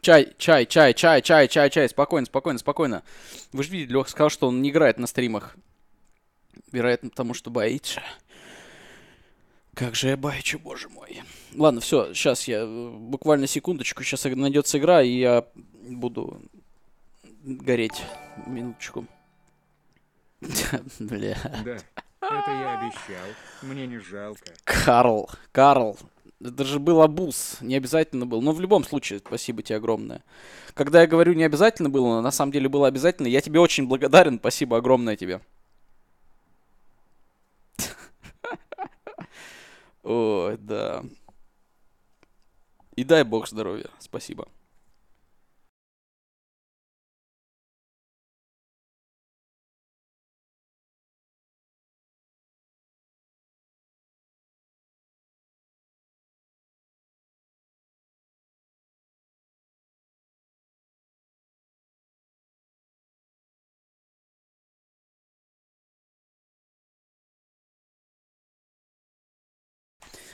Чай, чай, чай, чай, чай, чай, чай. Спокойно, спокойно, спокойно. Вы же видели, Леха сказал, что он не играет на стримах. Вероятно, потому что боится. Как же я байчу, боже мой. Ладно, все, сейчас я э, буквально секундочку, сейчас найдется игра, и я буду гореть. Минуточку. Бля. Да, это я обещал. Мне не жалко. Карл, Карл, это же был абуз, не обязательно был. Но в любом случае, спасибо тебе огромное. Когда я говорю не обязательно было, но на самом деле было обязательно, я тебе очень благодарен, спасибо огромное тебе. Ой, да. И дай бог здоровья, спасибо.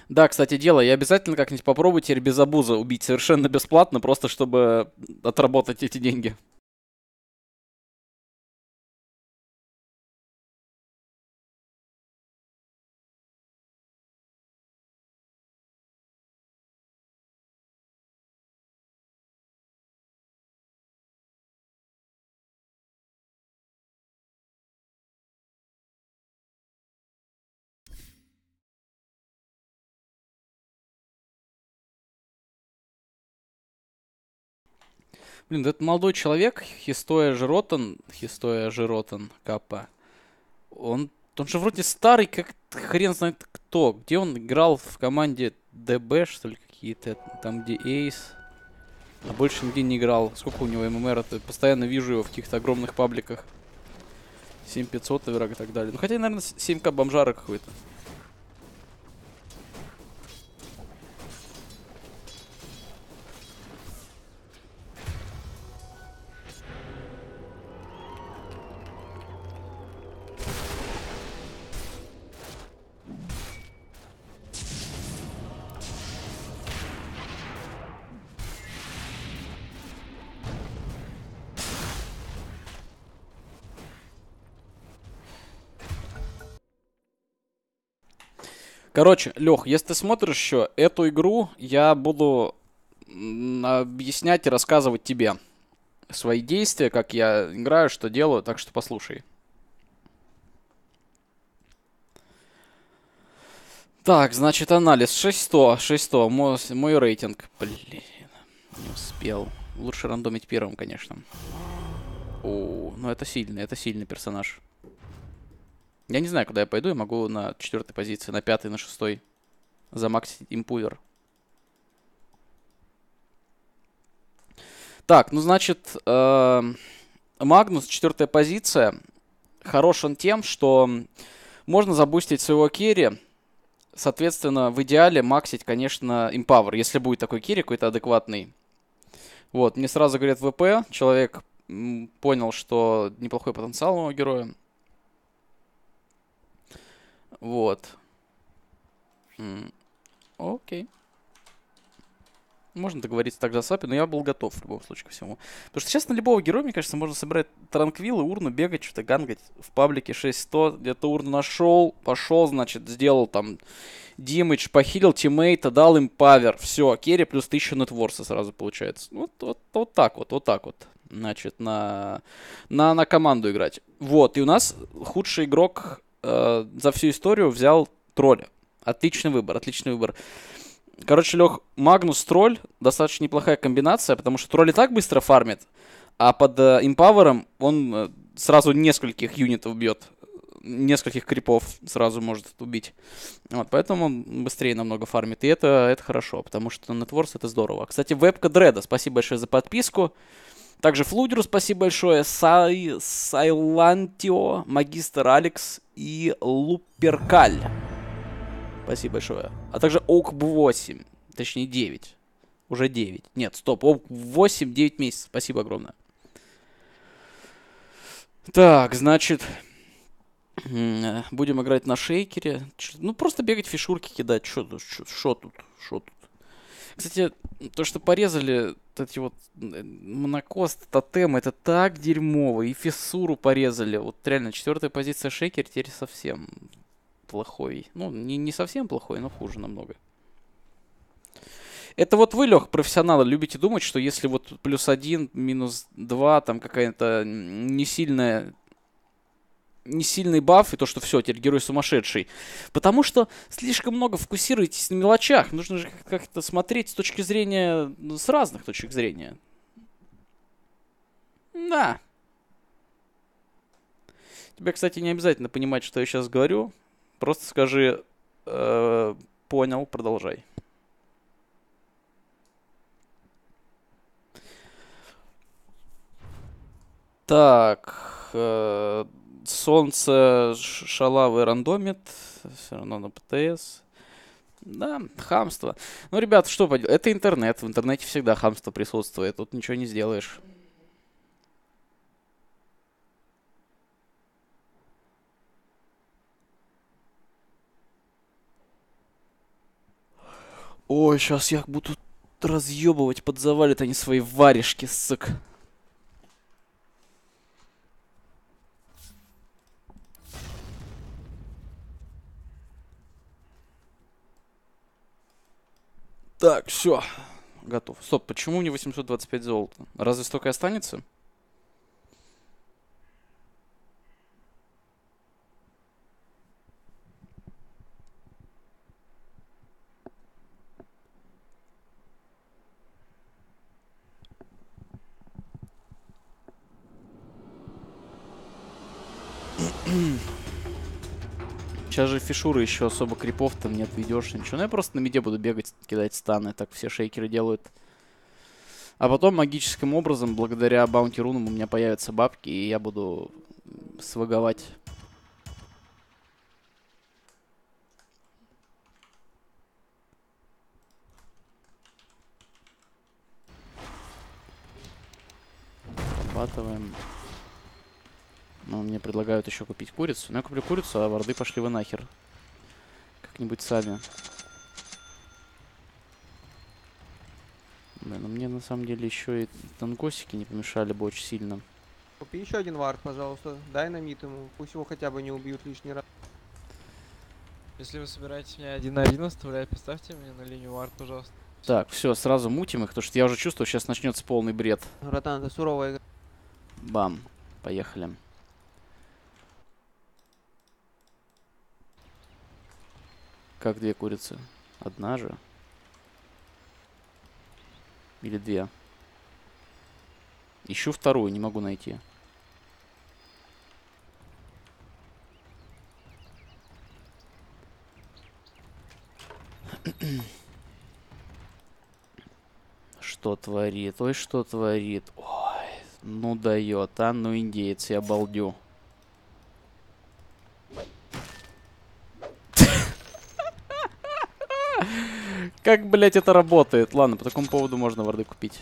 Да, кстати, дело, я обязательно как-нибудь попробую теперь без абуза убить совершенно бесплатно, просто чтобы отработать эти деньги. Блин, этот молодой человек, Хистоя Жиротан, Хистоя Жиротан, Капа, он, он же вроде старый, как хрен знает кто. Где он играл в команде ДБ, что ли, какие-то, там где Эйс. А больше нигде не играл. Сколько у него ММР? -то? Постоянно вижу его в каких-то огромных пабликах. 7500 игрок и так далее. Ну хотя, наверное, 7к бомжара какой-то. Короче, Лех, если ты смотришь еще эту игру, я буду объяснять и рассказывать тебе свои действия, как я играю, что делаю, так что послушай. Так, значит, анализ 600, 600, мой, мой рейтинг. Блин, не успел. Лучше рандомить первым, конечно. О, ну это сильный, это сильный персонаж. Я не знаю, куда я пойду. Я могу на четвертой позиции, на пятой, на шестой замаксить Empower. Так, ну значит, э, Магнус, четвертая позиция. Хорош он тем, что можно забустить своего carry. Соответственно, в идеале максить, конечно, Empower, если будет такой carry какой-то адекватный. Вот, мне сразу говорят ВП. Человек понял, что неплохой потенциал у героя. Вот. Окей. Можно договориться также о свапе, но я был готов в любом случае ко всему. Потому что сейчас на любого героя, мне кажется, можно собрать транквилы, урну, бегать, что-то гангать. В паблике 600, где-то урну нашел, пошел, значит, сделал там димидж, похилил тиммейта, дал им павер. Все, керри плюс 1000 нетворса сразу получается. Вот, вот, вот так вот, вот так вот. Значит, на, на, на команду играть. Вот, и у нас худший игрок э, за всю историю взял тролля. Отличный выбор, отличный выбор. Короче, Лех, Магнус тролль достаточно неплохая комбинация, потому что тролль и так быстро фармит, а под э, импавером он э, сразу нескольких юнитов бьет. Нескольких крипов сразу может убить. Вот, поэтому он быстрее намного фармит. И это, это хорошо, потому что Нетворс это здорово. Кстати, вебка Дреда, спасибо большое за подписку. Также Флудеру спасибо большое, Сай, Сайлантио, Магистр Алекс и Луперкаль. Спасибо большое. А также Оук 8, точнее 9. Уже 9. Нет, стоп, Оук 8, 9 месяцев. Спасибо огромное. Так, значит, будем играть на шейкере. Ну, просто бегать фишурки кидать. Что тут? Что тут? Что тут? Кстати, то, что порезали эти вот э, монокост, тотем, это так дерьмово. И фиссуру порезали. Вот реально, четвертая позиция шейкер теперь совсем плохой. Ну, не, не совсем плохой, но хуже намного. Это вот вы, Лех, профессионалы, любите думать, что если вот плюс один, минус два, там какая-то не сильная не сильный баф и то, что все, теперь герой сумасшедший. Потому что слишком много фокусируетесь на мелочах. Нужно же как-то смотреть с точки зрения, ну, с разных точек зрения. Да. Тебе, кстати, не обязательно понимать, что я сейчас говорю. Просто скажи, э, понял, продолжай. Так, э, солнце шалавы рандомит, все равно на ПТС. Да, хамство. Ну, ребят, что поделать? Это интернет. В интернете всегда хамство присутствует. Тут ничего не сделаешь. Ой, сейчас я буду разъебывать, подзавалит они свои варежки, сука. Так, все. Готов. Стоп, почему мне 825 золота? Разве столько останется? Сейчас же фишуры еще особо крипов там не отведешь, ничего. Ну я просто на миде буду бегать, кидать станы, так все шейкеры делают. А потом магическим образом, благодаря баунти рунам, у меня появятся бабки, и я буду свыговать. Обрабатываем. Но мне предлагают еще купить курицу. Но я куплю курицу, а варды пошли вы нахер. Как-нибудь сами. Блин, ну мне на самом деле еще и танкосики не помешали бы очень сильно. Купи еще один вард, пожалуйста. Дай на мид ему. Пусть его хотя бы не убьют лишний раз. Если вы собираетесь меня один на один оставлять, поставьте меня на линию вард, пожалуйста. Так, все, сразу мутим их, потому что я уже чувствую, сейчас начнется полный бред. Братан, это суровая игра. Бам. Поехали. Как две курицы? Одна же? Или две? Ищу вторую, не могу найти. Что творит? Ой, что творит? Ой, ну дает, а? Ну индеец, я балдю. Как, блять, это работает? Ладно, по такому поводу можно варды купить.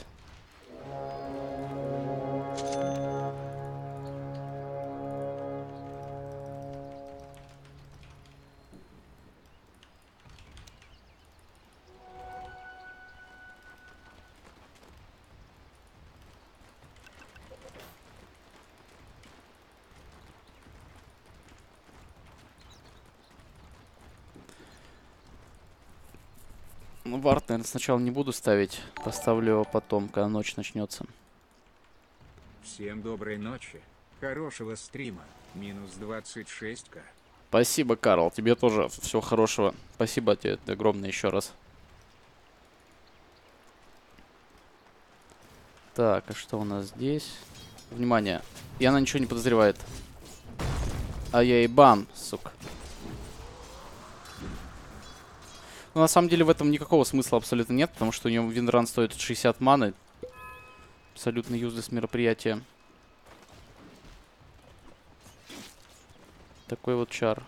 Вард, наверное, сначала не буду ставить. Поставлю его потом, когда ночь начнется. Всем доброй ночи. Хорошего стрима. Минус 26к. Спасибо, Карл. Тебе тоже всего хорошего. Спасибо тебе огромное еще раз. Так, а что у нас здесь? Внимание. И она ничего не подозревает. А я и бам, сука. Но на самом деле в этом никакого смысла абсолютно нет, потому что у него винран стоит 60 маны. Абсолютно юзлес мероприятие. Такой вот чар.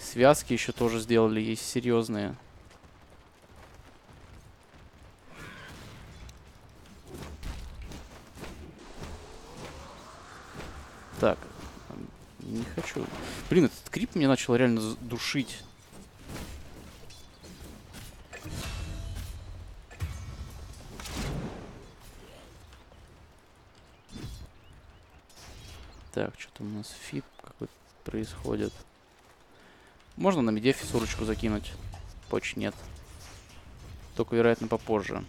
Связки еще тоже сделали, есть серьезные. Так, не хочу. Блин, этот крип меня начал реально душить. Так, что там у нас фип какой-то происходит. Можно на меде фисурочку закинуть. Почти нет. Только, вероятно, попозже.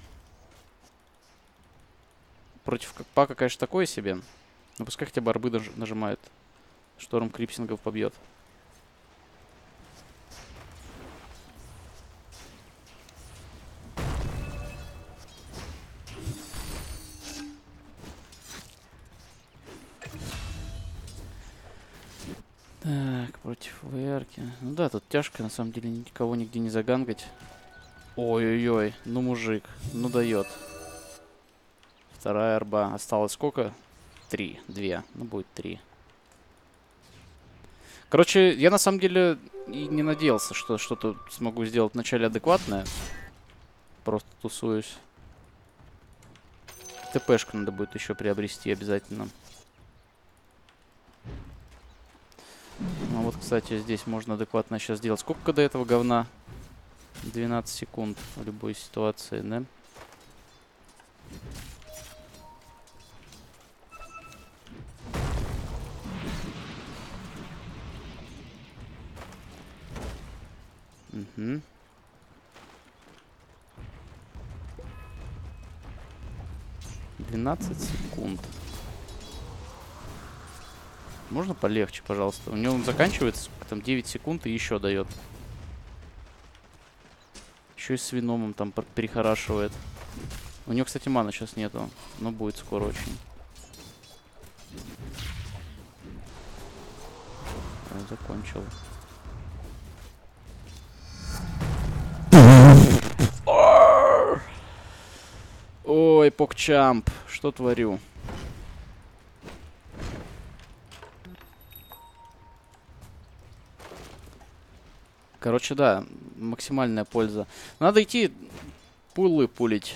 Против пака, конечно, такое себе. Но пускай хотя бы арбы нажимают. Шторм крипсингов побьет. Так, против ВРки. Ну да, тут тяжко, на самом деле, никого нигде не загангать. Ой-ой-ой, ну мужик, ну дает. Вторая арба. Осталось сколько? Три, две. Ну, будет три. Короче, я на самом деле и не надеялся, что что-то смогу сделать вначале адекватное. Просто тусуюсь. ТПшку надо будет еще приобрести обязательно. Ну вот, кстати, здесь можно адекватно сейчас сделать. Сколько до этого говна? 12 секунд в любой ситуации, да? Угу. Двенадцать секунд. Можно полегче, пожалуйста? У него он заканчивается, там, 9 секунд и еще дает. Еще и с виномом там перехорашивает. У него, кстати, мана сейчас нету, но будет скоро очень. Он закончил. Ой, покчамп, что творю? Короче, да, максимальная польза. Надо идти пулы пулить.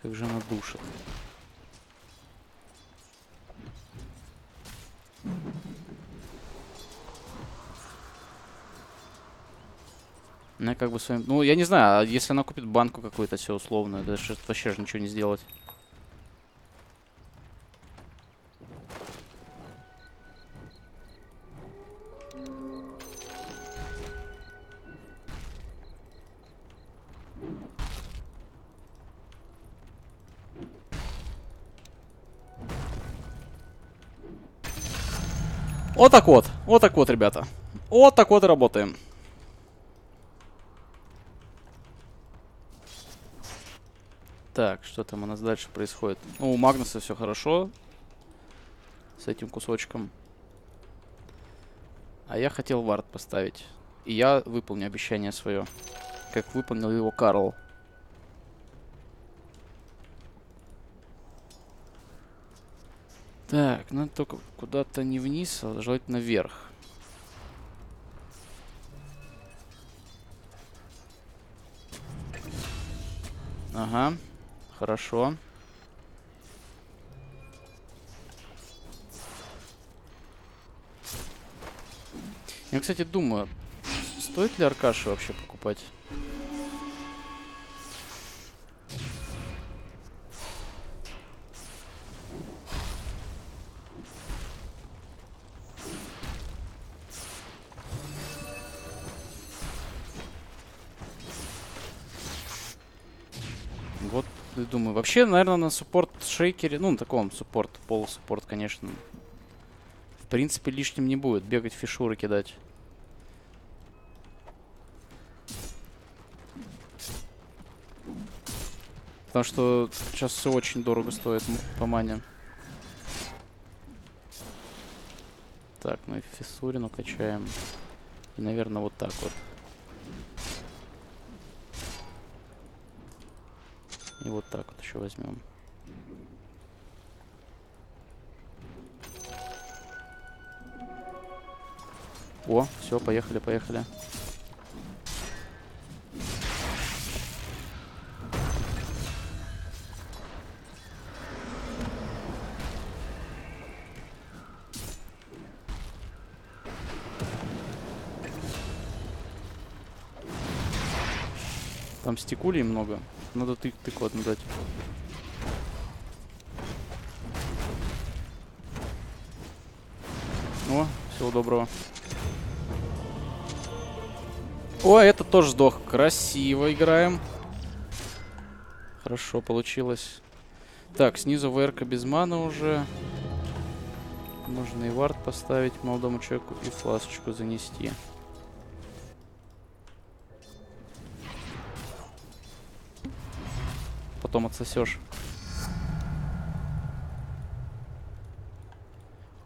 Как же она душит. Ну, я как бы своим... Ну, я не знаю, а если она купит банку какую-то все условную, даже вообще же ничего не сделать. Вот так вот. Вот так вот, ребята. Вот так вот и работаем. Так, что там у нас дальше происходит? Ну, у Магнуса все хорошо. С этим кусочком. А я хотел вард поставить. И я выполню обещание свое. Как выполнил его Карл. Так, надо только куда-то не вниз, а желательно вверх. Ага, хорошо. Я, кстати, думаю, стоит ли Аркаши вообще покупать? Вообще, наверное, на суппорт шейкере, ну, на таком суппорт, полусуппорт, конечно. В принципе, лишним не будет бегать фишуры кидать. Потому что сейчас все очень дорого стоит по мане. Так, ну и фиссурину качаем. И, наверное, вот так вот. И вот так вот еще возьмем. О, все, поехали, поехали. Там стекулей много. надо ты тыку одну дать. О, всего доброго. О, этот тоже сдох. Красиво играем. Хорошо получилось. Так, снизу ВРК без мана уже. Можно и вард поставить молодому человеку и фласочку занести. Потом отсосешь.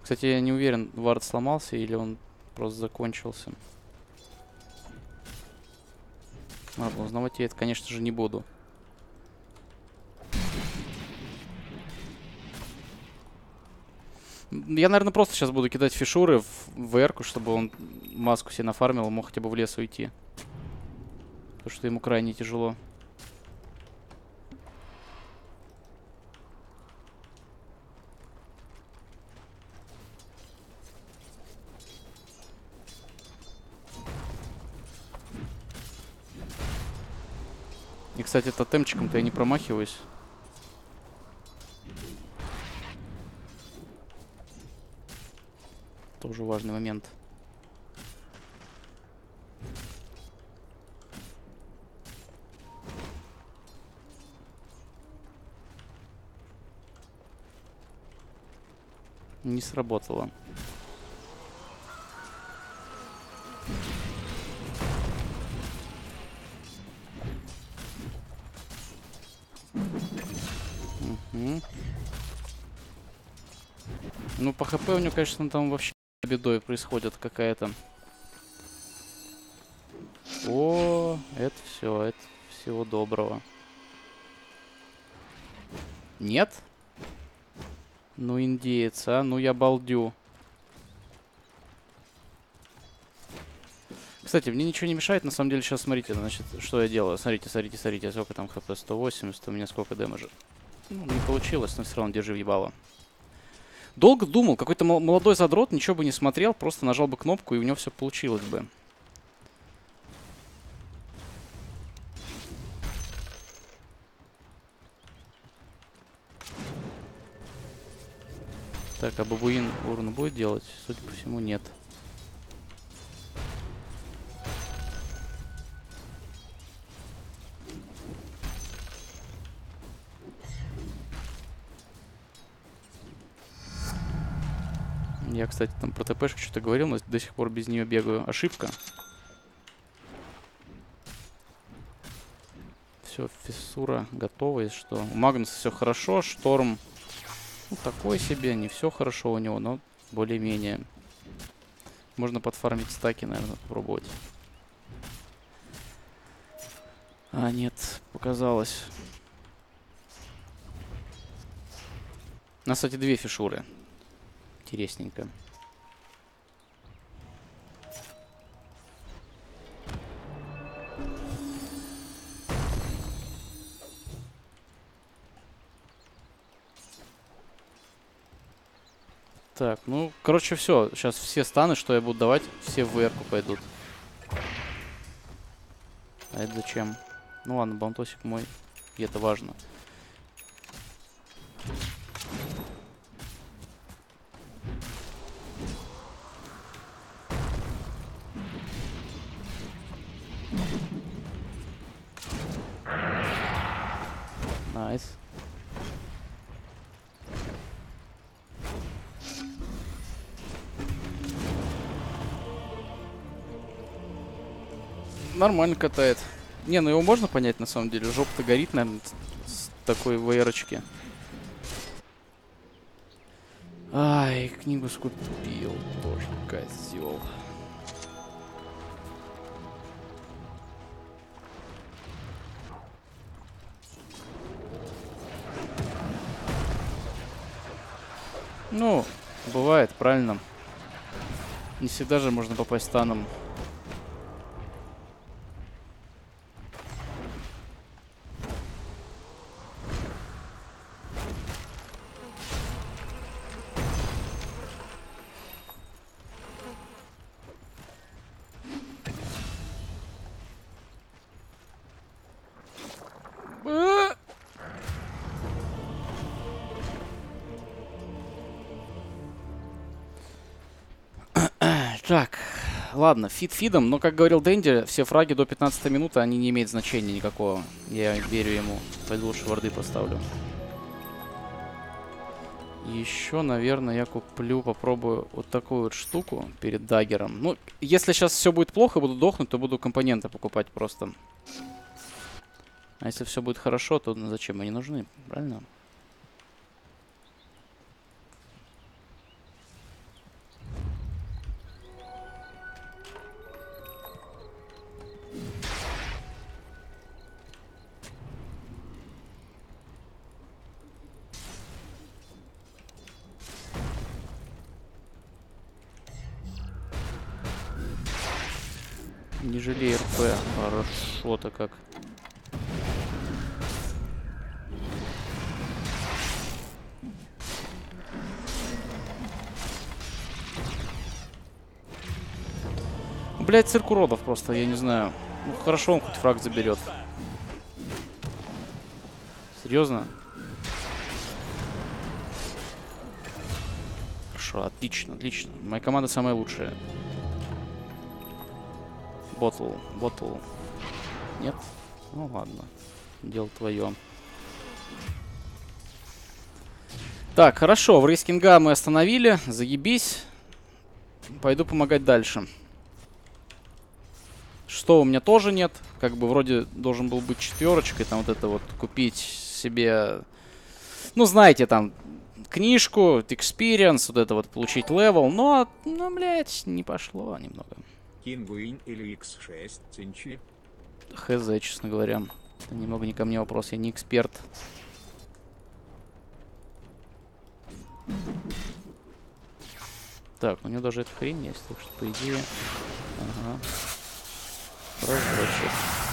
Кстати, я не уверен, вард сломался или он просто закончился. Ладно, узнавать я это, конечно же, не буду. Я, наверное, просто сейчас буду кидать фишуры в ВР, чтобы он маску себе нафармил, и мог хотя бы в лес уйти. Потому что ему крайне тяжело. Кстати, тотемчиком-то я не промахиваюсь. Тоже важный момент. Не сработало. По хп у него, конечно, там вообще бедой происходит какая-то. О, это все, это всего доброго. Нет? Ну, индеец, а? Ну, я балдю. Кстати, мне ничего не мешает, на самом деле, сейчас смотрите, значит, что я делаю. Смотрите, смотрите, смотрите, сколько там хп, 180, у меня сколько дэмэджа. Ну, не получилось, но все равно держи въебало. Долго думал, какой-то мол- молодой задрот ничего бы не смотрел, просто нажал бы кнопку, и у него все получилось бы. Так, а бабуин урну будет делать? Судя по всему, нет. Я, кстати, там про ТПшку что-то говорил, но до сих пор без нее бегаю. Ошибка. Все, фиссура готова, если что. У Магнуса все хорошо, Шторм ну, такой себе, не все хорошо у него, но более-менее. Можно подфармить стаки, наверное, попробовать. А, нет, показалось. У нас, кстати, две фишуры. Интересненько. Так, ну, короче, все. Сейчас все станы, что я буду давать, все в ВР пойдут. А это зачем? Ну ладно, баунтосик мой. И это важно. Nice. Нормально катает. Не, ну его можно понять на самом деле. Жопа-то горит, наверное, с такой ВРочки. Ай, книгу скупил. Тоже козел. Ну, бывает, правильно. Не всегда же можно попасть станом. Ладно, feed feed ом, но, как говорил Дэнди, все фраги до 15 минуты, они не имеют значения никакого. Я верю ему. Пойду лучше ward ы поставлю. Еще, наверное, я куплю, попробую вот такую вот штуку перед dagger ом. Ну, если сейчас все будет плохо, буду дохнуть, то буду компоненты покупать просто. А если все будет хорошо, то зачем они нужны, правильно? Не жалей РП. Хорошо-то как. Блять, цирк уродов просто, я не знаю. Ну хорошо, он хоть фраг заберет. Серьезно? Хорошо, отлично, отлично. Моя команда самая лучшая. Bottle, bottle. Нет? Ну ладно. Дело твое. Так, хорошо. Wraith King а мы остановили. Заебись. Пойду помогать дальше. Что у меня тоже нет. Как бы вроде должен был быть четверочкой. Там вот это вот купить себе... Ну, знаете, там книжку, experience, вот это вот получить level. Но, ну, блядь, не пошло немного. Кингуин или X6 Цинчи? Хз, честно говоря. Немного не ко мне вопрос, я не эксперт. Так, у него даже эта хрень есть, так что по идее... Ага. Раздрочек.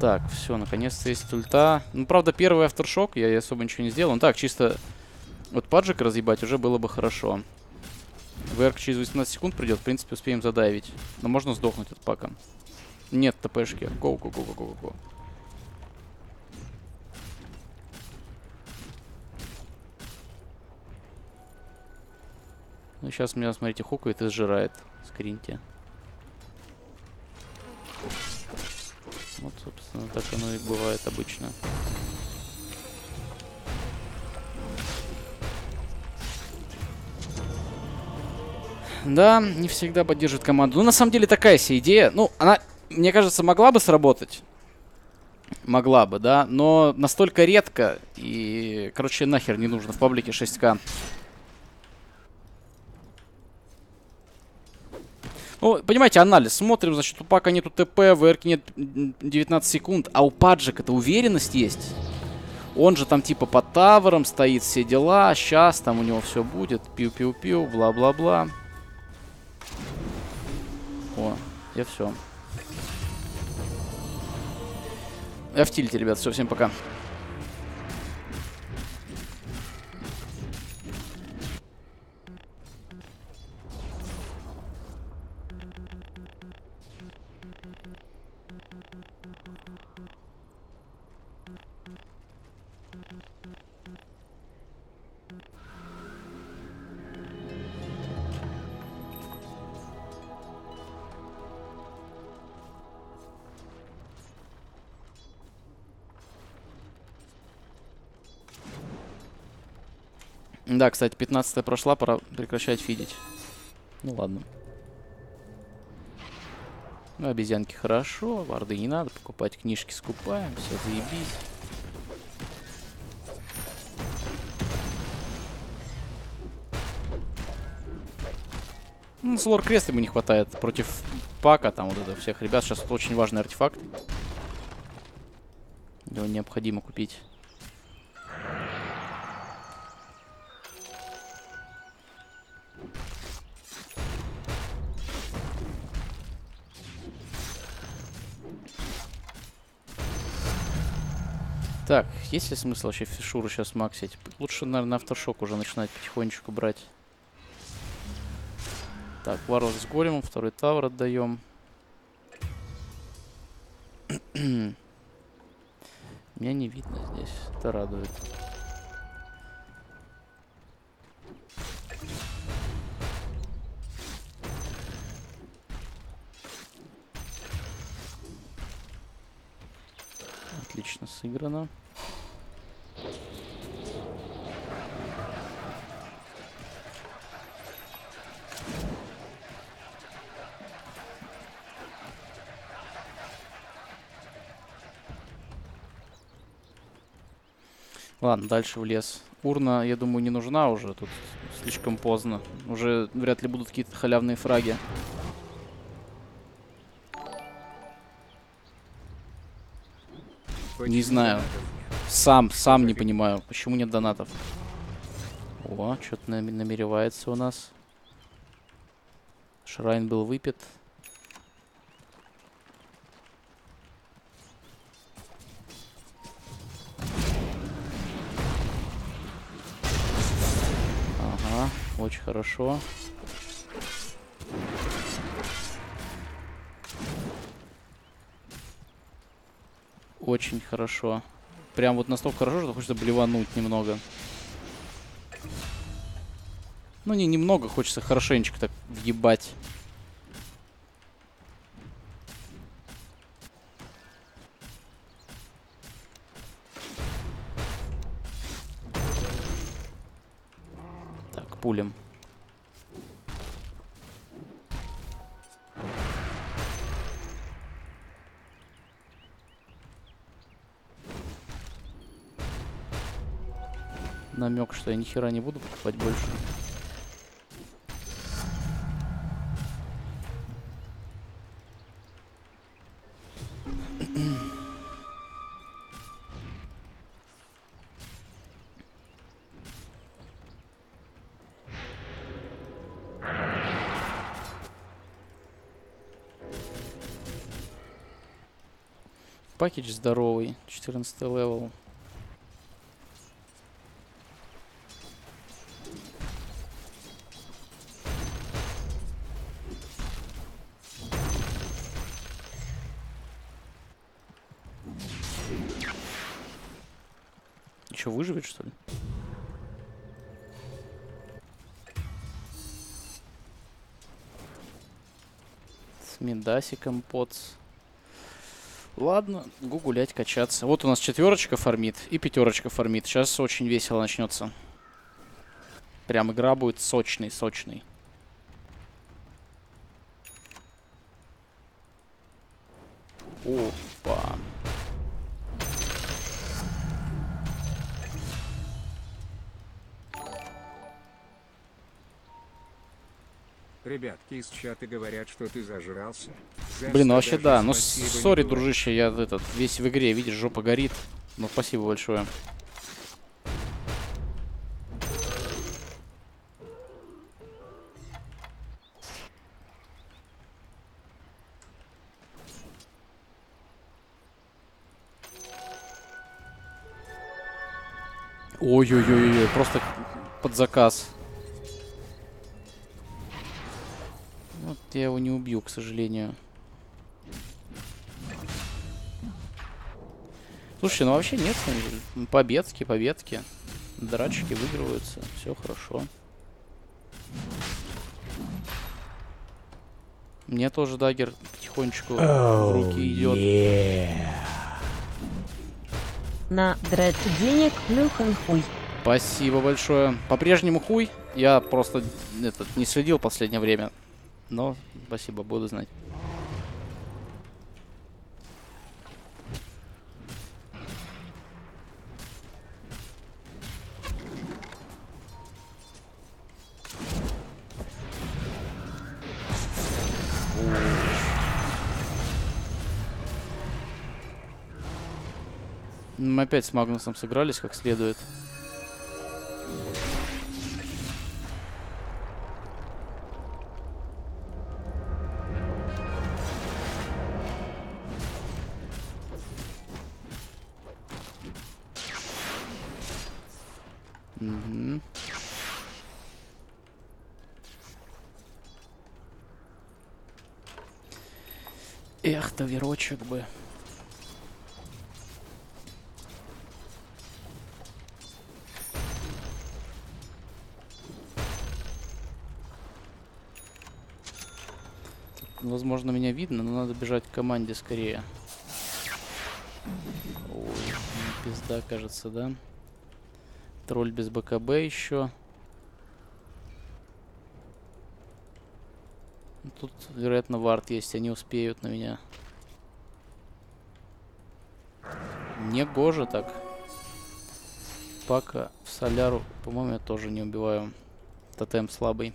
Так, все, наконец-то есть ульта. Ну, правда, первый авторшок, я особо ничего не сделал. Ну так, чисто вот паджик разъебать уже было бы хорошо. ВРК через 18 секунд придет, в принципе, успеем задавить. Но можно сдохнуть от пака. Нет ТПшки. Гоу, гоу, гоу, гоу, гоу. Ну, сейчас меня, смотрите, хукает и сжирает. Скриньте. Вот, собственно, так оно и бывает обычно. Да, не всегда поддерживает команду. Ну, на самом деле, такая себе идея. Ну, она, мне кажется, могла бы сработать. Могла бы, да. Но настолько редко. И, короче, нахер не нужно в паблике 6К. Ну, понимаете, анализ. Смотрим, значит, у Пака нету ТП, в Эрке нет 19 секунд, а у Паджик это уверенность есть. Он же там типа под тавером стоит, все дела. Сейчас там у него все будет. Пиу-пиу-пиу, бла-бла-бла. О, я все. Я в тильте, ребят. Все, всем пока. Да, кстати, 15 прошла, пора прекращать фидить. Ну ладно. Ну, обезьянки хорошо, варды не надо, покупать книжки скупаем, все, заебись. Ну, с крест ему не хватает против пака, там вот это всех ребят. Сейчас это очень важный артефакт. Его необходимо купить. Так, есть ли смысл вообще фишуру сейчас максить? Лучше, наверное, авторшок уже начинать потихонечку брать. Так, варлок с големом, второй тавр отдаем. Меня не видно здесь. Это радует. Отлично сыграно. Ладно, дальше в лес. Урна, я думаю, не нужна уже. Тут слишком поздно. Уже вряд ли будут какие-то халявные фраги. Почему знаю. Сам, сам не понимаю, почему нет донатов. О, что-то намеревается у нас. Шрайн был выпит. Ага, очень хорошо. Очень хорошо. Прям вот настолько хорошо, что хочется блевануть немного. Ну, не немного, хочется хорошенечко так въебать. Так, пулем. Намек, что я ни хера не буду покупать больше. Пакетч здоровый, 14 левел. С Медасиком поц. Ладно, гу гулять, качаться. Вот у нас четверочка фармит и пятерочка фармит. Сейчас очень весело начнется. Прям игра будет сочный, сочный. Опа. Из чата говорят, что ты зажрался. За Блин, ну вообще да. Ну, сори, дружище, я этот весь в игре, видишь, жопа горит. Ну, спасибо большое. Ой-ой-ой, просто под заказ. Я его не убью, к сожалению. Слушай, ну вообще нет, ну, победки, победки. Драчки выигрываются, все хорошо. Мне тоже дагер потихонечку в руки идет. На дред денег плюхан хуй. Спасибо большое. По-прежнему хуй. Я просто этот не следил последнее время. Но спасибо, буду знать. Мы опять с Магнусом сыгрались как следует. Разочек бы. Возможно, меня видно, но надо бежать к команде скорее. Ой, пизда, кажется, да? Тролль без БКБ еще. Тут, вероятно, вард есть, они успеют на меня. Не гоже так. Пока в соляру, по-моему, я тоже не убиваю. Тотем слабый.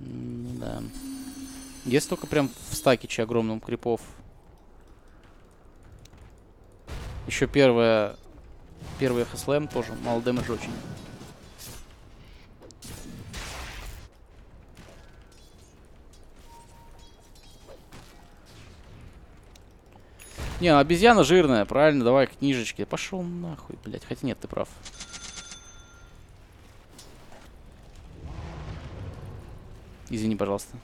Да. Есть только прям в стакиче огромном крипов. Еще первая... Первый ХСЛМ тоже. Мало дэмэдж очень. Не, обезьяна жирная, правильно, давай книжечки. Пошел нахуй, блядь. Хотя нет, ты прав. Извини, пожалуйста.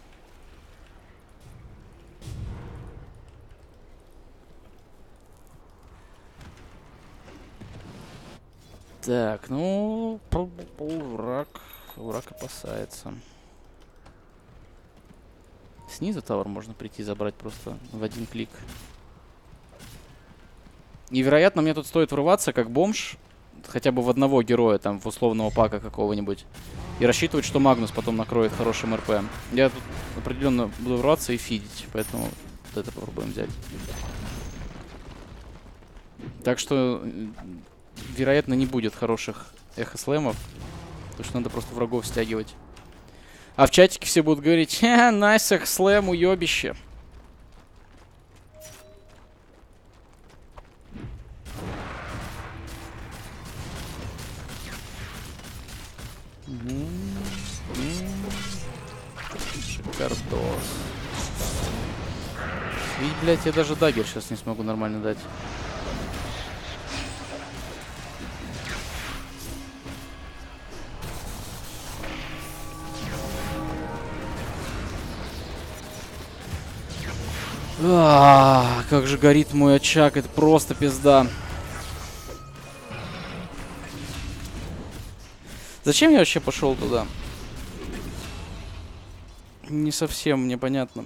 Так, ну, враг, враг опасается. Снизу тавр можно прийти забрать просто в один клик. И, вероятно, мне тут стоит врываться как бомж, хотя бы в одного героя, там, в условного пака какого-нибудь. И рассчитывать, что Магнус потом накроет хорошим РП. Я тут определенно буду врываться и фидить, поэтому вот это попробуем взять. Так что, вероятно, не будет хороших эхослэмов, потому что надо просто врагов стягивать. А в чатике все будут говорить, ха, найс эхослэм, уебище. Шикардос. И, блядь, я даже дагер сейчас не смогу нормально дать. А, как же горит мой очаг, это просто пизда. Зачем я вообще пошел туда? Не совсем мне понятно.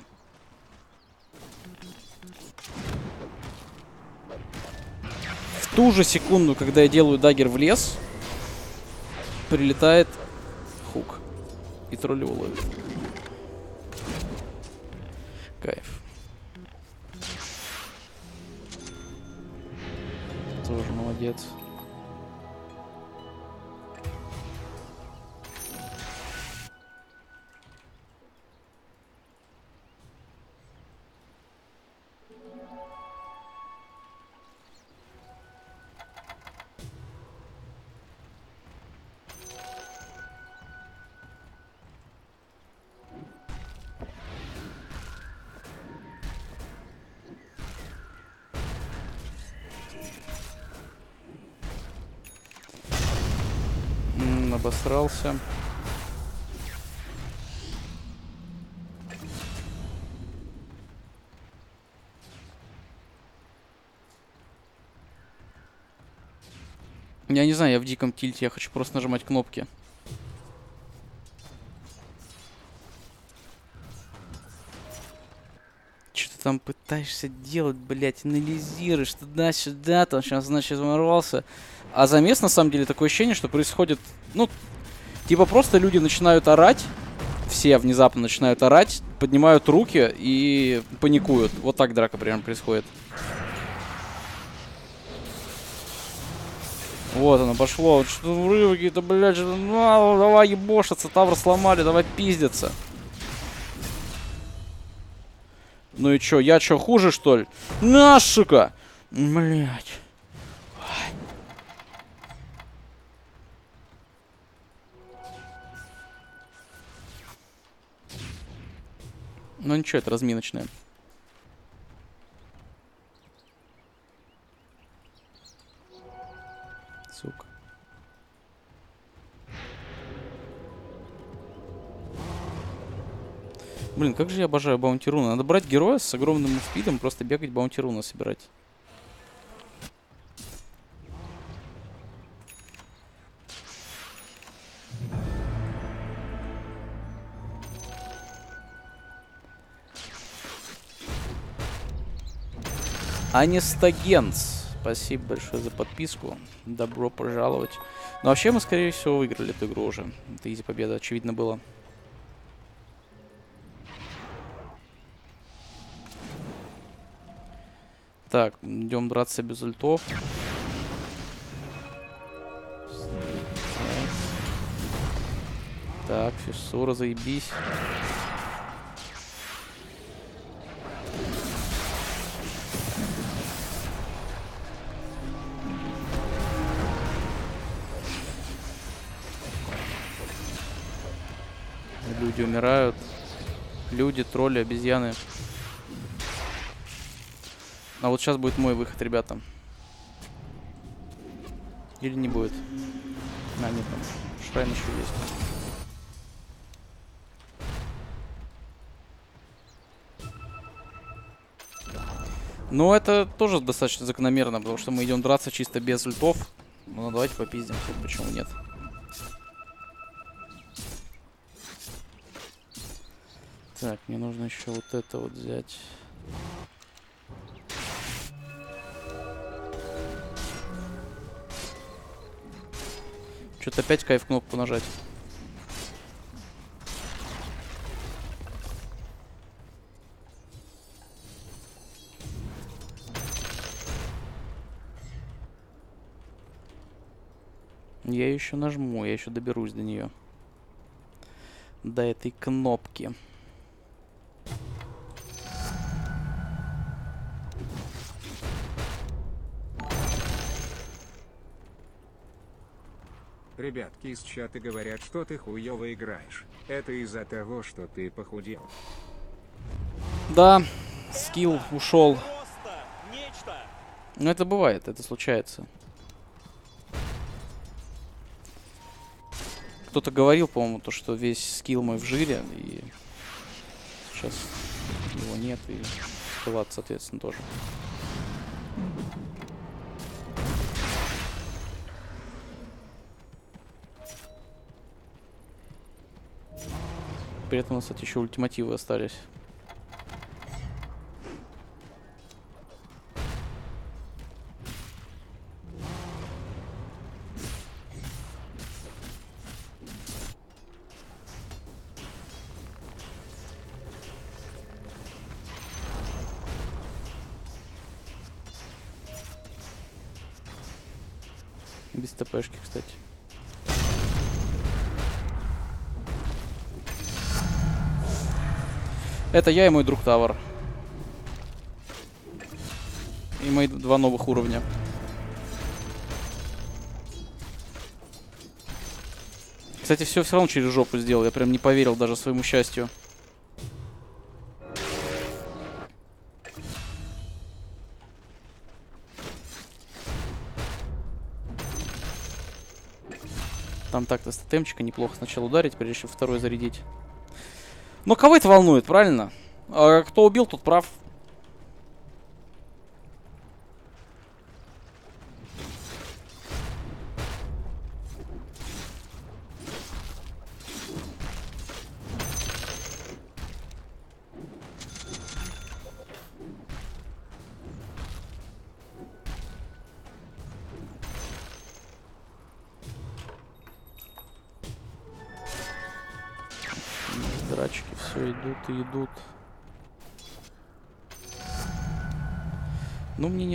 В ту же секунду, когда я делаю дагер в лес, прилетает хук. И тролль его. Кайф. Тоже молодец. Обосрался. Я не знаю, я в диком тильте, я хочу просто нажимать кнопки. Что ты там пытаешься делать, блядь, анализируешь туда-сюда, там сейчас, значит, ворвался. А замес, на самом деле, такое ощущение, что происходит, ну, типа просто люди начинают орать, все внезапно начинают орать, поднимают руки и паникуют. Вот так драка примерно происходит. Вот оно пошло. Что врывы какие-то, блядь, ну, давай ебошиться, тавр сломали, давай пиздиться. Ну и чё, я чё, хуже, что ли? На, сука! Блядь. Ну ничего, это разминочная. Сука. Блин, как же я обожаю баунти руна. Надо брать героя с огромным спидом, просто бегать баунти руна собирать. Анистагенс. Спасибо большое за подписку. Добро пожаловать. Но вообще мы, скорее всего, выиграли эту игру уже. Это изи победа, очевидно было. Так, идем драться без ультов. Так, фиссура, заебись. Люди умирают. Люди, тролли, обезьяны. А вот сейчас будет мой выход, ребята. Или не будет? А, нет, там Шрайн еще есть. Но это тоже достаточно закономерно, потому что мы идем драться чисто без ультов. Ну, давайте попиздим, почему нет. Так, мне нужно еще вот это вот взять. Что-то опять кайф кнопку нажать. Я еще нажму, я еще доберусь до нее. До этой кнопки. Ребятки из чата говорят, что ты хуёво играешь. Это из-за того, что ты похудел. Да, скилл ушел. Ну это бывает, это случается. Кто-то говорил, по-моему, то, что весь скилл мой в жире, и сейчас его нет, и скиллат, соответственно, тоже. При этом у нас, кстати, еще ультимативы остались. Это я и мой друг Тавр. И мои два новых уровня. Кстати, все все равно через жопу сделал. Я прям не поверил даже своему счастью. Там так-то с неплохо сначала ударить, прежде чем второй зарядить. Но кого это волнует, правильно? А кто убил, тот прав.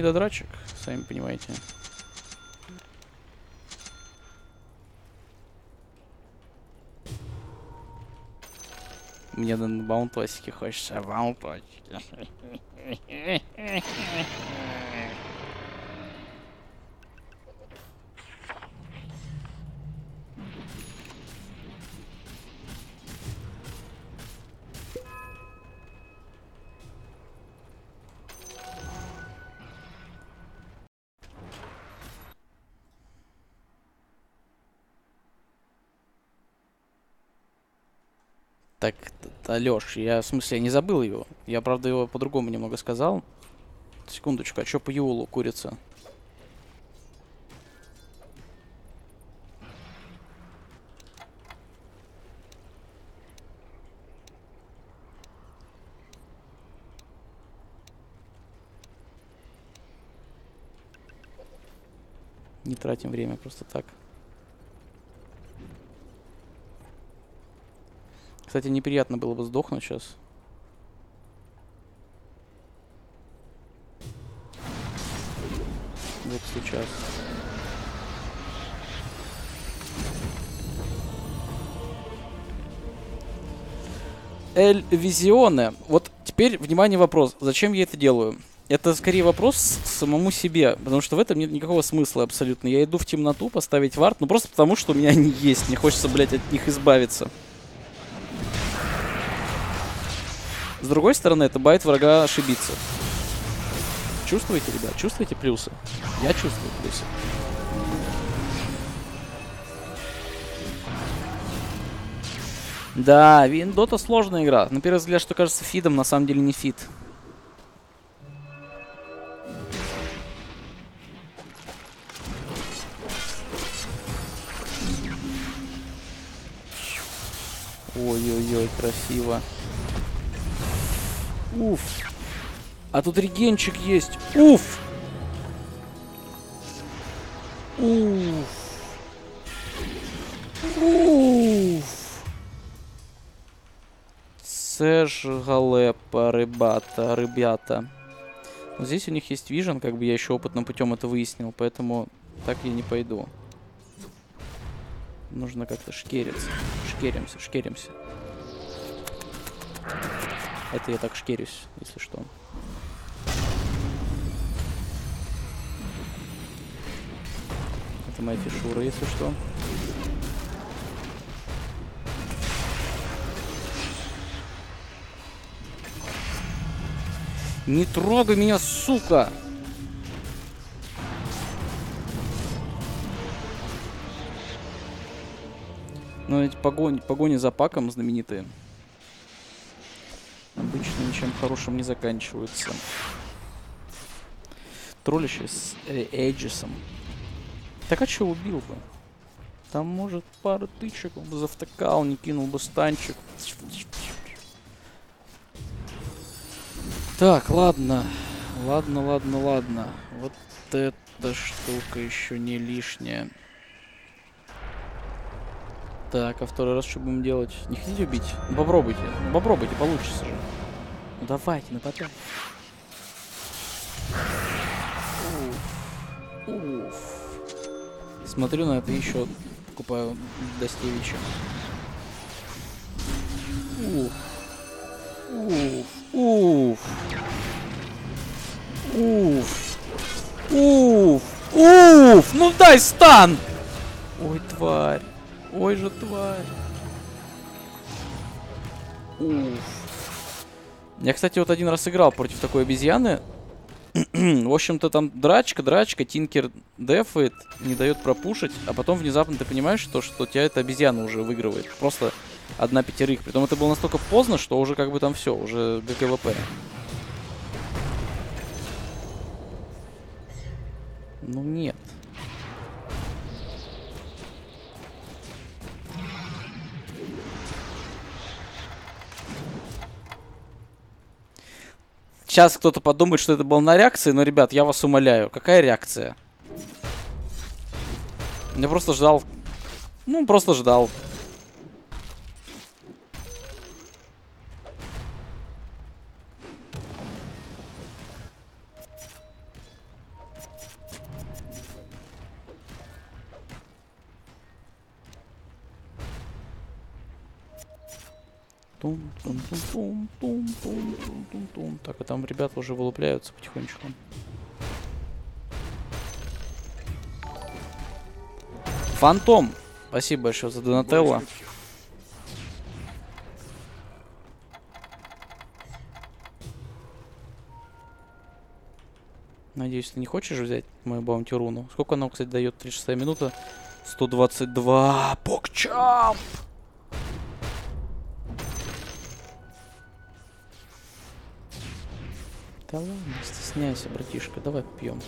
До драчек, сами понимаете. Мне на баунтосике хочется, баунтосики. Леш, я, в смысле, не забыл его. Я, правда, его по-другому немного сказал. Секундочку, а что по Юлу курица? Не тратим время просто так. Кстати, неприятно было бы сдохнуть сейчас. Вот сейчас. Эль Визионе. Вот теперь, внимание, вопрос. Зачем я это делаю? Это скорее вопрос самому себе, потому что в этом нет никакого смысла абсолютно. Я иду в темноту поставить вард, ну просто потому, что у меня они есть. Мне хочется, блядь, от них избавиться. С другой стороны, это байт врага ошибиться. Чувствуете, ребят? Чувствуете плюсы? Я чувствую плюсы. Да, Вин Дота сложная игра. На первый взгляд, что кажется фидом, на самом деле не фид. Ой-ой-ой, красиво. Уф. А тут регенчик есть. Уф. Уф. Уф. Це ж галепа, ребята, ребята. Но здесь у них есть вижен, как бы я еще опытным путем это выяснил, поэтому так я не пойду. Нужно как-то шкериться. Шкеримся, шкеримся. Это я так шкерюсь, если что. Это моя фишура, если что. Не трогай меня, сука! Ну, эти погони, погони за паком знаменитые. Ничем хорошим не заканчиваются. Троллище с э, Эйджисом. Так а что убил бы? Там, может, пару тычек он бы завтыкал, не кинул бы станчик. Так, ладно. Ладно, ладно, ладно. Вот эта штука еще не лишняя. Так, а второй раз что будем делать? Не хотите убить? Ну, попробуйте. Ну, попробуйте, получится же. Ну, давайте, нападай. Уф. Уф. Смотрю на это еще покупаю Достевича. Уф. Уф. Уф. Уф. Уф. Уф. Ну дай стан! Ой, тварь. Ой же тварь. Уф. Я, кстати, вот один раз играл против такой обезьяны. В общем-то, там драчка, драчка, Тинкер дефает, не дает пропушить, а потом внезапно ты понимаешь, что, что тебя эта обезьяна уже выигрывает. Просто одна пятерых. Притом это было настолько поздно, что уже как бы там все, уже ГКВП. Ну нет. Сейчас кто-то подумает, что это было на реакции, но, ребят, я вас умоляю, какая реакция? Я просто ждал. Ну, просто ждал. Тум. Так, а там ребята уже вылупляются потихонечку. Фантом! Спасибо большое за Донателло. Надеюсь, ты не хочешь взять мою баунти руну? Сколько она, кстати, дает? 36 минута. 122. Покчамп! Да ладно, стесняйся, братишка, давай пьем.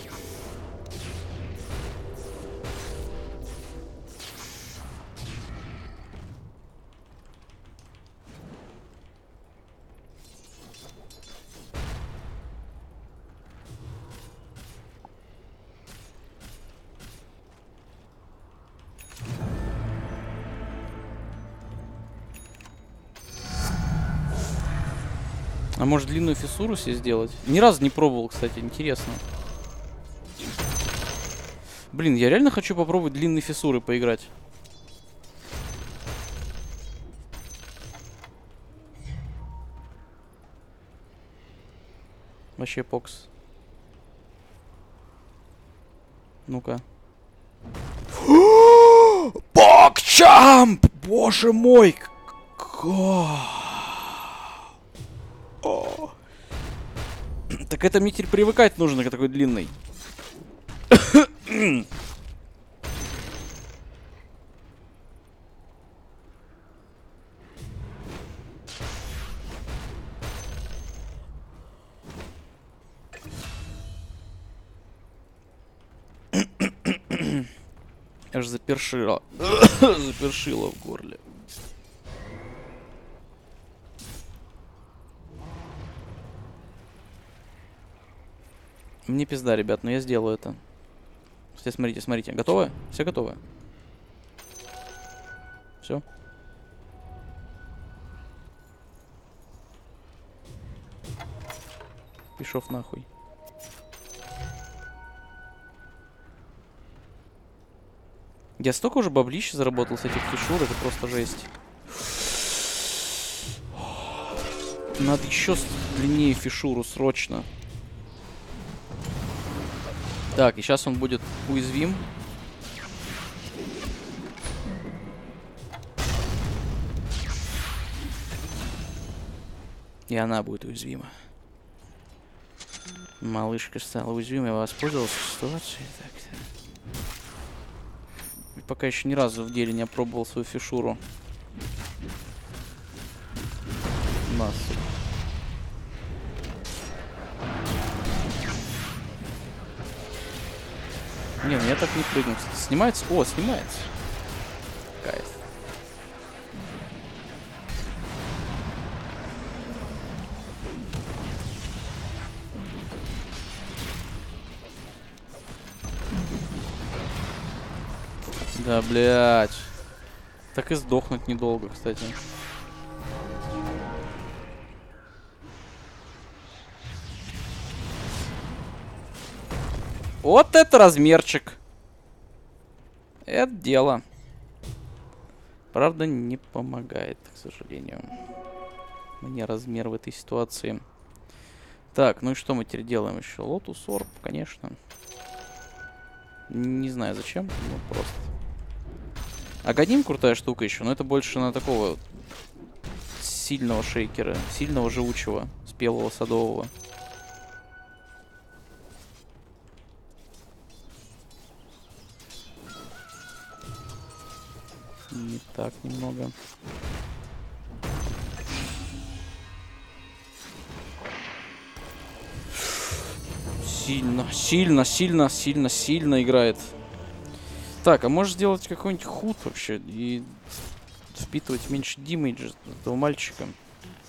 Может длинную фиссуру себе сделать? Ни разу не пробовал, кстати, интересно. Блин, я реально хочу попробовать длинные фиссуры поиграть. Вообще покс. Ну-ка. Покчамп! Боже мой! Ка- Так это мне теперь привыкать нужно к такой длинной. Аж запершило. запершило в горле. Мне пизда, ребят, но я сделаю это. Все, смотрите, смотрите. Готовы? Все готовы? Все. Пишов нахуй. Я столько уже баблища заработал с этих фишур, это просто жесть. Надо еще длиннее фишуру, срочно. Так, и сейчас он будет уязвим. И она будет уязвима. Малышка стала уязвимой, я воспользовался ситуацией. Так, пока еще ни разу в деле не опробовал свою фишуру. Не, ну я так не прыгну. кстати. Снимается? О, снимается. Кайф. Да, блядь. Так и сдохнуть недолго, кстати. Вот это размерчик. Это дело. Правда, не помогает, к сожалению. Мне размер в этой ситуации. Так, ну и что мы теперь делаем еще? Lotus Orb, конечно. Не знаю зачем, ну просто. Агоним крутая штука еще, но это больше на такого сильного шейкера, сильного живучего, спелого садового. Так немного. Сильно, сильно, сильно, сильно, сильно играет. Так, а можешь сделать какой-нибудь hood вообще и впитывать меньше damage а этого мальчика?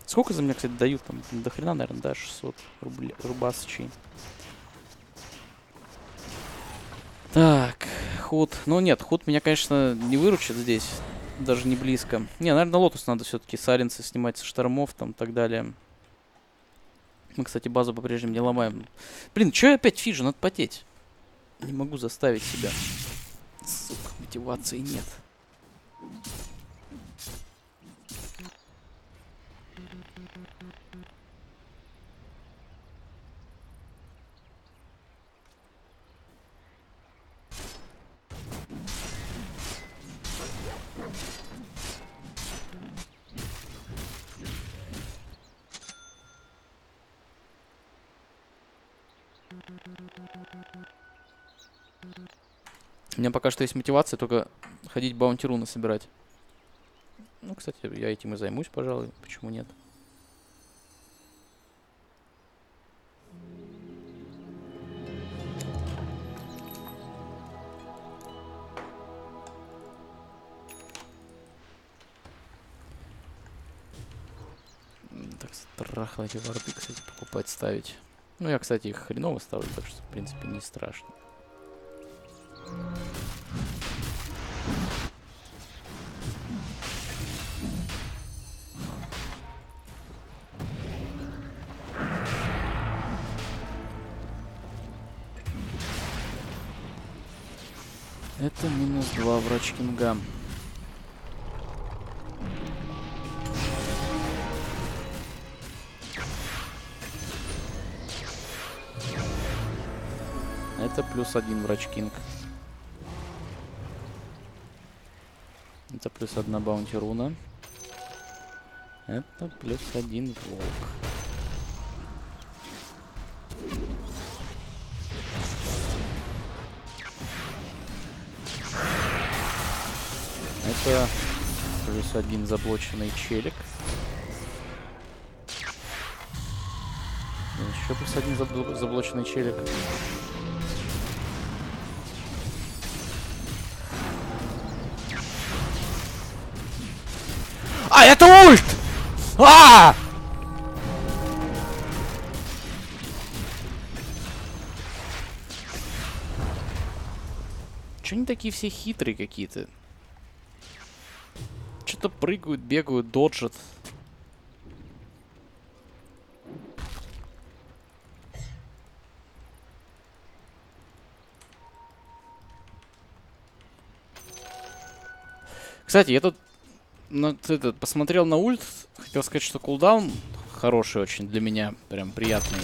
Сколько за меня, кстати, дают там? До хрена, наверное, да, 600 рублей, рубасычей. Так, hood. Ну нет, hood меня, конечно, не выручит здесь. Даже не близко. Не, наверное, lotus надо все-таки silence ы снимать со штормов там и так далее. Мы, кстати, базу по-прежнему не ломаем. Блин, что я опять фиджу? Надо потеть. Не могу заставить себя. Сука, мотивации нет. У меня пока что есть мотивация только ходить баунти руны собирать. Ну, кстати, я этим и займусь, пожалуй. Почему нет? Так страшно эти варды, кстати, покупать, ставить. Ну, я, кстати, их хреново ставлю, так что, в принципе, не страшно. Это минус 2 врач Кинга. Это плюс один врач Кинг. Это плюс одна баунти руна. Это плюс один волк. Это плюс один заблоченный челик. Еще плюс один забл- заблоченный челик. А, это ульт! А! Че они такие все хитрые какие-то? Что-то прыгают, бегают, доджат. Кстати, я тут ну, этот, посмотрел на ульт, хотел сказать, что кулдаун хороший очень для меня, прям приятный.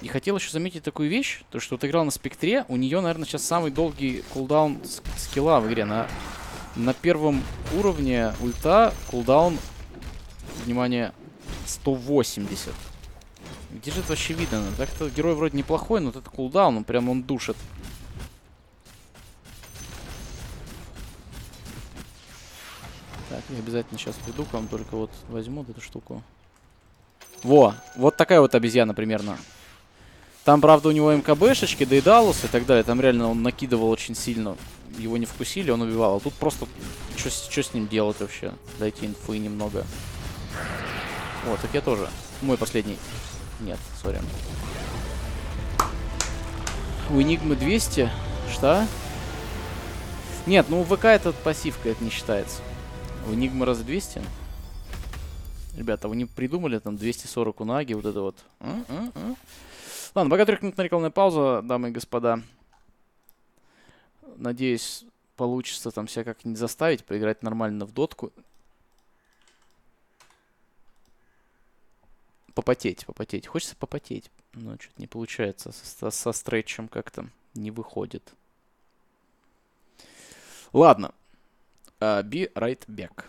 И хотел еще заметить такую вещь, то что вот играл на спектре, у нее, наверное, сейчас самый долгий кулдаун скилла в игре. На, на первом уровне ульта кулдаун, внимание, 180. Где же это вообще видно? Так-то герой вроде неплохой, но вот это кулдаун, он прям он душит. Так, я обязательно сейчас приду к вам, только вот возьму вот эту штуку. Во, вот такая вот обезьяна примерно. Там, правда, у него МКБшечки, доедалус и так далее. Там реально он накидывал очень сильно. Его не вкусили, он убивал. А тут просто... Что с ним делать вообще? Дайте инфы немного. О, так я тоже. Мой последний. Нет, сори. У Энигмы 200. Что? Нет, ну у ВК это пассивка, это не считается. У Энигмы раз 200. Ребята, вы не придумали там 240 унаги, вот это вот. А? А? А? Ладно, пока трехминутная рекламная пауза, дамы и господа. Надеюсь, получится там себя как-нибудь заставить поиграть нормально в дотку. Попотеть, попотеть. Хочется попотеть, но что-то не получается. Со, со стретчем как-то не выходит. Ладно. Uh, be right back.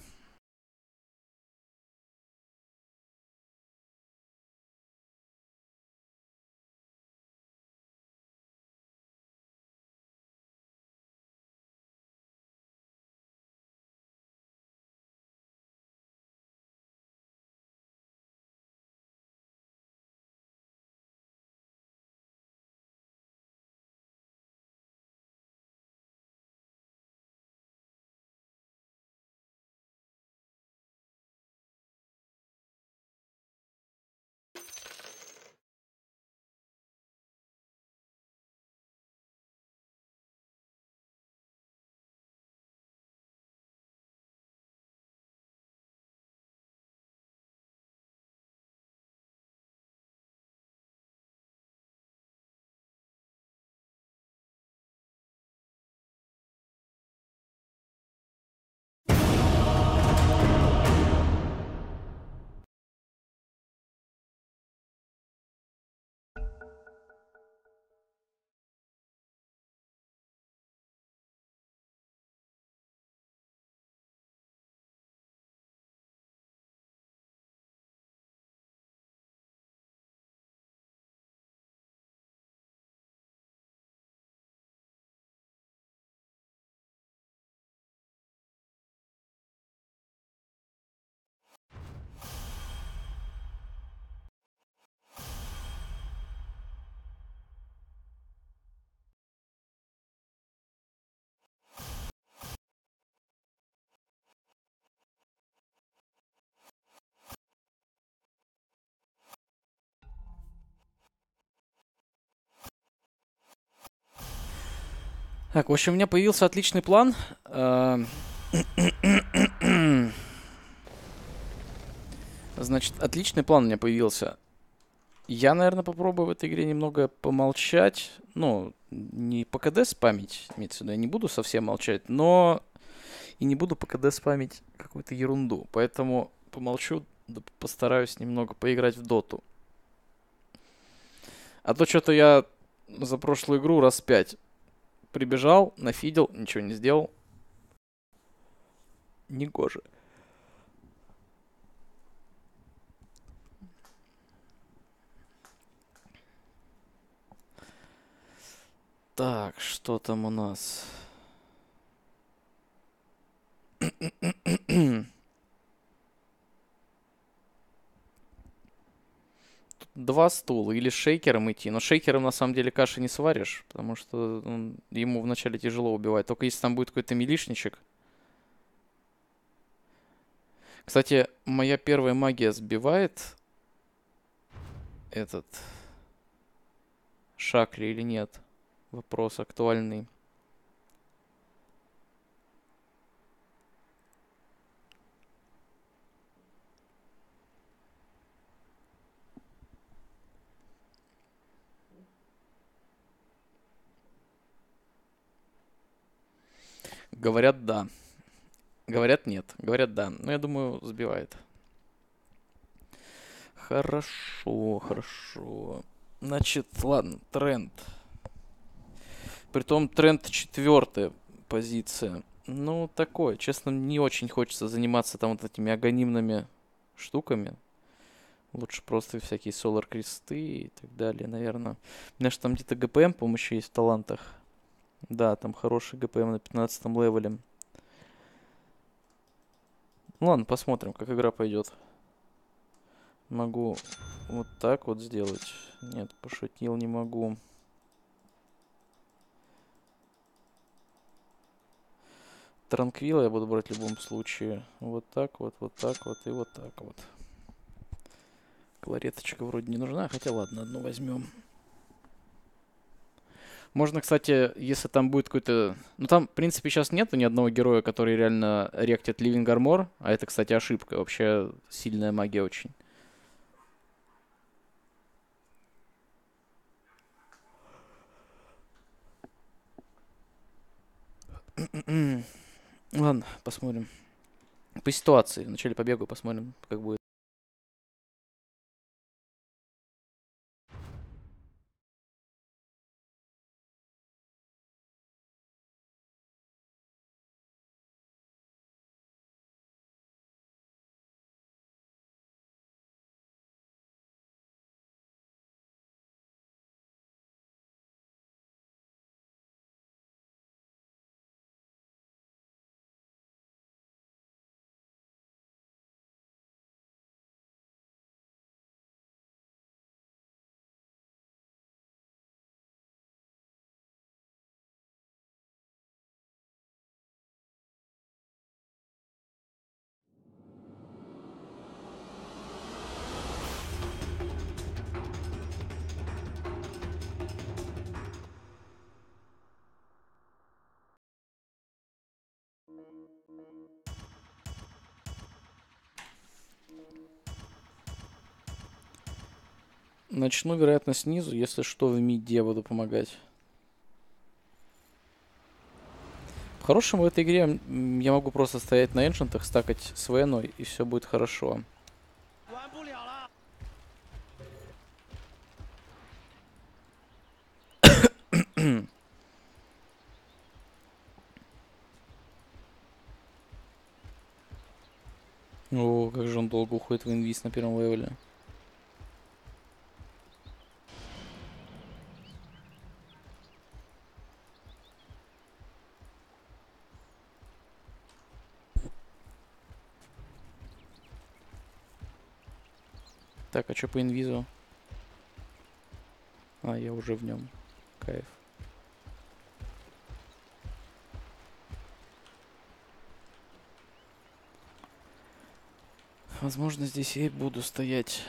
Так, в общем, у меня появился отличный план. Э, Значит, отличный план у меня появился. Я, наверное, попробую в этой игре немного помолчать. Ну, не по КД спамить, имеется в виду, я не буду совсем молчать, но и не буду по КД спамить какую-то ерунду. Поэтому помолчу, да постараюсь немного поиграть в доту. А то что-то я за прошлую игру раз пять прибежал, нафидел, ничего не сделал. Негоже. Так, что там у нас? Два стула или шейкером идти. Но шейкером на самом деле каши не сваришь, потому что он- ему вначале тяжело убивать. Только если там будет какой-то милишничек. Кстати, моя первая магия сбивает этот Шакли или нет? Вопрос актуальный. Говорят, да. Говорят, нет. Говорят, да. Но я думаю, сбивает. Хорошо, хорошо. Значит, ладно, тренд. Притом тренд четвертая позиция. Ну, такое. Честно, не очень хочется заниматься там вот этими агонимными штуками. Лучше просто всякие солар кресты и так далее, наверное. У меня же там где-то ГПМ, по-моему, еще есть в талантах. Да, там хороший ГПМ на 15 левеле. Ну ладно, посмотрим, как игра пойдет. Могу вот так вот сделать. Нет, пошутил, не могу. Транквил я буду брать в любом случае. Вот так вот, вот так вот и вот так вот. Клареточка вроде не нужна, хотя ладно, одну возьмем. Можно, кстати, если там будет какой-то... Ну, там, в принципе, сейчас нету ни одного героя, который реально ректит Living Armor. А это, кстати, ошибка. Вообще сильная магия очень. Ладно, посмотрим. По ситуации. Вначале побегу, посмотрим, как будет. Начну, вероятно, снизу. Если что, в миде буду помогать. По-хорошему в этой игре я могу просто стоять на эншентах, стакать с Веной, и все будет хорошо. О, как же он долго уходит в инвиз на первом левеле. Так, а что по инвизу? А, я уже в нем. Кайф. Возможно, здесь я и буду стоять.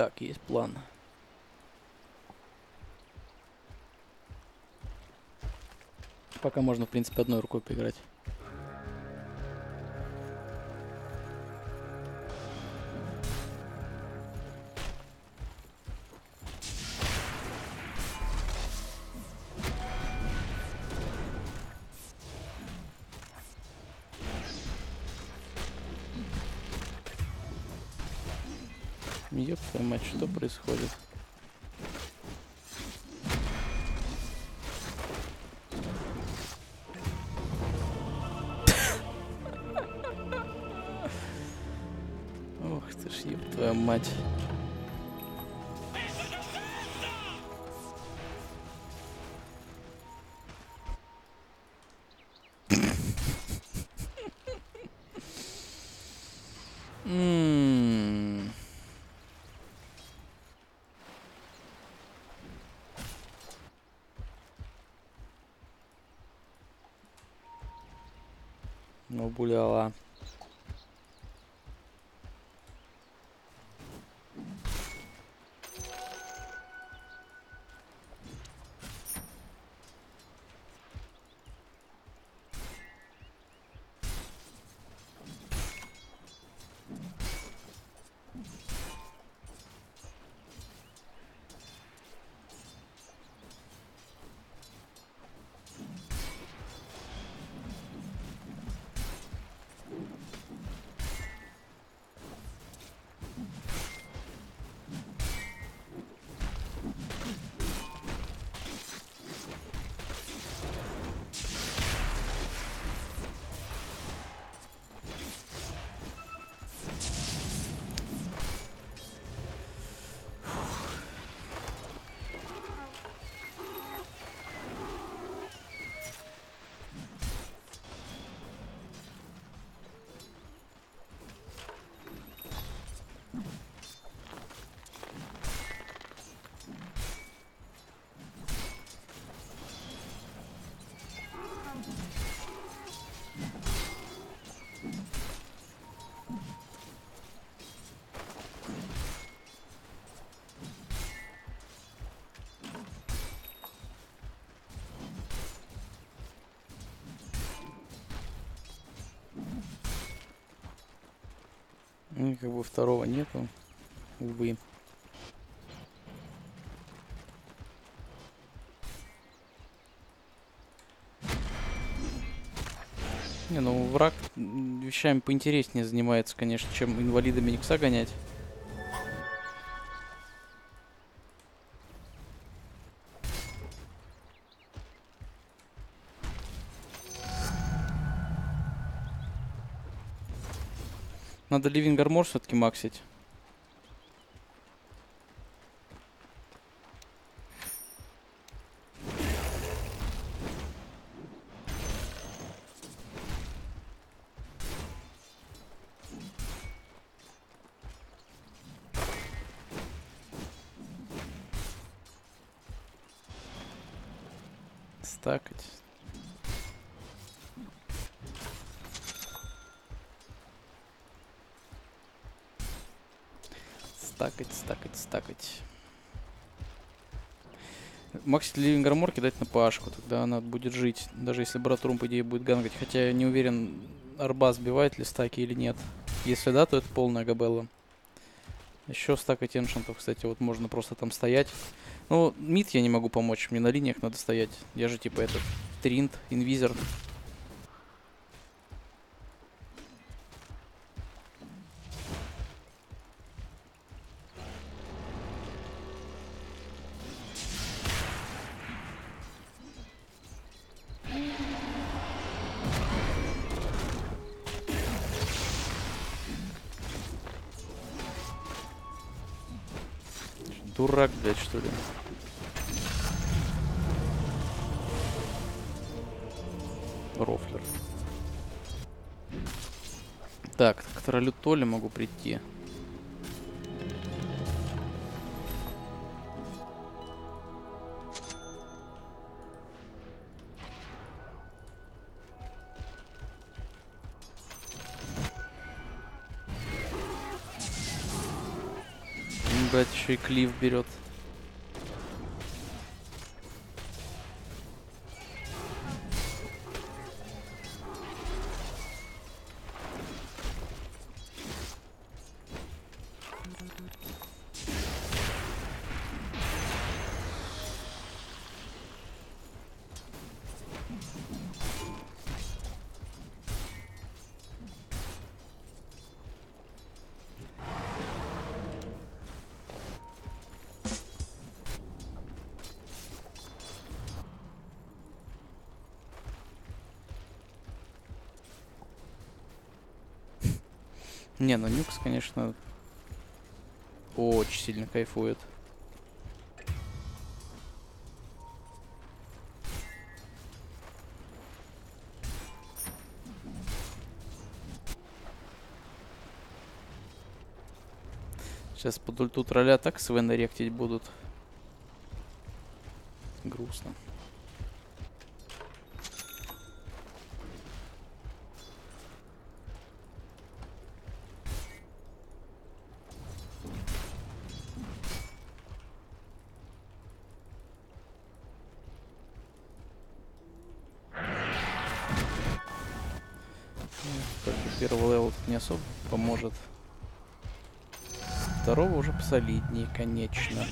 Так, есть план. Пока можно, в принципе, одной рукой поиграть. Происходит? Ну, буляла. Ну, как бы второго нету. Увы. Не, ну враг вещами поинтереснее занимается, конечно, чем инвалидами Никса гонять. Надо Living Armor все-таки максить. Стакать. Стакать, стакать, стакать. Максит Ливинг Армор кидать на пашку, тогда она будет жить. Даже если Братрум, по идее, будет гангать. Хотя я не уверен, арба сбивает ли стаки или нет. Если да, то это полная габелла. Еще стакать эншентов, кстати, вот можно просто там стоять. Ну, мид я не могу помочь, мне на линиях надо стоять. Я же типа этот Тринт, Инвизор. Так, к троллю Толе могу прийти. блядь, еще и клиф берет. Кайфует. Сейчас под ульту тролля так Свена ректить будут. Грустно. Посолиднее, конечно.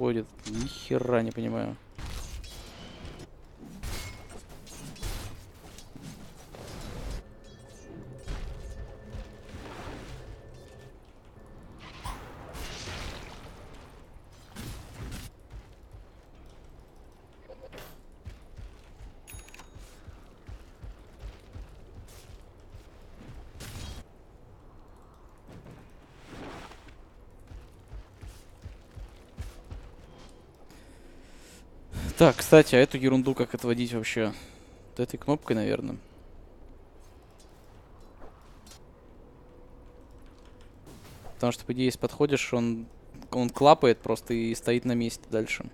Происходит? Ни хера не понимаю. Так, кстати, а эту ерунду как отводить вообще? Вот этой кнопкой, наверное. Потому что, по идее, если подходишь, он, он клапает просто и стоит на месте дальше.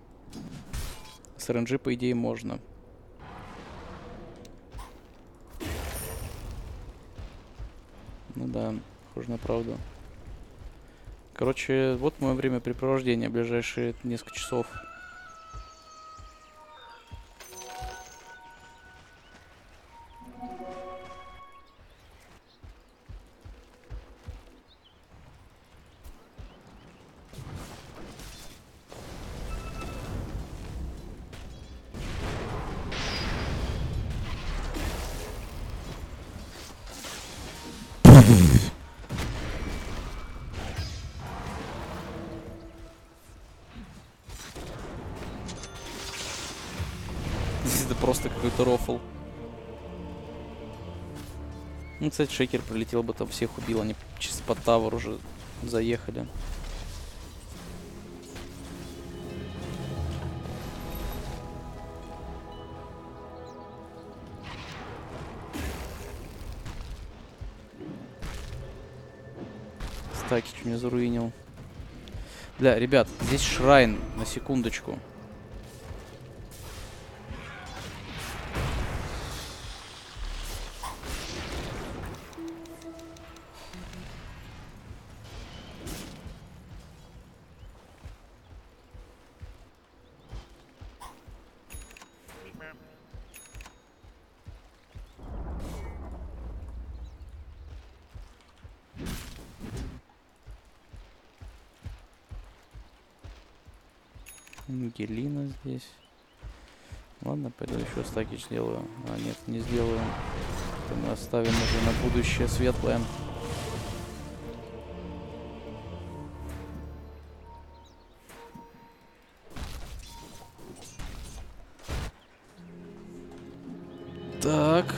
С RNG, по идее, можно. Ну да, похоже на правду. Короче, вот мое времяпрепровождение, ближайшие несколько часов. 30 шейкер прилетел бы там всех убил, они через под тавер уже заехали. Стаки чуть не заруинил. Бля, ребят, здесь шрайн, на секундочку. Здесь. Ладно, пойду еще стаки сделаю. А, нет, не сделаю. Это мы оставим уже на будущее светлое. Так.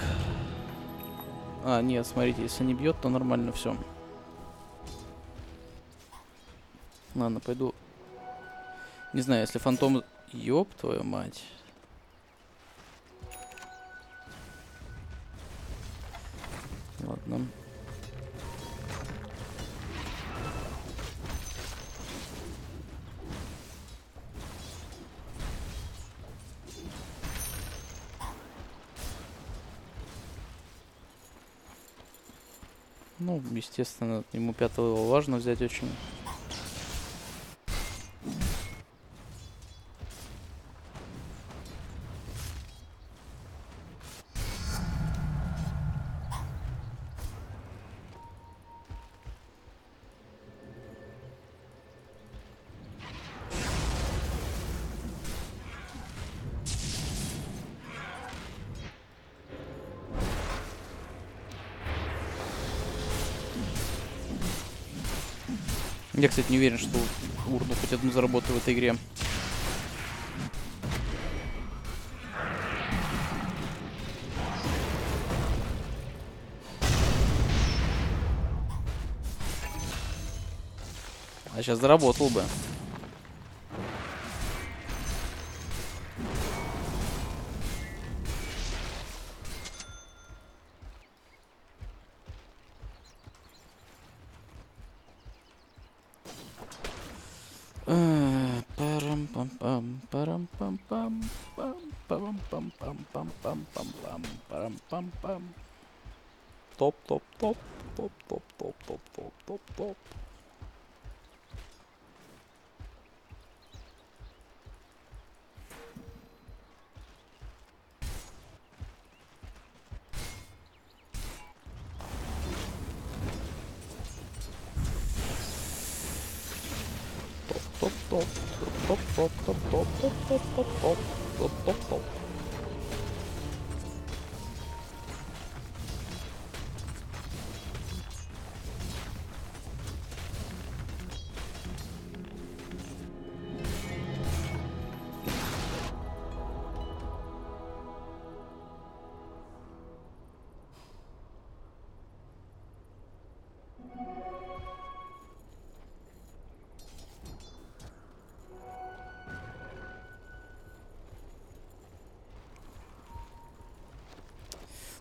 А, нет, смотрите, если не бьет, то нормально все. Ладно, пойду. Не знаю, если фантом... Ёб твою мать. Ладно. Ну, естественно, ему пятого важно взять очень. Не уверен, что урну хоть одну заработаю в этой игре. А сейчас заработал бы.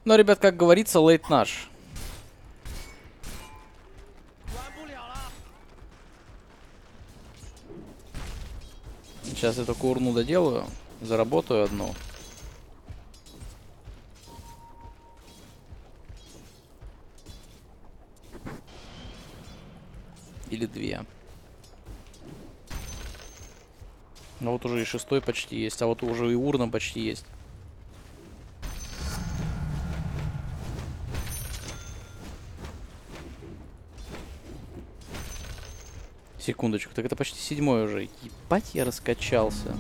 Ну, ребят, как говорится, лейт наш. Сейчас я только урну доделаю. Заработаю одну. Или две. Ну вот уже и шестой почти есть, а вот уже и урна почти есть. Секундочку, так это почти седьмой уже. Ебать, я раскачался.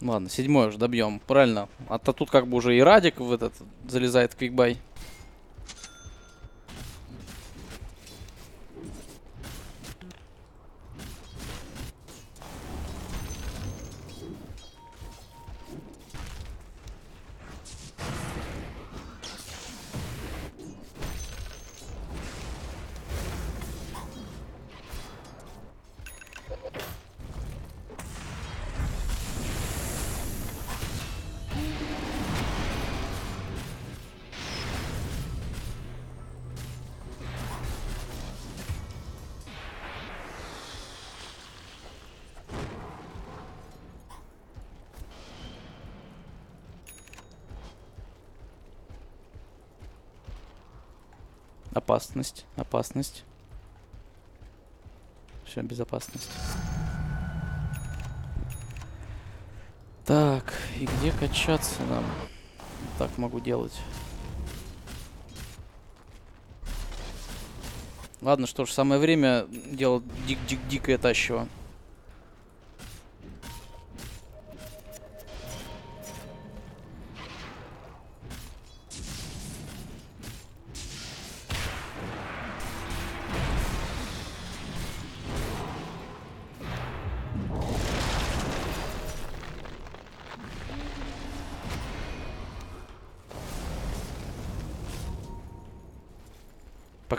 Ладно, седьмой уже добьем, правильно. А то тут как бы уже и Радик в этот залезает в квикбай. Опасность, опасность. Все, безопасность. Так, и где качаться нам? Так могу делать. Ладно, что ж, самое время делать дик-дик-дикое тащево.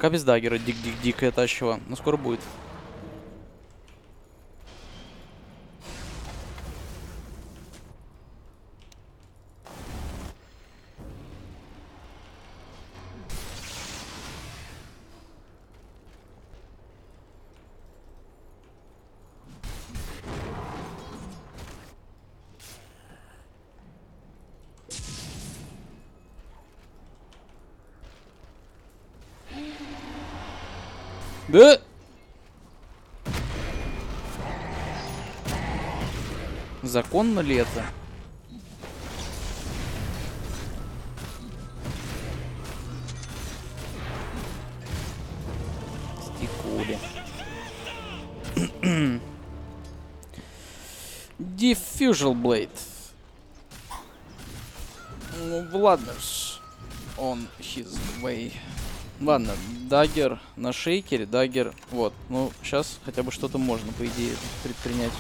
Пока без даггера, дик-дик-дикое тащево. Но скоро будет. Законно ли это? Стикули. Diffusal Blade. Ну, ладно. On his way. Ладно, dagger на shaker е, dagger, вот. Ну, сейчас хотя бы что-то можно, по идее, предпринять.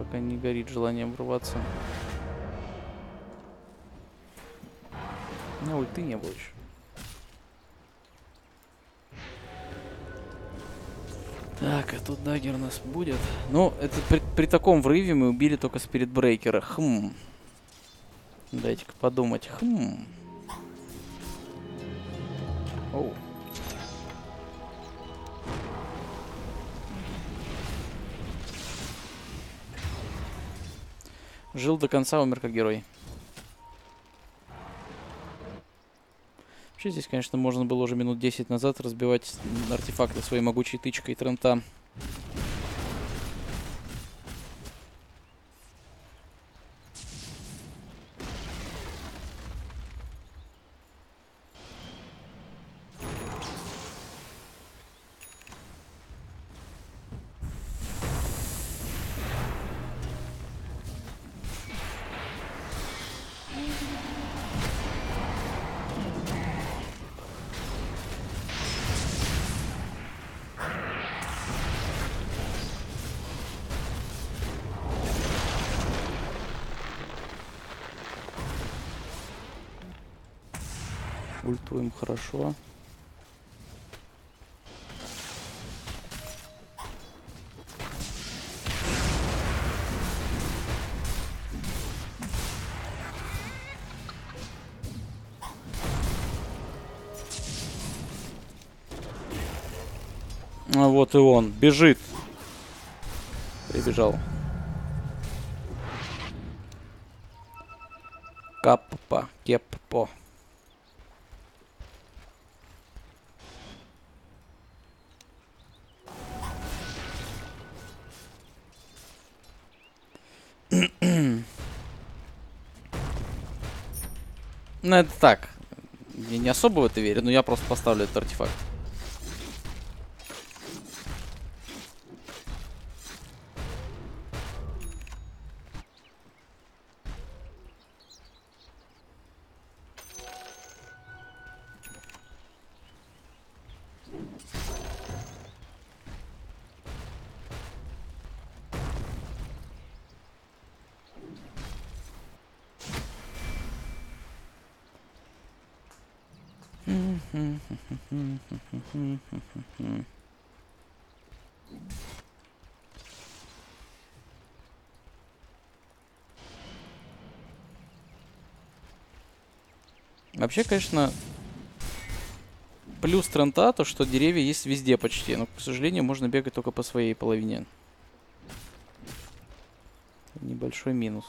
Пока не горит желанием врываться. У меня ульты не было еще. Так, а тут дагер у нас будет. Ну, это при, при таком врыве мы убили только спирит брейкера. Хм. Дайте-ка подумать. Хм. Жил до конца, умер как герой. Вообще здесь, конечно, можно было уже минут 10 назад разбивать артефакты своей могучей тычкой Трента. Ультуем хорошо. А вот и он. Бежит. Прибежал. Каппа, Ну, это так. Я не особо в это верю, но я просто поставлю этот артефакт. Вообще, конечно, плюс трента, то что деревья есть везде почти. Но, к сожалению, можно бегать только по своей половине. Небольшой минус.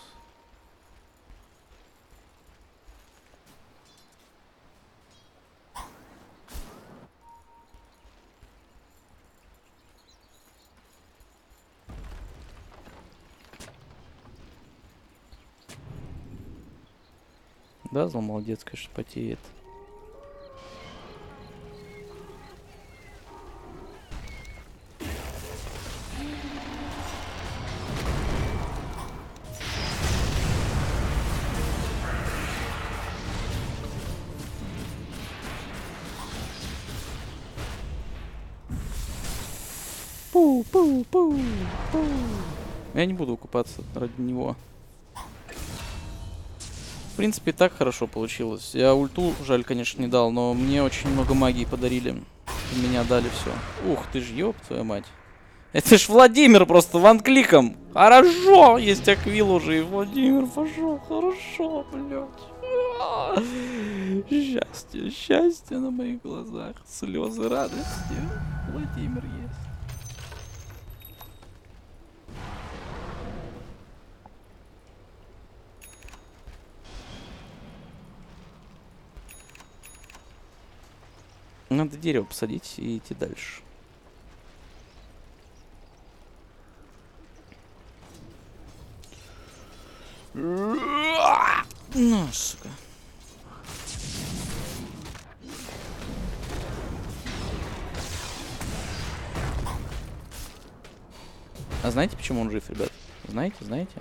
Зал молодец, конечно, потеет. Пу, пу, пу, пу. Я не буду купаться ради него. Принципе, так хорошо получилось. Я ульту, жаль, конечно, не дал, но мне очень много магии подарили. И меня дали все. Ух ты ж, ёб твою мать. Это ж Владимир просто ван-кликом. Хорошо, есть Аквил уже, и Владимир пошел. Хорошо, блядь. А, Счастье, счастье на моих глазах. Слезы радости. Владимир есть. Надо дерево посадить и идти дальше. Ну, сука. А знаете, почему он жив, ребят? Знаете, знаете?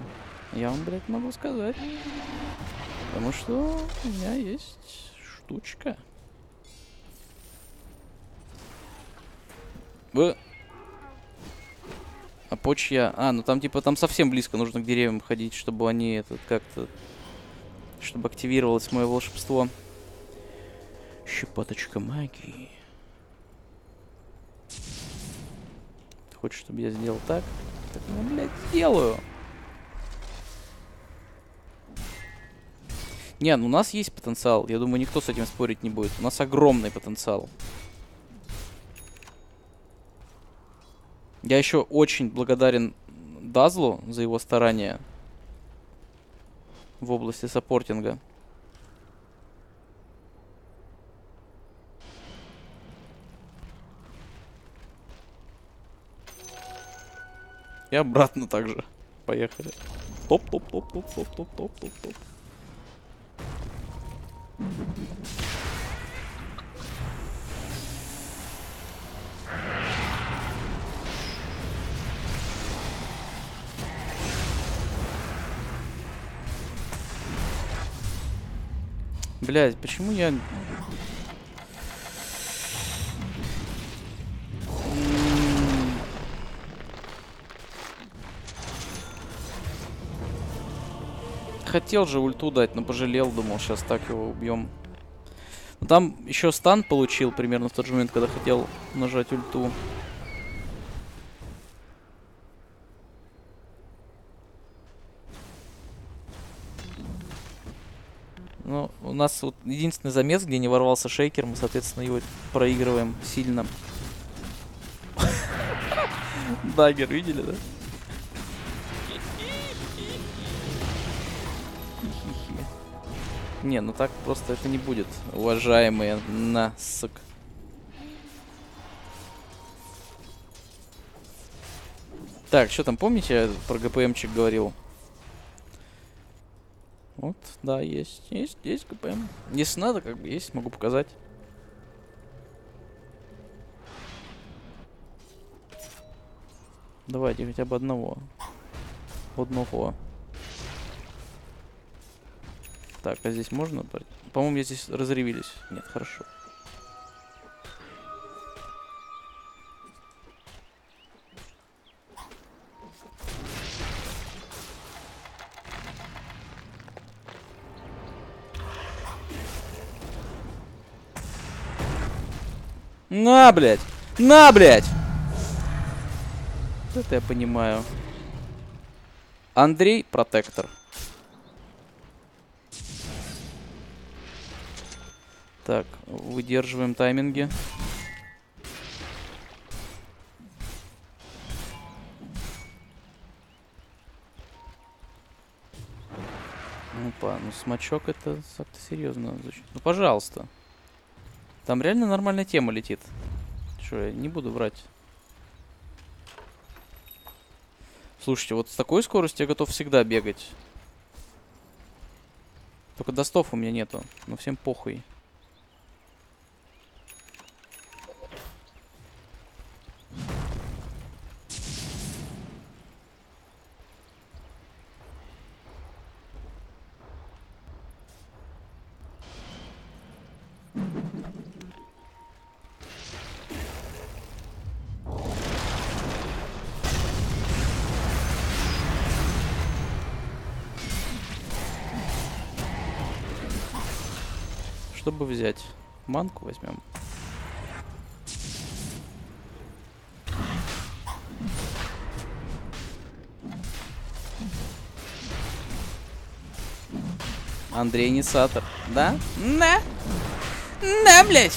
Я вам, блядь, могу сказать. Потому что у меня есть штучка. А почья... А, ну там типа там совсем близко нужно к деревьям ходить, чтобы они этот как-то... Чтобы активировалось мое волшебство. Щепоточка магии. Ты хочешь, чтобы я сделал так? Так, ну, блядь, сделаю. Не, ну у нас есть потенциал. Я думаю, никто с этим спорить не будет. У нас огромный потенциал. Я еще очень благодарен Дазлу за его старания в области саппортинга. И обратно также. Поехали. Топ-топ-топ-топ-топ-топ-топ-топ. Блять, почему я... Хотел же ульту дать, но пожалел, думал, сейчас так его убьем. Там еще стан получил примерно в тот же момент, когда хотел нажать ульту. Ну, у нас вот единственный замес, где не ворвался шейкер, мы, соответственно, его проигрываем сильно. Дагер, видели, да? Не, ну так просто это не будет, уважаемые насок. Так, что там, помните, я про ГПМчик говорил? Вот, да, есть, есть, есть ГПМ. Если надо, как бы есть, могу показать. Давайте хотя бы одного. Одного. Так, а здесь можно? По-моему, я здесь разревились. Нет, хорошо. На, блядь! На, блядь! Это я понимаю. Андрей Протектор. Так, выдерживаем тайминги. Опа, ну смачок это как-то серьезно звучит. Ну, пожалуйста. Там реально нормальная тема летит. Что, я не буду врать. Слушайте, вот с такой скоростью я готов всегда бегать. Только достов у меня нету. Но всем похуй. Взять манку возьмем. Андрей Несатор. Да? На! На, блядь!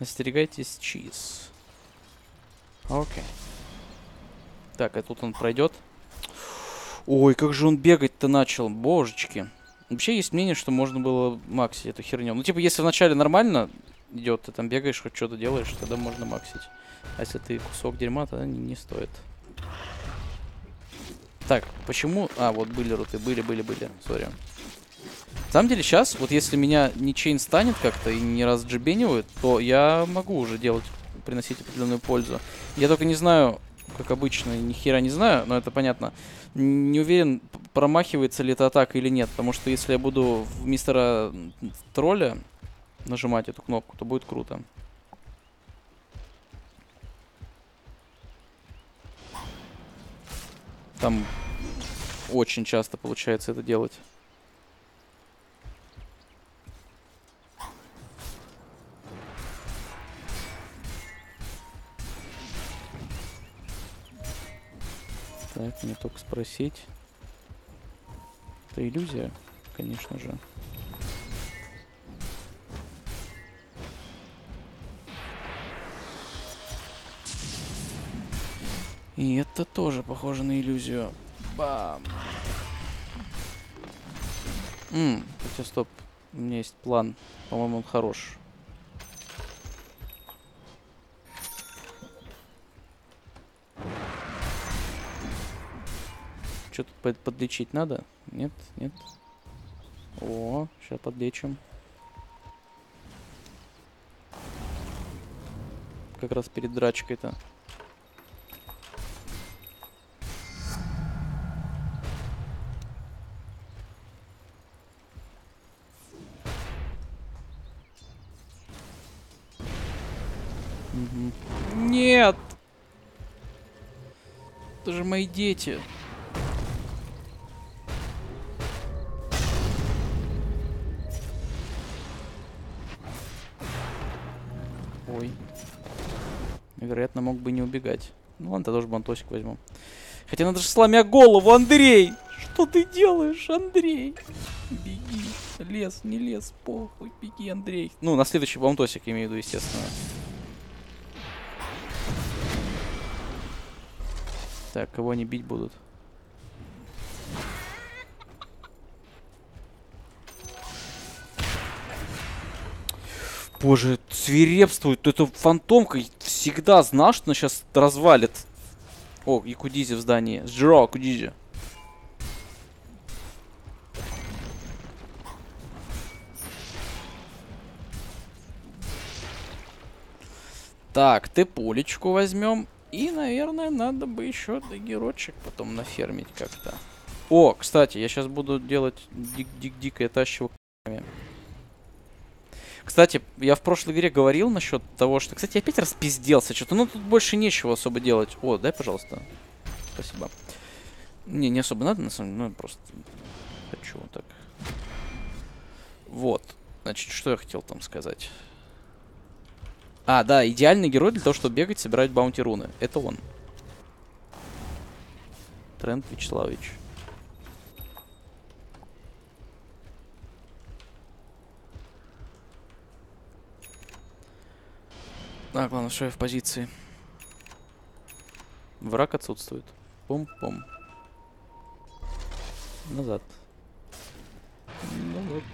Остерегайтесь чиз. Окей. Так, а тут он пройдет. Ой, как же он бегать-то начал, божечки. Вообще есть мнение, что можно было максить эту херню. Ну, типа, если вначале нормально идет, ты там бегаешь, хоть что-то делаешь, тогда можно максить. А если ты кусок дерьма, тогда не, не стоит. Так, почему... А, вот были руты, были, были, были, сори. На самом деле, сейчас, вот если меня не чейн станет как-то и не разджибенивают, то я могу уже делать, приносить определенную пользу. Я только не знаю, как обычно, ни хера не знаю, но это понятно. Не уверен, промахивается ли эта атака или нет, потому что если я буду в мистера тролля нажимать эту кнопку, то будет круто. Там очень часто получается это делать. Так, мне только спросить. Это иллюзия, конечно же. И это тоже похоже на иллюзию. Бам. М, хотя стоп. У меня есть план. По-моему, он хорош. Что-то под- подлечить надо? Нет, нет. О, сейчас подлечим. Как раз перед драчкой-то. Нет! Это же мои дети. Вероятно, мог бы не убегать. Ну ладно, тогда тоже бантосик возьму. Хотя надо же сломя голову, Андрей! Что ты делаешь, Андрей? Беги. Лес, не лес, похуй, беги, Андрей. Ну, на следующий бантосик имею в виду, естественно. Так, кого они бить будут? Боже, свирепствует. Эта фантомка всегда знал, что она сейчас развалит. О, и Кудизи в здании. Сжро, Кудизи. Так, ты пулечку возьмем. И, наверное, надо бы еще дагерочек потом нафермить как-то. О, кстати, я сейчас буду делать дик-дик-дикое тащево к***ами. Кстати, я в прошлой игре говорил насчет того, что... Кстати, я опять распизделся. Что-то, ну, тут больше нечего особо делать. О, дай, пожалуйста. Спасибо. Не, не особо надо, на самом деле. Ну, просто хочу вот так. Вот. Значит, что я хотел там сказать? А, да, идеальный герой для того, чтобы бегать, собирать баунти руны. Это он. Тренд Вячеславович. Так, ладно, что я в позиции. Враг отсутствует. Пум-пум. Назад. Ну вот.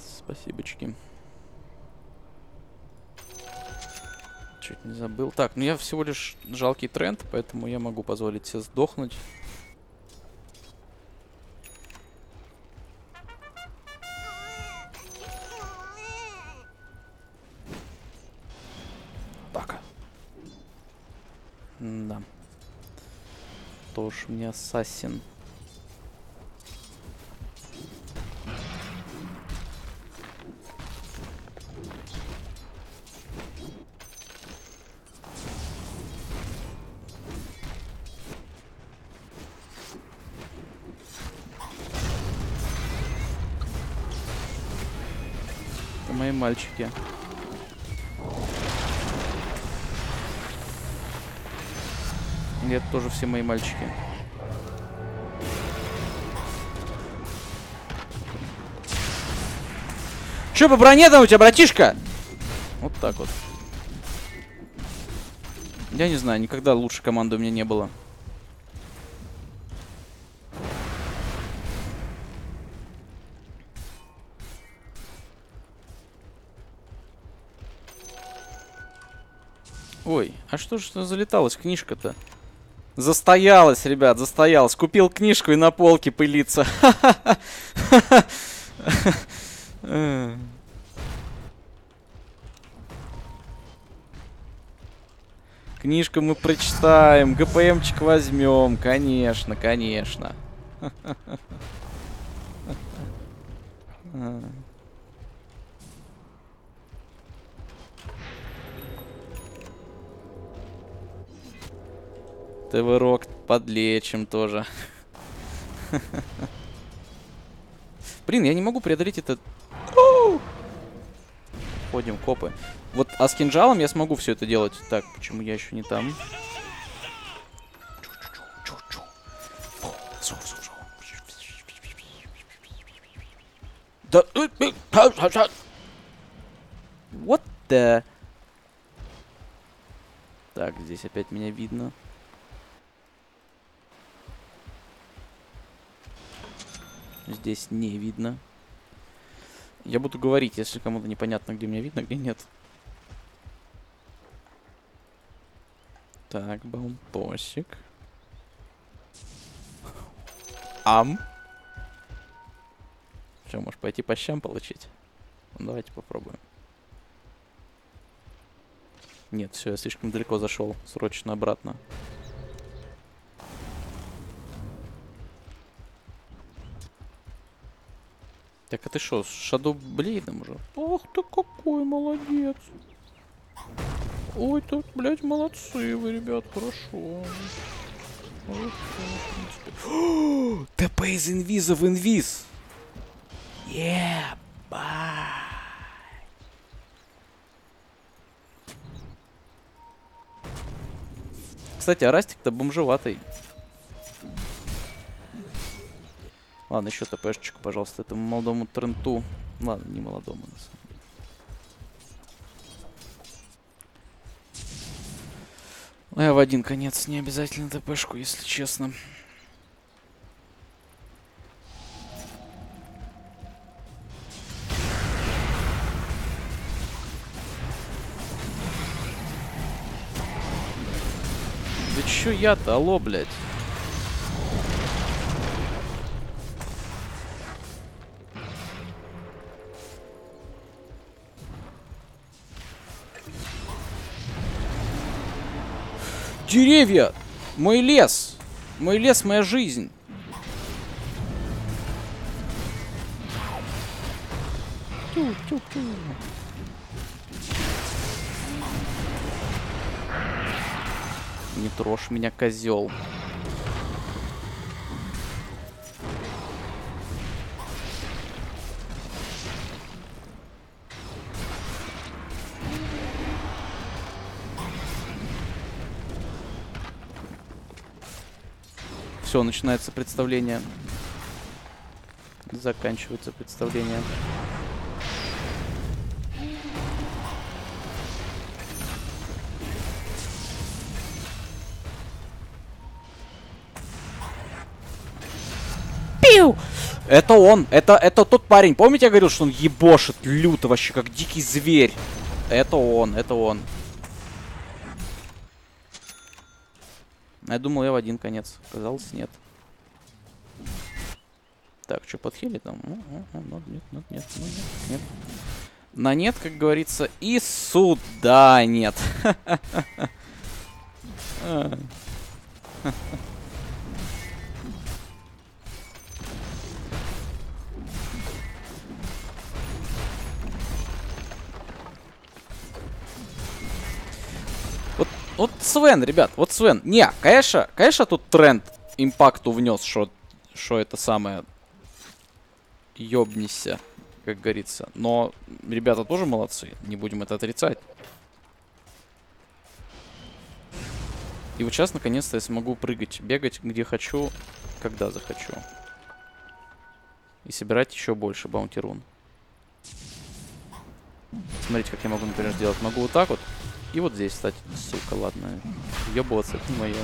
Спасибочки. Чуть не забыл. Так, ну я всего лишь жалкий тренд, поэтому я могу позволить себе сдохнуть. Да. Тоже мне ассасин. Мои мальчики. И это тоже все мои мальчики. Че по броне там у тебя, братишка? Вот так вот. Я не знаю, никогда лучше команды у меня не было. Ой, а что же залеталась книжка-то? Застоялась, ребят, застоялась. Купил книжку и на полке пылится. Э. Книжку мы прочитаем, ГПМчик возьмем, конечно, конечно. А. ТВ-рок подлечим тоже. Блин, я не могу преодолеть этот... Ходим, копы. Вот, а с кинжалом я смогу все это делать. Так, почему я еще не там? Да... What the... Так, здесь опять меня видно. Здесь не видно. Я буду говорить, если кому-то непонятно, где меня видно, где нет. Так, бомбосик. Ам. Что, может пойти по щам получить? Ну, давайте попробуем. Нет, все, я слишком далеко зашел. Срочно обратно. Так, а ты что, с Shadow Блейдом уже? Ох ты какой молодец. Ой, тут, блядь, молодцы вы, ребят, хорошо. ТП из инвиза в инвиз. Ебать. Кстати, а Растик-то бомжеватый. Ладно, еще ТПшечку, пожалуйста, этому молодому тренту. Ладно, не молодому, на самом деле. Ну, я в один конец не обязательно ТПшку, если честно. Да чё я-то, алло, блядь. Деревья! Мой лес! Мой лес, моя жизнь! Не трожь меня, козел. Все, начинается представление. Заканчивается представление. Пиу! Это он, это, это тот парень. Помните, я говорил, что он ебошит люто вообще, как дикий зверь? Это он, это он. Я думал, я в один конец. Оказалось, нет. Так, что подхили там? Ну, ну, ну, ну, Нет, нет, нет, ну, нет, нет. На нет, как говорится, и сюда нет. Вот, Свен, ребят, вот Свен. Не, конечно, конечно тут тренд импакту внес, что что это самое ёбнися, как говорится. Но ребята тоже молодцы, не будем это отрицать. И вот сейчас, наконец-то, я смогу прыгать, бегать где хочу, когда захочу. И собирать еще больше баунти рун. Смотрите, как я могу, например, сделать. Могу вот так вот. И вот здесь, кстати. Сука, ладно. Ёбываться, это не мое.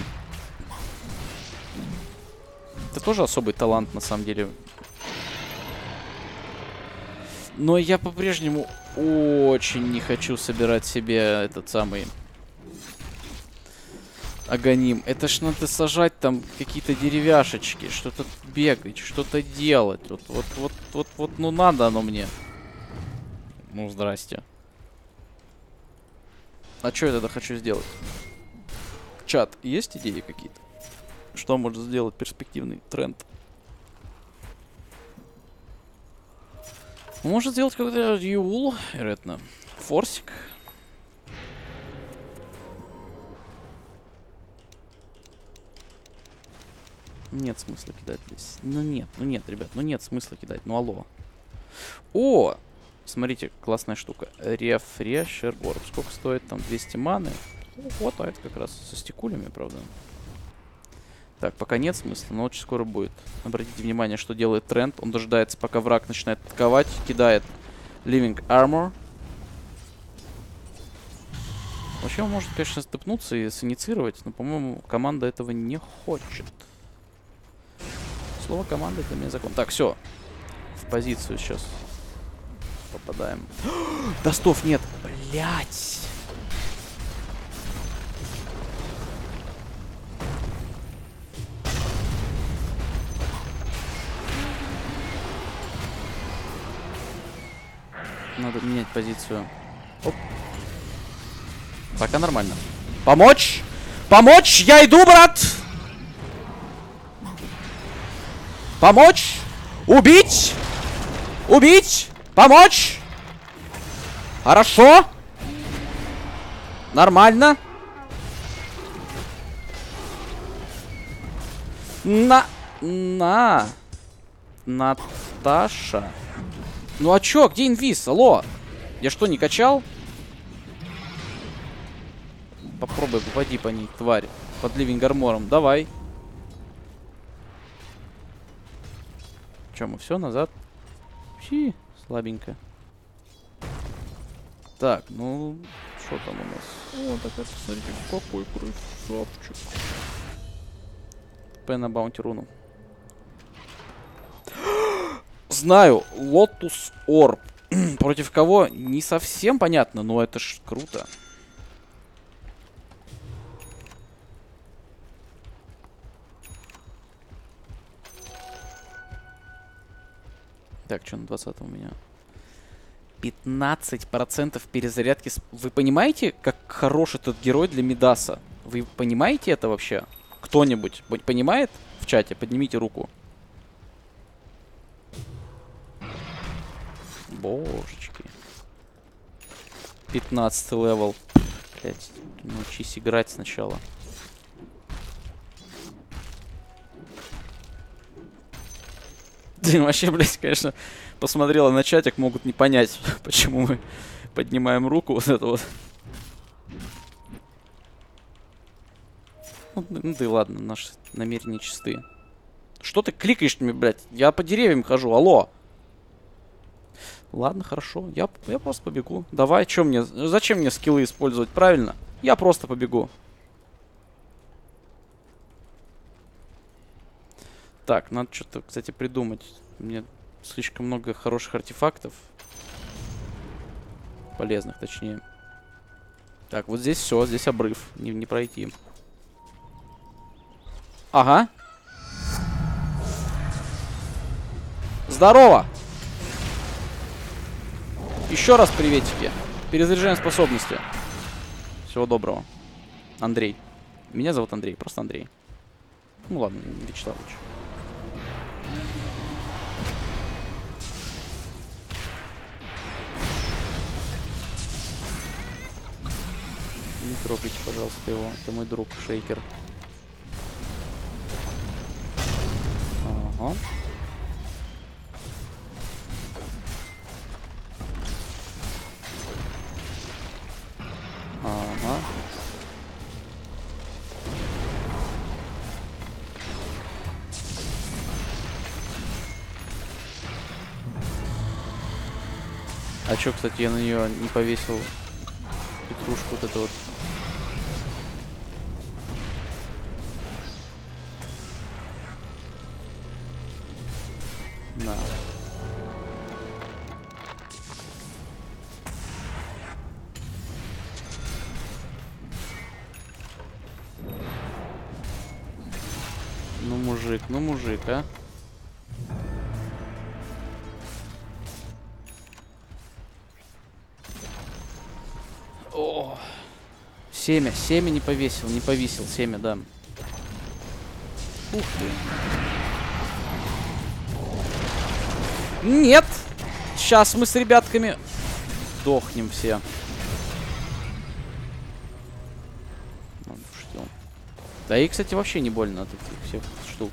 Это тоже особый талант, на самом деле. Но я по-прежнему очень не хочу собирать себе этот самый агоним. Это ж надо сажать там какие-то деревяшечки, что-то бегать, что-то делать. Вот, вот, вот, вот, вот, ну надо оно мне. Ну, здрасте. А что я тогда хочу сделать? Чат, есть идеи какие-то? Что может сделать перспективный тренд? Может сделать какой-то Юл, вероятно. Форсик. Нет смысла кидать здесь. Ну нет, ну нет, ребят, ну нет смысла кидать. Ну алло. О! Смотрите, классная штука. Рефрешер Орб. Сколько стоит там? 200 маны. Вот, а это как раз со стекулями, правда. Так, пока нет смысла, но очень скоро будет. Обратите внимание, что делает тренд. Он дожидается, пока враг начинает атаковать. Кидает Living Armor. Вообще он может, конечно, степнуться и синициировать, но, по-моему, команда этого не хочет. Слово команда это мне закон. Так, все. В позицию сейчас попадаем. Достов нет. Блять. Надо менять позицию. Оп. Пока нормально. Помочь! Помочь! Я иду, брат! Помочь! Убить! Убить! Помочь! Хорошо! Нормально. На... На... Наташа. Ну а чё, где инвиз? Алло? Я что, не качал? Попробуй, попади по ней, тварь. Под ливень армором. Давай. Чё, мы все назад? Чи, слабенько. Так, ну, что там у нас? О, так это, смотрите, какой красавчик. П на баунти руну. Знаю, Lotus Orb. Против кого? Не совсем понятно, но это ж круто. Так, что на 20 у меня? 15% перезарядки. Вы понимаете, как хорош этот герой для Мидаса? Вы понимаете это вообще? Кто-нибудь понимает в чате? Поднимите руку. Божечки. 15 level. Блять, научись играть сначала. Блин, вообще, блядь, конечно, посмотрела на чатик, могут не понять, почему мы поднимаем руку вот это вот. Ну, ну да и ладно, наши намерения чистые. Что ты кликаешь мне, блядь? Я по деревьям хожу, алло. Ладно, хорошо. Я, я просто побегу. Давай, что мне... Зачем мне скиллы использовать? Правильно. Я просто побегу. Так, надо что-то, кстати, придумать. Мне слишком много хороших артефактов. Полезных, точнее. Так, вот здесь все, здесь обрыв. Не, не пройти. Ага. Здорово! Еще раз приветики. Перезаряжаем способности. Всего доброго. Андрей. Меня зовут Андрей, просто Андрей. Ну ладно, Вячеслав Не трогайте, пожалуйста, его. Это мой друг, Шейкер. Ага. Ага. А чё, кстати, я на нее не повесил петрушку вот эту вот. Семя, семя не повесил, не повесил, семя, да. Ух ты. Нет! Сейчас мы с ребятками дохнем все. Да и, кстати, вообще не больно от этих всех штук.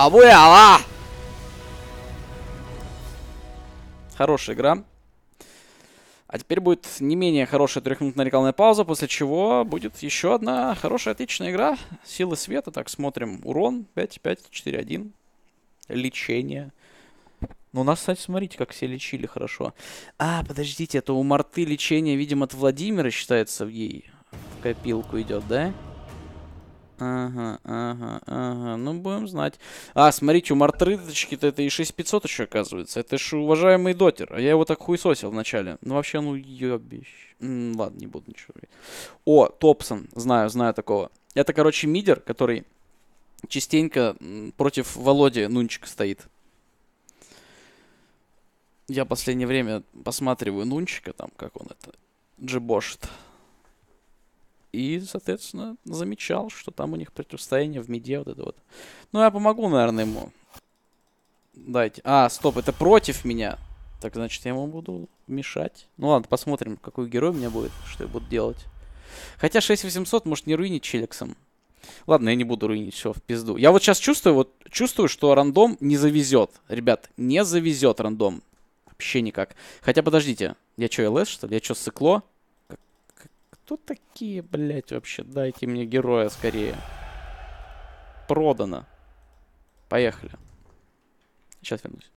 Абуяла! Хорошая игра. А теперь будет не менее хорошая трехминутная рекламная пауза, после чего будет еще одна хорошая, отличная игра. Силы света. Так, смотрим. Урон 5, 5, 4, 1. Лечение. Ну, у нас, кстати, смотрите, как все лечили хорошо. А, подождите, это у Марты лечение, видимо, от Владимира считается ей. В копилку идет, да? Ага, ага, ага. Ну, будем знать. А, смотрите, у Мартрыдочки-то это и 6500 еще оказывается. Это ж уважаемый дотер. А я его так хуесосил вначале. Ну, вообще, ну, ёбищ. М, ладно, не буду ничего говорить. О, Топсон. Знаю, знаю такого. Это, короче, мидер, который частенько м, против Володи Нунчика стоит. Я последнее время посматриваю Нунчика, там, как он это, джибошит. И, соответственно, замечал, что там у них противостояние в меде вот это вот. Ну, я помогу, наверное, ему. Дайте. А, стоп, это против меня. Так, значит, я ему буду мешать. Ну ладно, посмотрим, какой герой у меня будет, что я буду делать. Хотя 6800 может не руинить Челиксом. Ладно, я не буду руинить, все, в пизду. Я вот сейчас чувствую, вот чувствую, что рандом не завезет. Ребят, не завезет рандом. Вообще никак. Хотя, подождите, я что, ЛС, что ли? Я что, сыкло? Кто такие, блядь, вообще? Дайте мне героя скорее. Продано. Поехали. Сейчас вернусь.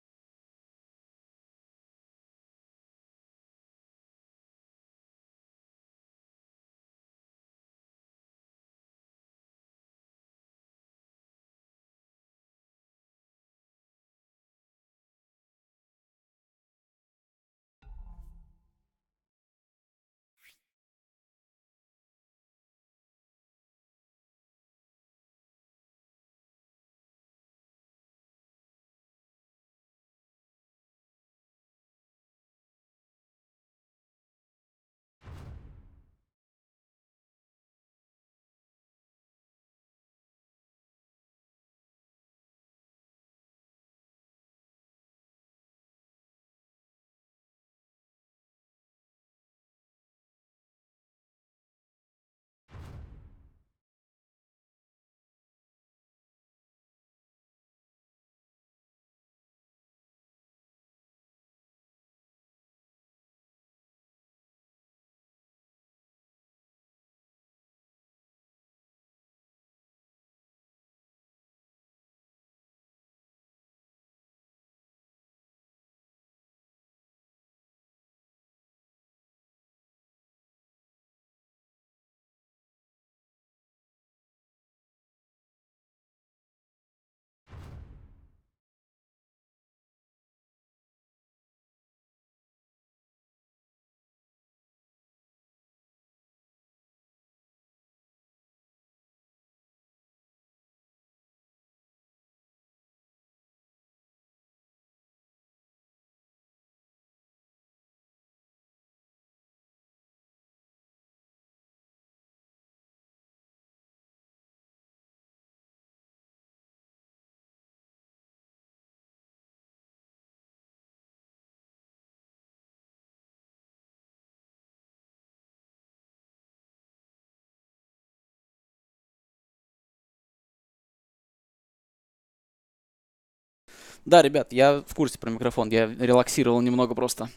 Да, ребят, я в курсе про микрофон. Я релаксировал немного просто.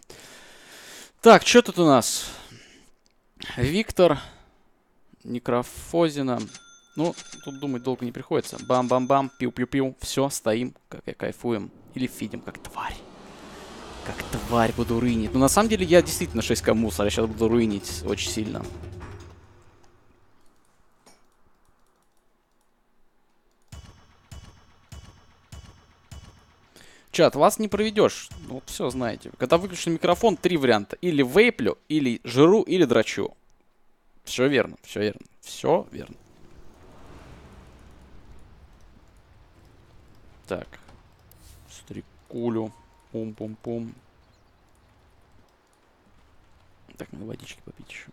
Так, что тут у нас? Виктор, Некрофозина. Ну, тут думать долго не приходится. Бам-бам-бам, пиу-пиу-пиу. Все, стоим, как и кайфуем. Или фидим, как тварь. Как тварь буду рынить. Ну, на самом деле, я действительно 6к мусор. Я сейчас буду рынить очень сильно. Чат, вас не проведешь. Ну, вот все знаете. Когда выключен микрофон, три варианта. Или вейплю, или жру, или драчу. Все верно, все верно. Все верно. Так. Стрекулю. Пум-пум-пум. Так, надо водички попить еще.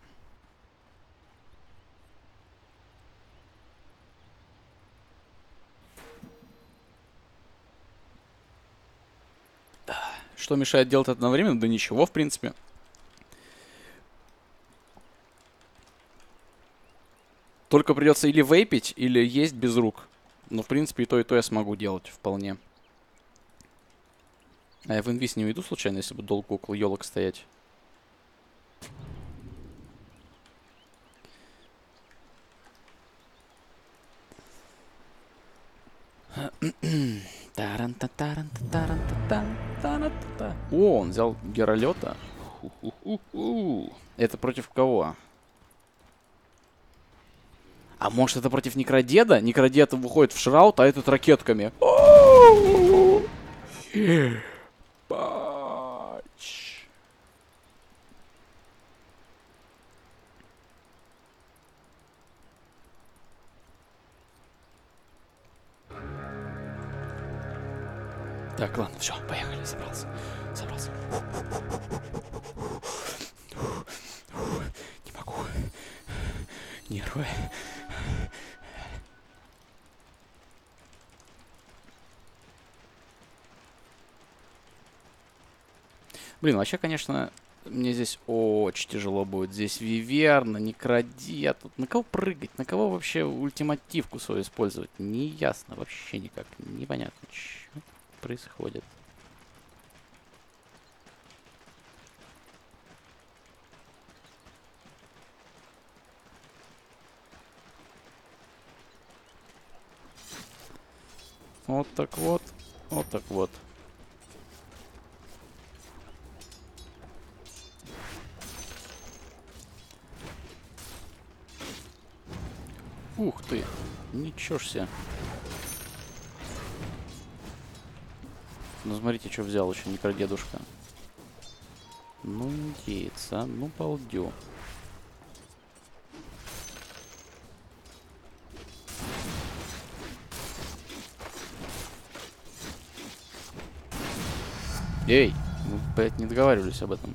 Что мешает делать одновременно? Да ничего, в принципе. Только придется или вейпить, или есть без рук. Но, в принципе, и то, и то я смогу делать вполне. А я в инвиз не уйду случайно, если буду долго около елок стоять? Таран-та-таран-та-таран-та-тан-таран-та-та. О, он взял Геролета. Это против кого? А может это против Некродеда? Некродед выходит в шраут, а этот ракетками. Так, ладно, все, поехали, собрался. Собрался. Не могу. Нервы. Блин, вообще, конечно, мне здесь очень тяжело будет. Здесь Виверна, Некроди, тут на кого прыгать? На кого вообще ультимативку свою использовать? Не ясно вообще никак. Непонятно, что происходит. Вот так вот. Вот так вот. Ух ты. Ничего себе. Ну, смотрите, что взял еще некродедушка. Ну, индейца, а? ну, балдю. Эй, мы, блядь, не договаривались об этом.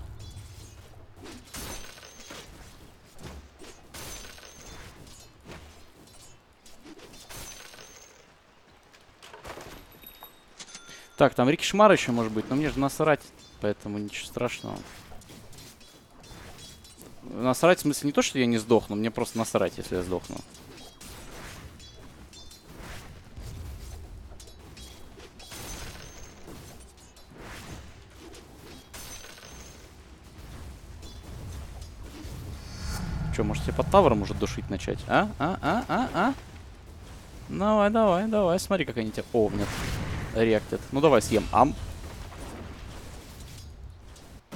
Так, там Рики Шмар еще может быть, но мне же насрать, поэтому ничего страшного. Насрать в смысле не то, что я не сдохну, мне просто насрать, если я сдохну. Че, может тебе под тавром уже душить начать? А? А? А? А? А? Давай, давай, давай. Смотри, как они тебя... О, нет. Реактед. Ну, давай съем. Ам.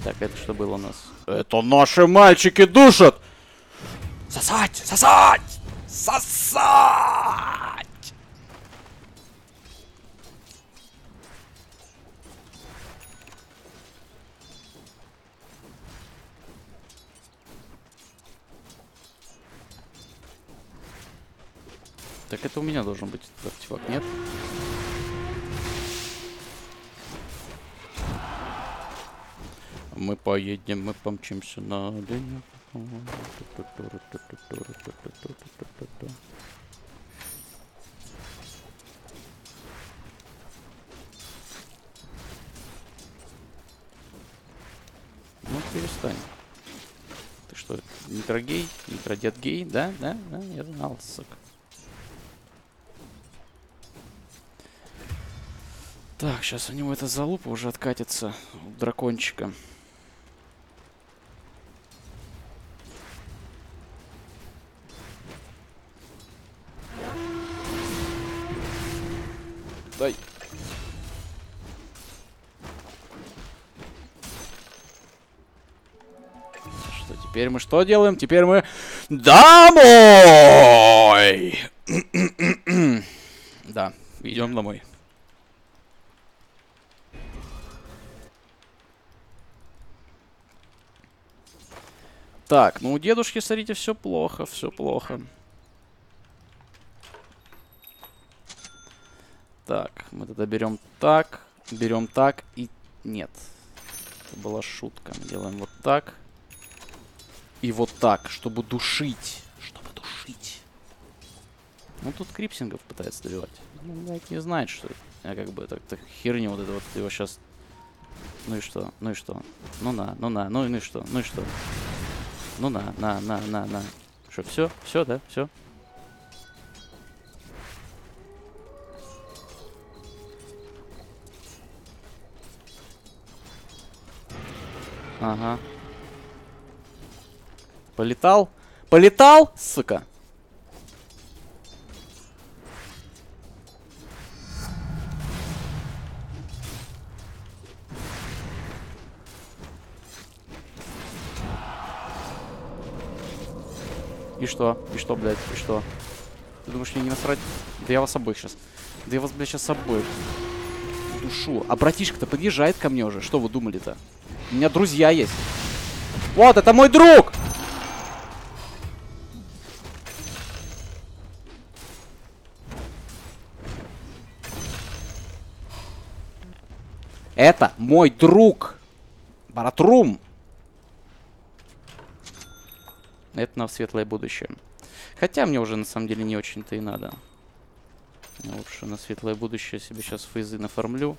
Так, это что было у нас? Это наши мальчики душат! Сосать! Сосать! Сосать! Так это у меня должен быть артефакт, нет? Мы поедем, мы помчимся на оленях. Ну, перестань. Ты что, микрогей? Микродед гей? Да, да, да, я знал, сука. Так, сейчас у него эта залупа уже откатится. у Дракончика. Теперь мы что делаем? Теперь мы домой! да, идем домой. Так, ну у дедушки, смотрите, все плохо, все плохо. Так, мы тогда берем так, берем так и... Нет. Это была шутка. Мы делаем вот так. И вот так, чтобы душить. Чтобы душить. Ну, тут Крипсингов пытается добивать. Ну, блядь, не знает, что я как бы так, так херню вот это вот его сейчас... Ну и что? Ну и что? Ну на, ну на, ну и что? Ну и что? Ну на, на, на, на, на. Что, все? Все, да? Все? Ага. Полетал? Полетал, сука? И что? И что, блядь? И что? Ты думаешь, мне не насрать? Да я вас обоих сейчас. Да я вас, блядь, сейчас обоих. Душу. А братишка-то подъезжает ко мне уже. Что вы думали-то? У меня друзья есть. Вот, это мой друг! Это мой друг. Баратрум. Это на светлое будущее. Хотя мне уже на самом деле не очень-то и надо. Лучше на светлое будущее себе сейчас фейзы нафармлю.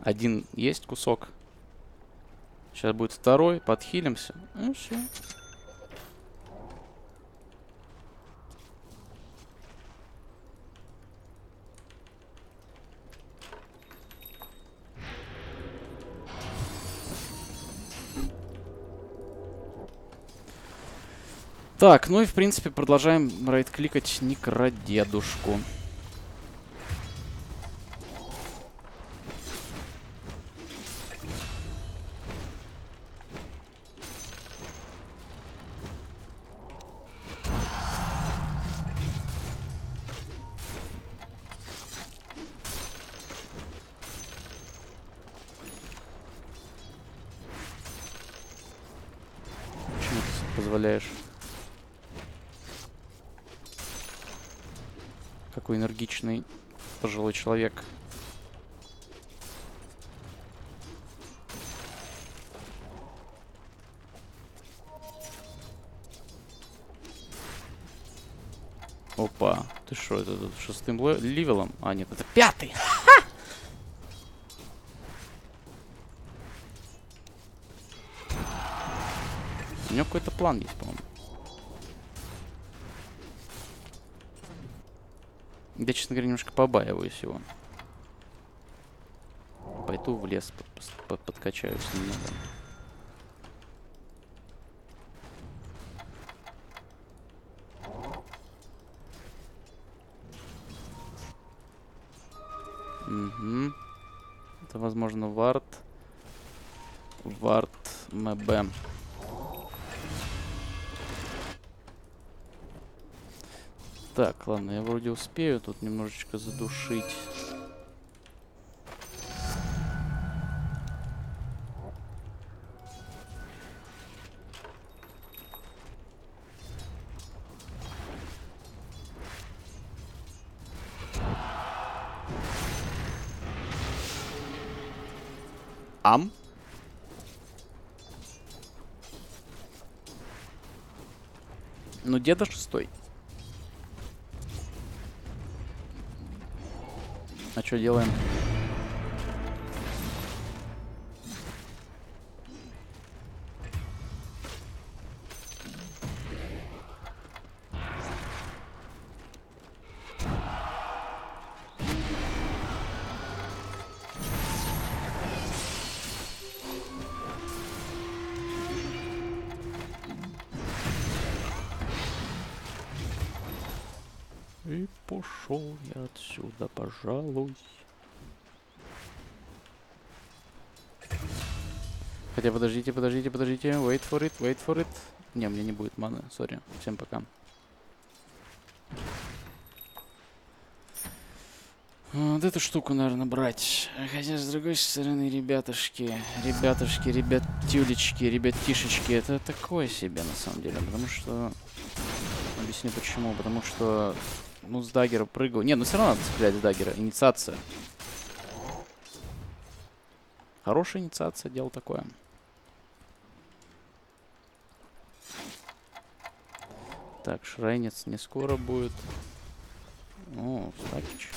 Один есть кусок. Сейчас будет второй, подхилимся. Ну все. Так, ну и в принципе продолжаем райт-кликать Никродедушку. Почему человек. Опа, ты что, это тут шестым ле- ливелом? А, нет, это пятый! У него какой-то план есть, по-моему. Я, честно говоря, немножко побаиваюсь его. Пойду в лес, под- под- подкачаюсь немного. Угу. Это, возможно, вард. Вард МБ. Так, ладно, я вроде успею тут немножечко задушить. Ам? Ну, деда шестой. А что делаем? Хотя подождите, подождите, подождите. Wait for it, wait for it. Не, мне не будет маны, сори. Всем пока. Вот эту штуку, наверное, брать. Хотя, с другой стороны, ребятушки, ребятушки, ребятюлечки, ребятишечки, это такое себе, на самом деле. Потому что... Объясню почему. Потому что, ну, с даггера прыгал. Не, ну все равно надо цеплять с даггера. Инициация. Хорошая инициация, дело такое. Так, шрайнец не скоро будет. О, Стакич.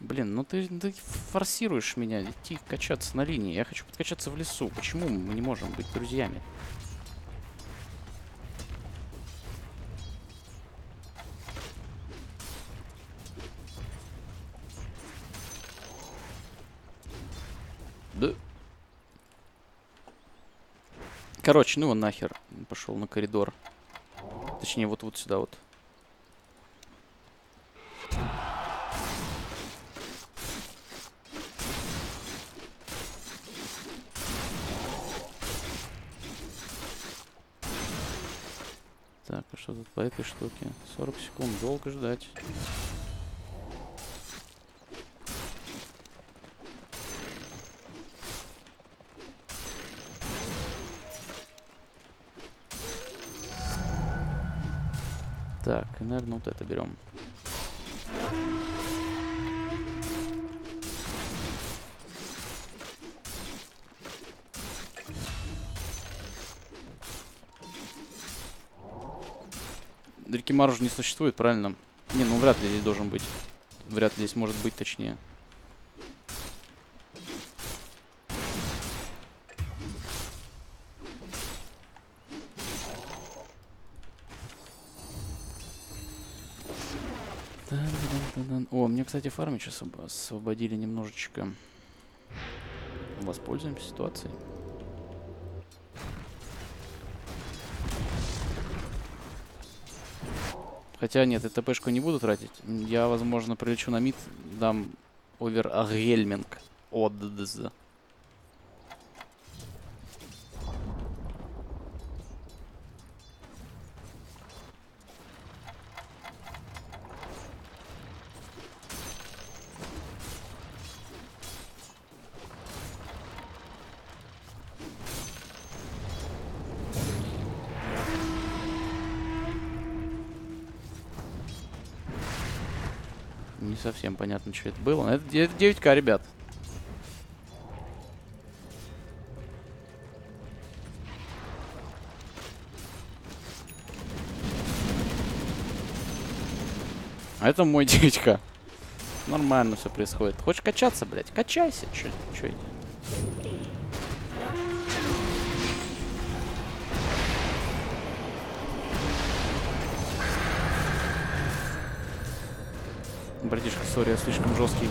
Блин, ну ты, ты форсируешь меня идти качаться на линии. Я хочу подкачаться в лесу. Почему мы не можем быть друзьями? Да. Короче, ну его нахер. Пошел на коридор. Точнее, вот вот сюда вот. Так, а что тут по этой штуке? 40 секунд, долго ждать. Так, наверное, вот это берем. Рикимару же не существует, правильно? Не, ну вряд ли здесь должен быть. Вряд ли здесь может быть, точнее. Кстати, фармич освоб- освободили немножечко. Воспользуемся ситуацией. Хотя нет, я ТПшку не буду тратить. Я, возможно, прилечу на мид, дам овергельминг. Оддз. Что это было. Это, это 9к, ребят. А это мой 9к. Нормально все происходит. Хочешь качаться, блядь? Качайся. Чё, чё Братишка, сори, я слишком жесткий.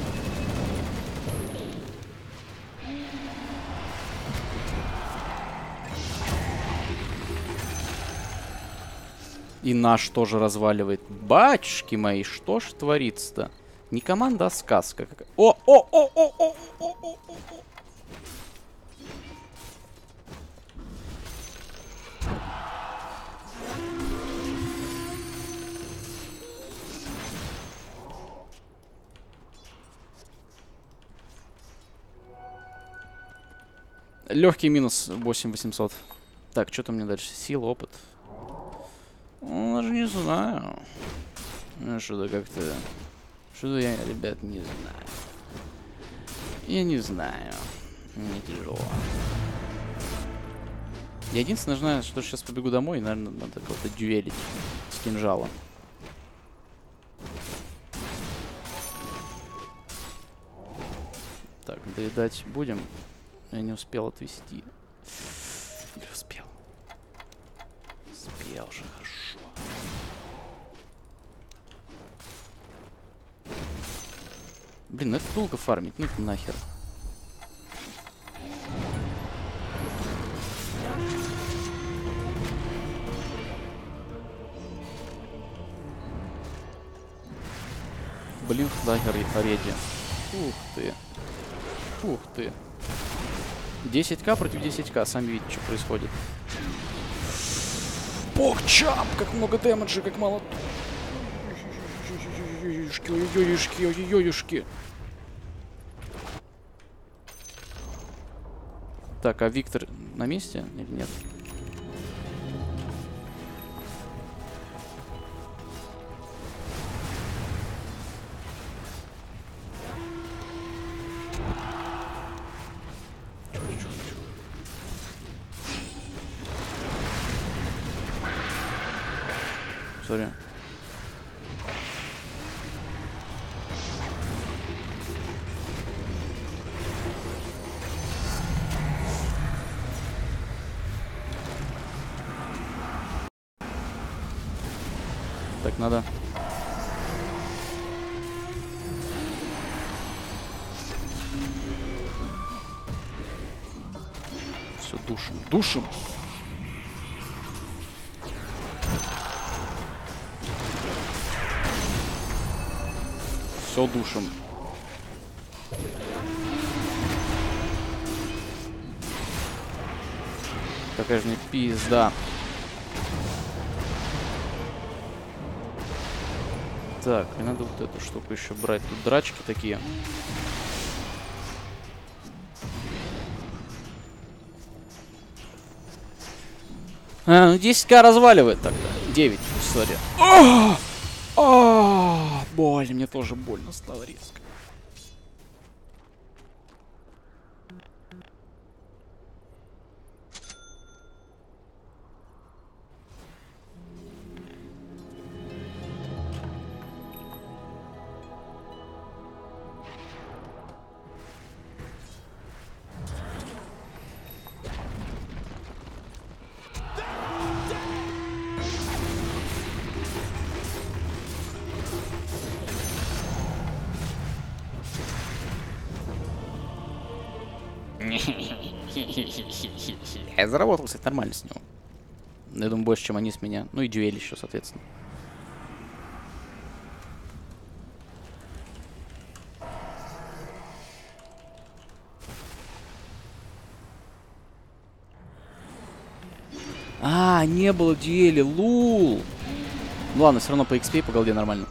И наш тоже разваливает. Батюшки мои, что ж творится-то? Не команда, а сказка. О, о, о, о, о, о, о, о, о. Легкий минус 8800. Так, что там мне дальше? Сила, опыт. Ну, даже не знаю. Ну, что-то как-то... Что-то я, ребят, не знаю. Я не знаю. Мне тяжело. Я единственное знаю, что сейчас побегу домой, и, наверное, надо кого-то дюэлить с кинжала. Так, доедать будем. Я не успел отвести. Или успел? Успел же, хорошо. Блин, ну это долго фармить, ну нахер. Блин, флагер а и Ух ты. Ух ты. 10к против 10к, сами видите, что происходит. Бог чап! Как много дэмэджа, как мало... Юшки, ю ю юшки, ю ю юшки. Так, а Виктор на месте или нет? Мне пизда. Так, и надо вот эту штуку еще брать. Тут драчки такие. А, ну 10к разваливает тогда. 9, сори. А, а, боль, мне тоже больно стало резко. Заработал, кстати, нормально с него. Я думаю, больше, чем они с меня. Ну и дюэль еще, соответственно. А, не было дуэли, лул. Ну ладно, все равно по XP по голде нормально.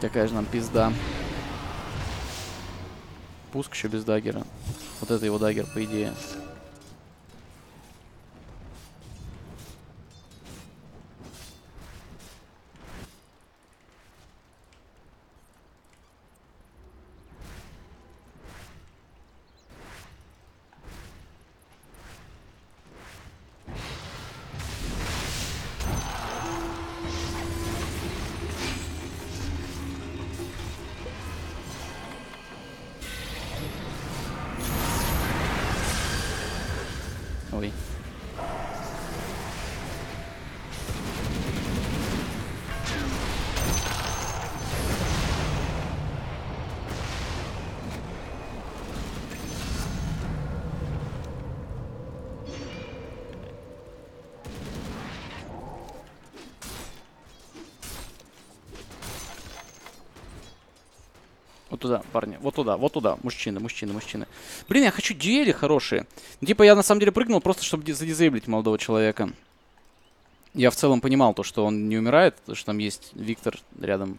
Какая же нам пизда. Пуск еще без даггера. Вот это его даггер, по идее. Парни, вот туда, вот туда, мужчины, мужчины, мужчины. Блин, я хочу дуэли хорошие. Типа я на самом деле прыгнул просто, чтобы ди- задизейблить молодого человека. Я в целом понимал то, что он не умирает, то, что там есть Виктор рядом.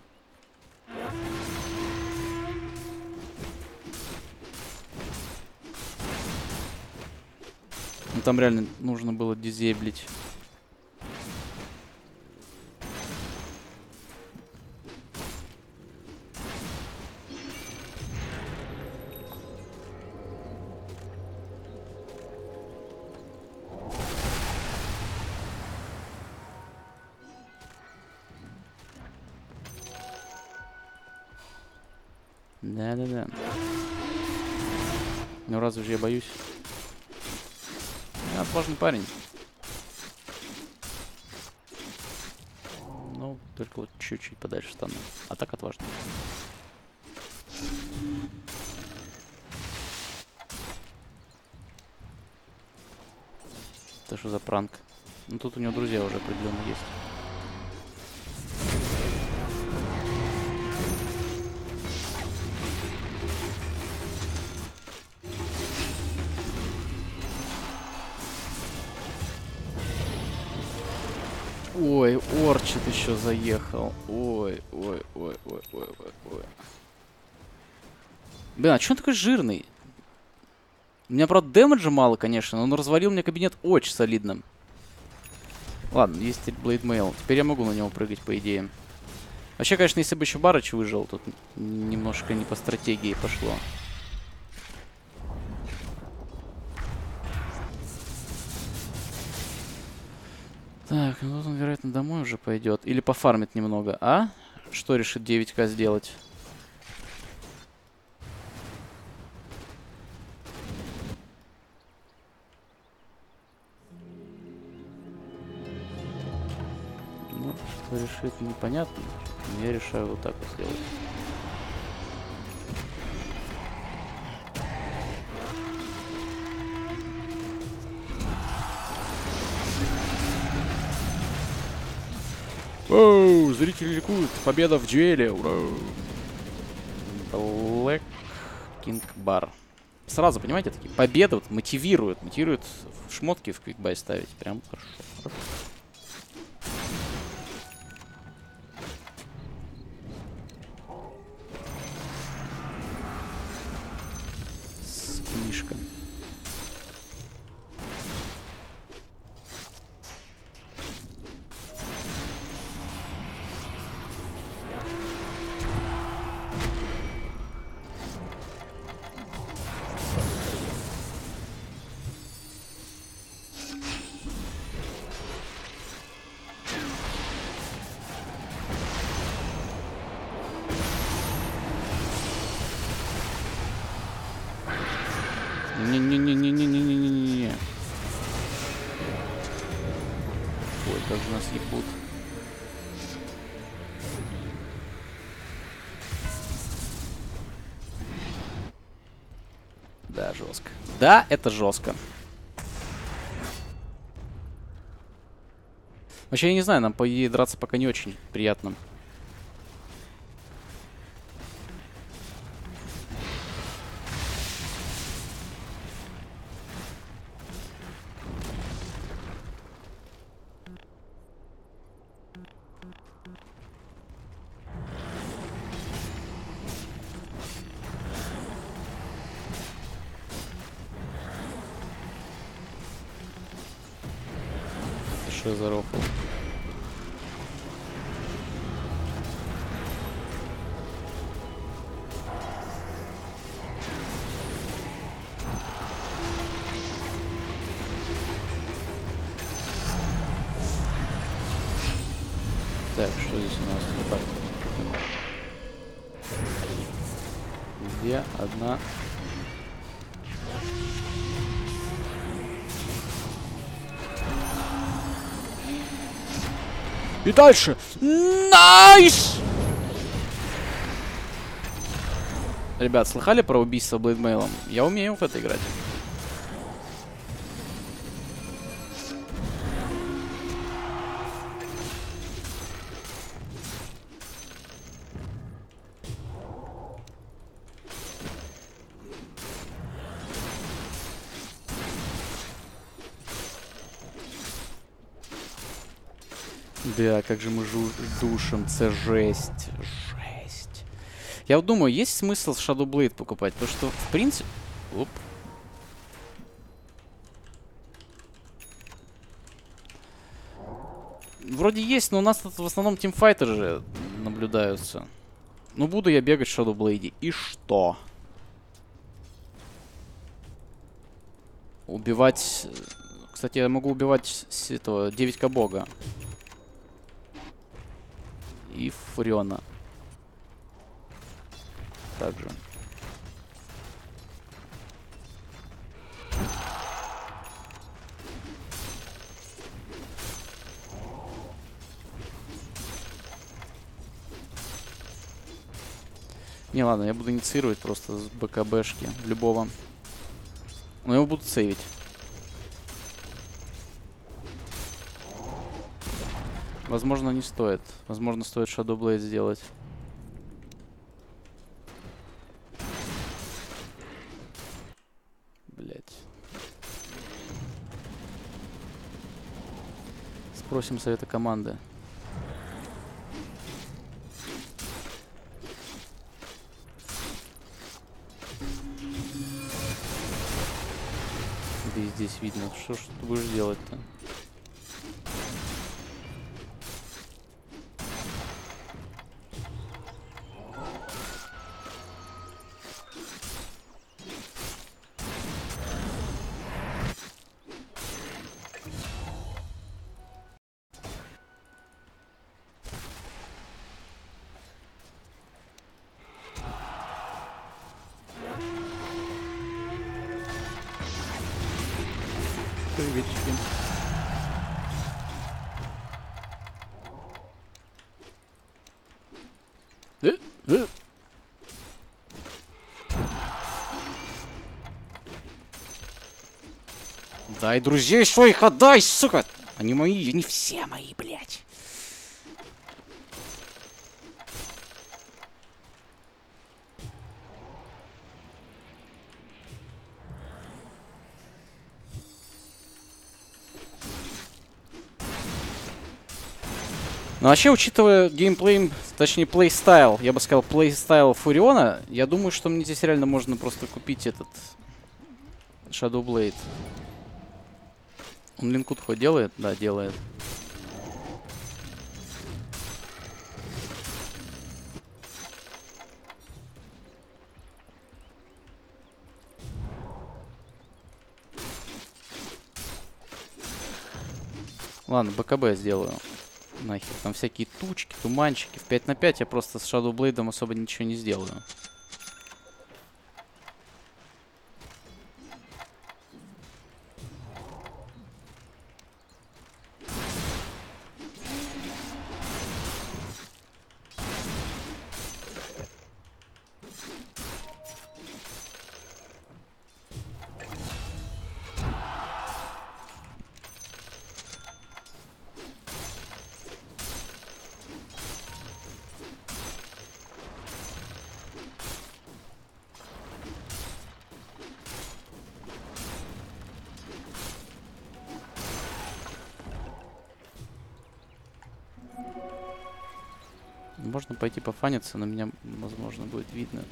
Ну там реально нужно было дизейблить. Даже я боюсь. А, Отважный парень. Ну, только вот чуть-чуть подальше стану. А так отважно. Это что за пранк? Ну тут у него друзья уже определенно есть. Орчит еще заехал. Ой, ой, ой, ой, ой, ой, ой. Блин, а че он такой жирный? У меня, правда, дэмэджа мало, конечно, но он развалил мне кабинет очень солидно. Ладно, есть Blade Mail. Теперь я могу на него прыгать, по идее. Вообще, конечно, если бы еще Барыч выжил, тут немножко не по стратегии пошло. Так, ну тут он, вероятно, домой уже пойдет. Или пофармит немного, а? Что решит 9к сделать? Ну, что решит, непонятно. Но Я решаю вот так вот сделать. Оу, зрители ликуют. Победа в дуэле. Ура. Black King Bar. Сразу, понимаете, такие победы вот мотивируют. Мотивируют шмотки в квикбай ставить. Прям хорошо. хорошо. Да, это жестко. Вообще, я не знаю, нам, по идее, драться пока не очень приятно. И дальше. Nice! Ребят, слыхали про убийство Blade Mail ом? Я умею в это играть. Как же мы душим, це жесть. Жесть. Я вот думаю, есть смысл Shadow Blade покупать? Потому что, в принципе... Оп. Вроде есть, но у нас тут в основном тимфайтеры же наблюдаются. Ну, буду я бегать в Shadow Blade. И что? Убивать... э, Кстати, я могу убивать этого 9к бога и Фуриона. Также. Не, ладно, я буду инициировать просто с БКБшки любого. Но его будут сейвить. Возможно, не стоит. Возможно, стоит Shadow Blade сделать. Блять. Спросим совета команды. Да и здесь видно. Что ж ты будешь делать-то? Дай друзей своих отдай, сука! Они мои, они все мои, блядь. Ну, вообще, учитывая геймплей, точнее, плейстайл, я бы сказал, плейстайл Фуриона, я думаю, что мне здесь реально можно просто купить этот Shadow Blade. Он линкут хоть делает? Да, делает. Ладно, БКБ сделаю. Нахер. Там всякие тучки, туманчики. В 5 на 5 я просто с Shadow Blade особо ничего не сделаю. Пойти пофаниться, но меня, возможно, будет видно.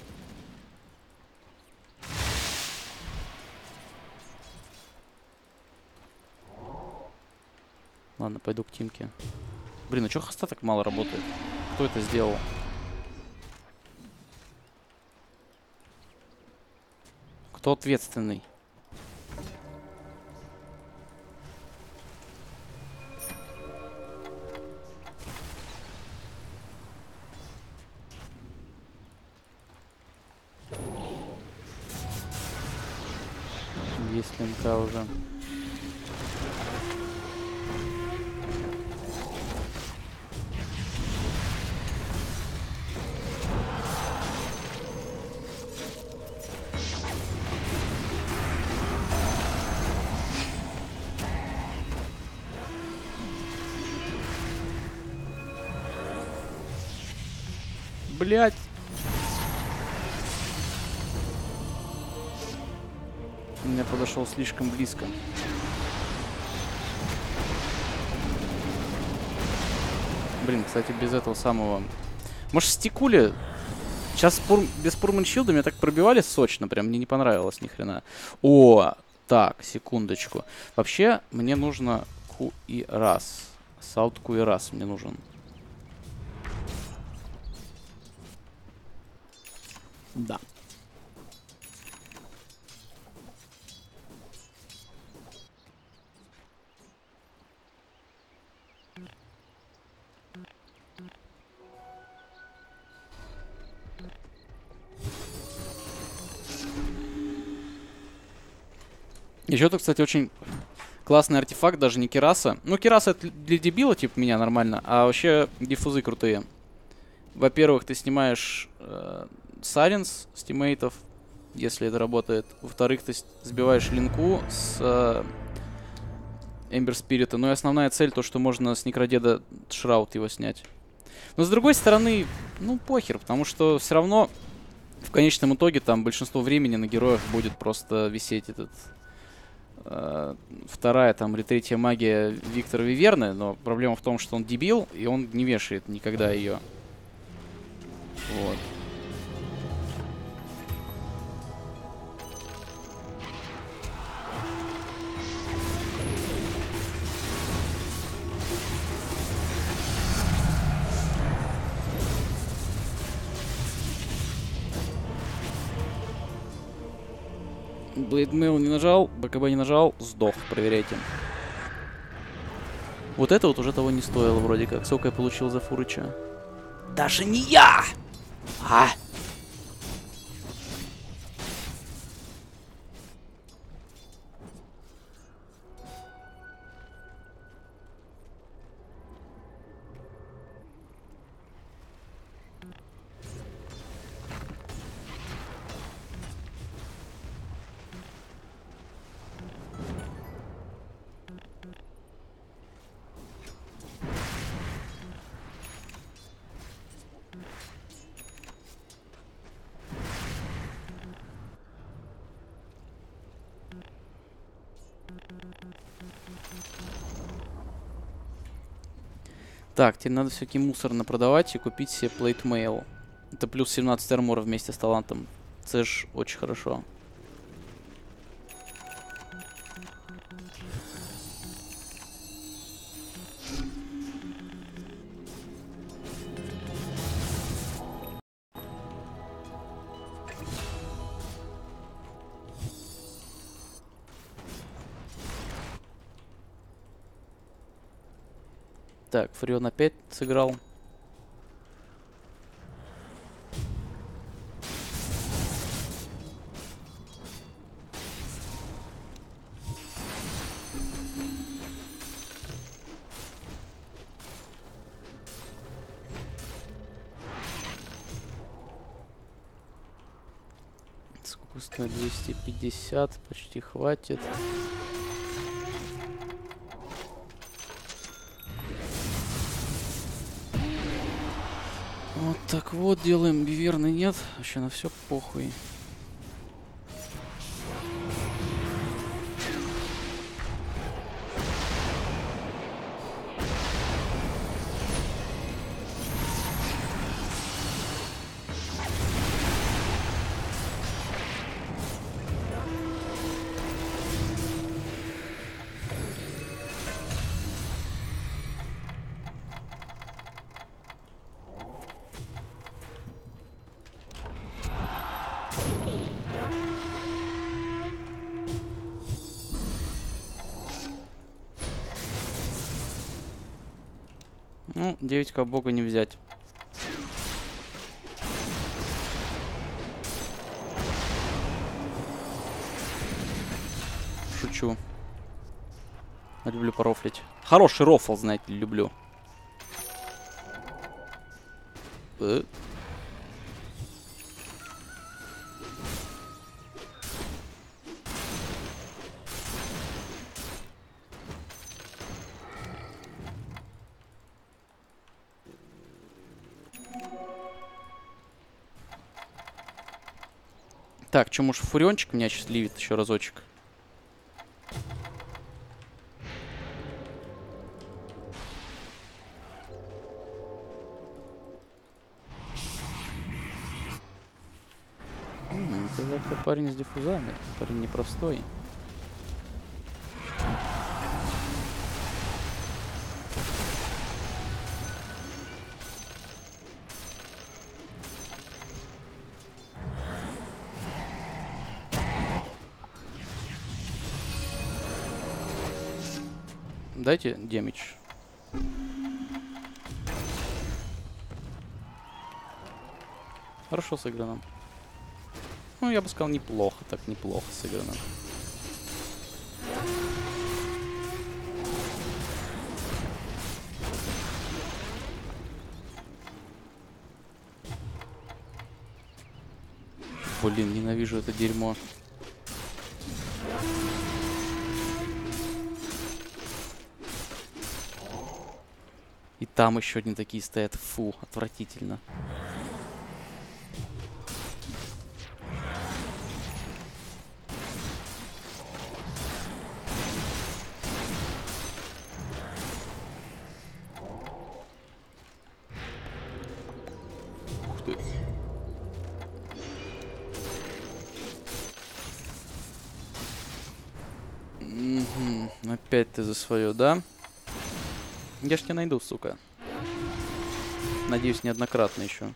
Ладно, пойду к Тимке. Блин, а чё хоста так мало работает? Кто это сделал? Кто ответственный? Блять. меня подошел слишком близко. Блин, кстати, без этого самого... Может, стекули? Сейчас пур... без Пурманшилда меня так пробивали сочно, прям мне не понравилось ни хрена. О, так, секундочку. Вообще, мне нужно Ку и раз. Саут Ку и раз мне нужен. Еще тут, кстати, очень классный артефакт, даже не кераса. Ну, кераса для дебила, типа меня нормально, а вообще диффузы крутые. Во-первых, ты снимаешь э, саренс с тиммейтов, если это работает. Во-вторых, ты сбиваешь линку с, э, Эмбер Спирита, но и основная цель то, что можно с Некродеда Шраут его снять. Но с другой стороны, ну похер, потому что все равно в конечном итоге там большинство времени на героях будет просто висеть этот вторая там или третья магия Виктора Виверны, но проблема в том, что он дебил и он не вешает никогда ее. Вот. Blade Mail не нажал, БКБ не нажал, сдох, проверяйте. Вот это вот уже того не стоило вроде как. Сколько я получил за Фурыча? Даже не я! А! Так, теперь надо всякий мусор продавать и купить себе Mail. Это плюс 17 армора вместе с талантом. Это ж очень хорошо. Так, Фреон опять сыграл. Стоит? 250, почти хватит. Вот делаем. Биверны нет. Вообще на все похуй. 9 к бога не взять. Шучу. Люблю порофлить. Хороший рофл, знаете, люблю. Так, что, может, фуриончик меня счастливит еще разочек? Это парень с диффузами. Парень непростой. Дайте демидж. Хорошо сыграно. Ну, я бы сказал, неплохо, так неплохо сыграно. Блин, ненавижу это дерьмо. Там еще одни такие стоят. Фу, отвратительно. Ух ты. Опять ты за свое, да? Я ж тебя найду, сука. Надеюсь, неоднократно еще.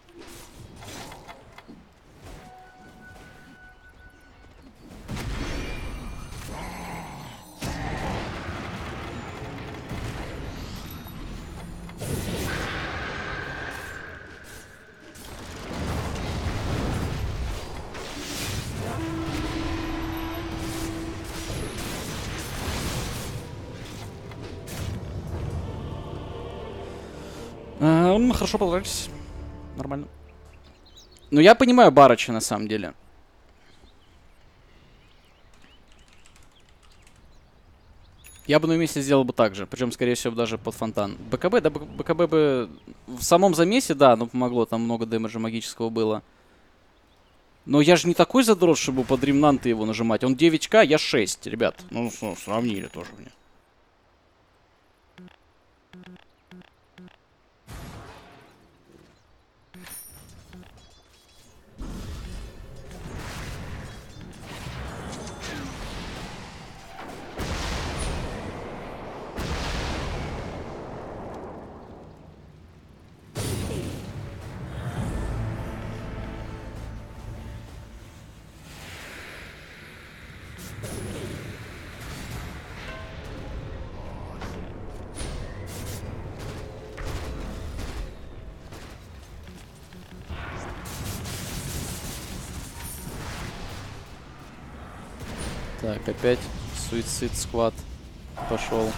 Хорошо подрались. Нормально. Ну, я понимаю Барыча, на самом деле. Я бы на месте сделал бы так же. Причем, скорее всего, даже под фонтан. БКБ, да, БКБ бы... В самом замесе, да, оно помогло. Там много дэмэджа магического было. Но я же не такой задрот, чтобы под ремнанты его нажимать. Он 9к, я 6, ребят. Ну, сравнили тоже мне. Опять суицид сквад пошел.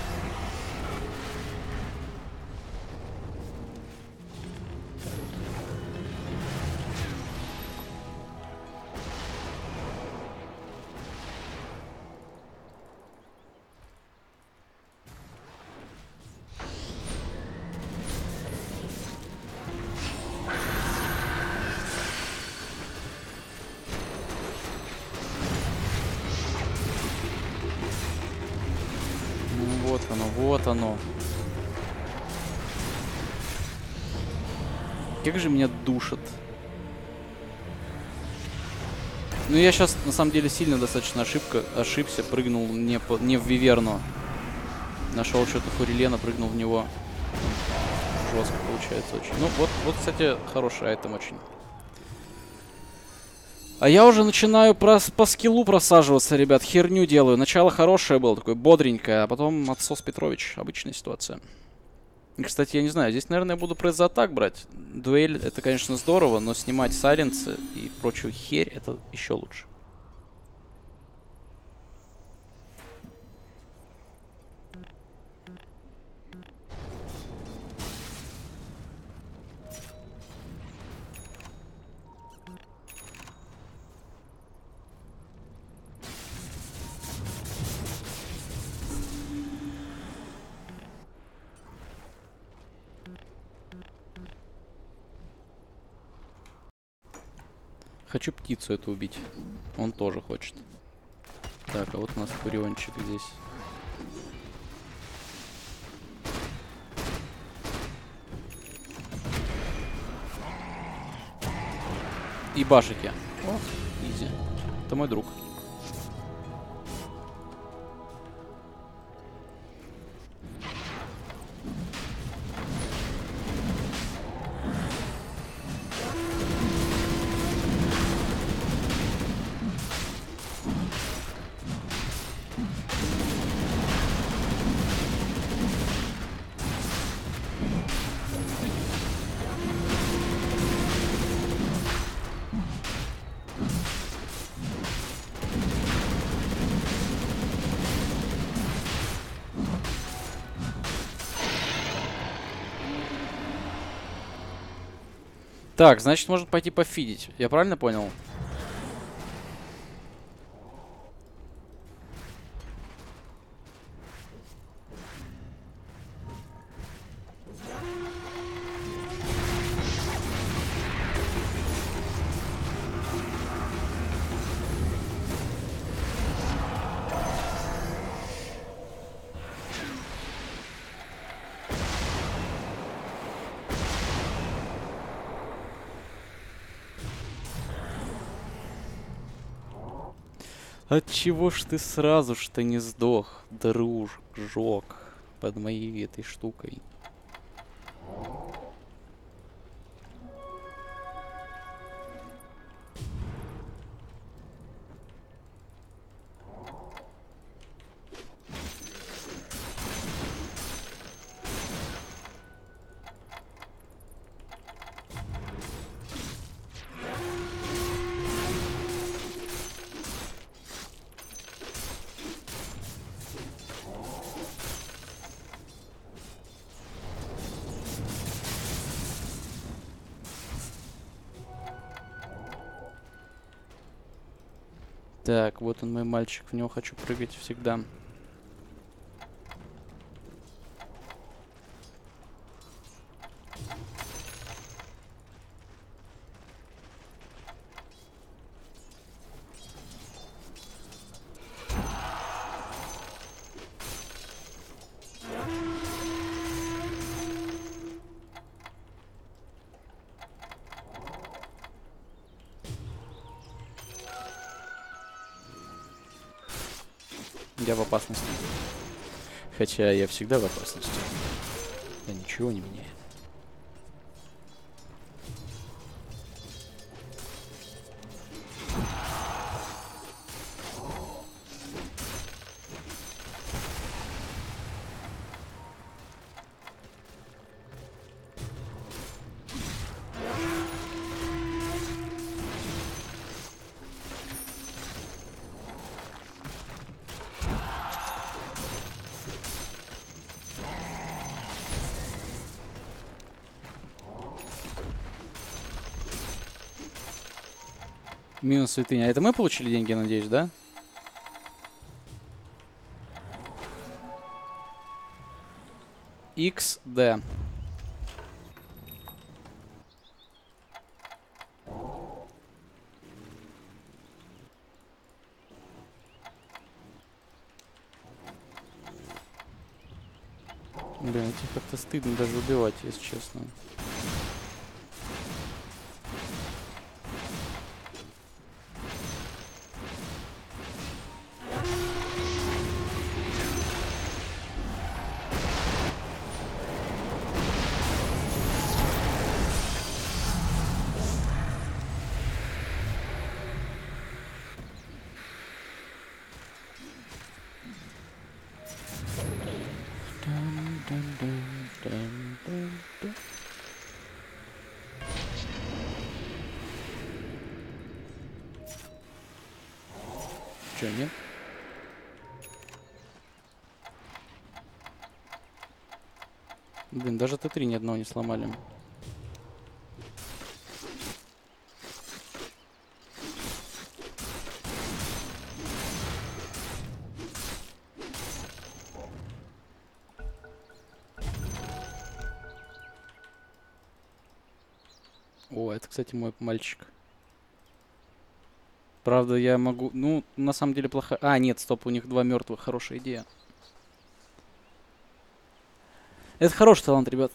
Душит. Ну я сейчас на самом деле сильно достаточно ошибка, ошибся, прыгнул не, по, не в Виверну. Нашел что-то Фурилена, прыгнул в него. Жестко получается очень. Ну вот, вот, кстати, хороший айтем очень. А я уже начинаю прос- по скиллу просаживаться, ребят. Херню делаю. Начало хорошее было, такое бодренькое, а потом отсос Петрович. Обычная ситуация. Кстати, я не знаю, здесь, наверное, я буду пресс за атак брать. Дуэль, это, конечно, здорово, но снимать сайленсы и прочую херь, это еще лучше. Хочу птицу эту убить. Он тоже хочет. Так, а вот у нас Фуриончик здесь. И башики. О, изи. Это мой друг. Так, значит, можно пойти пофидить. Я правильно понял? От чего ж ты сразу ты не сдох, дружок, под моей этой штукой? Вот он мой мальчик, в него хочу прыгать всегда. Опасности. Хотя я всегда в опасности. Да ничего не меняет. Святыня. А это мы получили деньги, надеюсь, да? XD. Блин, этих как-то стыдно даже убивать, если честно. Т3 ни одного не сломали. О, это, кстати, мой мальчик. Правда, я могу... Ну, на самом деле плохо... А, нет, стоп, у них два мертвых. Хорошая идея. Это хороший талант, ребят.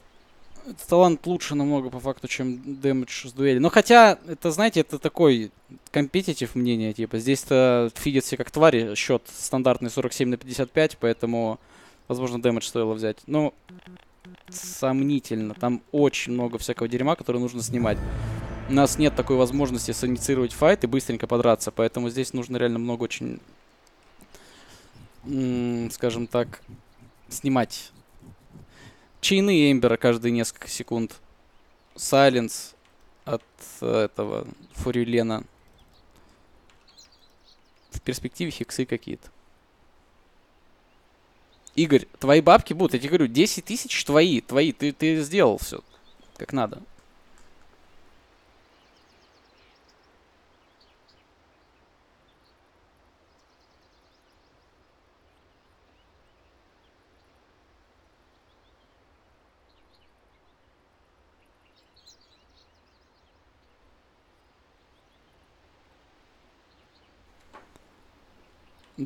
Талант лучше намного по факту, чем дэмэдж с дуэли. Но хотя, это, знаете, это такой компетитив мнение, типа. Здесь-то фидят все как твари. Счет стандартный 47 на 55, поэтому, возможно, дэмэдж стоило взять. Но сомнительно. Там очень много всякого дерьма, которое нужно снимать. У нас нет такой возможности синициировать файт и быстренько подраться, поэтому здесь нужно реально много очень, скажем так, снимать. Чайны Эмбера каждые несколько секунд. Сайленс от э, этого Фурилена. В перспективе хиксы какие-то. Игорь, твои бабки будут, я тебе говорю, 10 тысяч твои, твои, ты, ты сделал все как надо.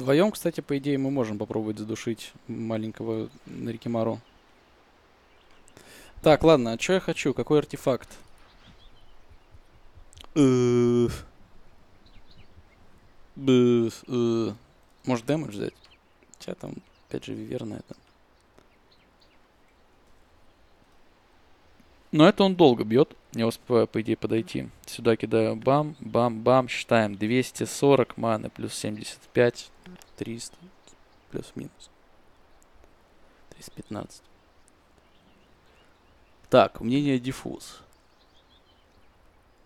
Вдвоем, кстати, по идее, мы можем попробовать задушить маленького Нарикимару. Так, ладно, а что я хочу? Какой артефакт? Э, Может, дэмэдж взять? Хотя там, опять же, виверна это. Но это он долго бьет. Не успеваю, по идее, подойти. Сюда кидаю бам, бам, бам. Считаем 240 маны плюс 75. 300. Плюс-минус. 315. Так, мнение диффуз.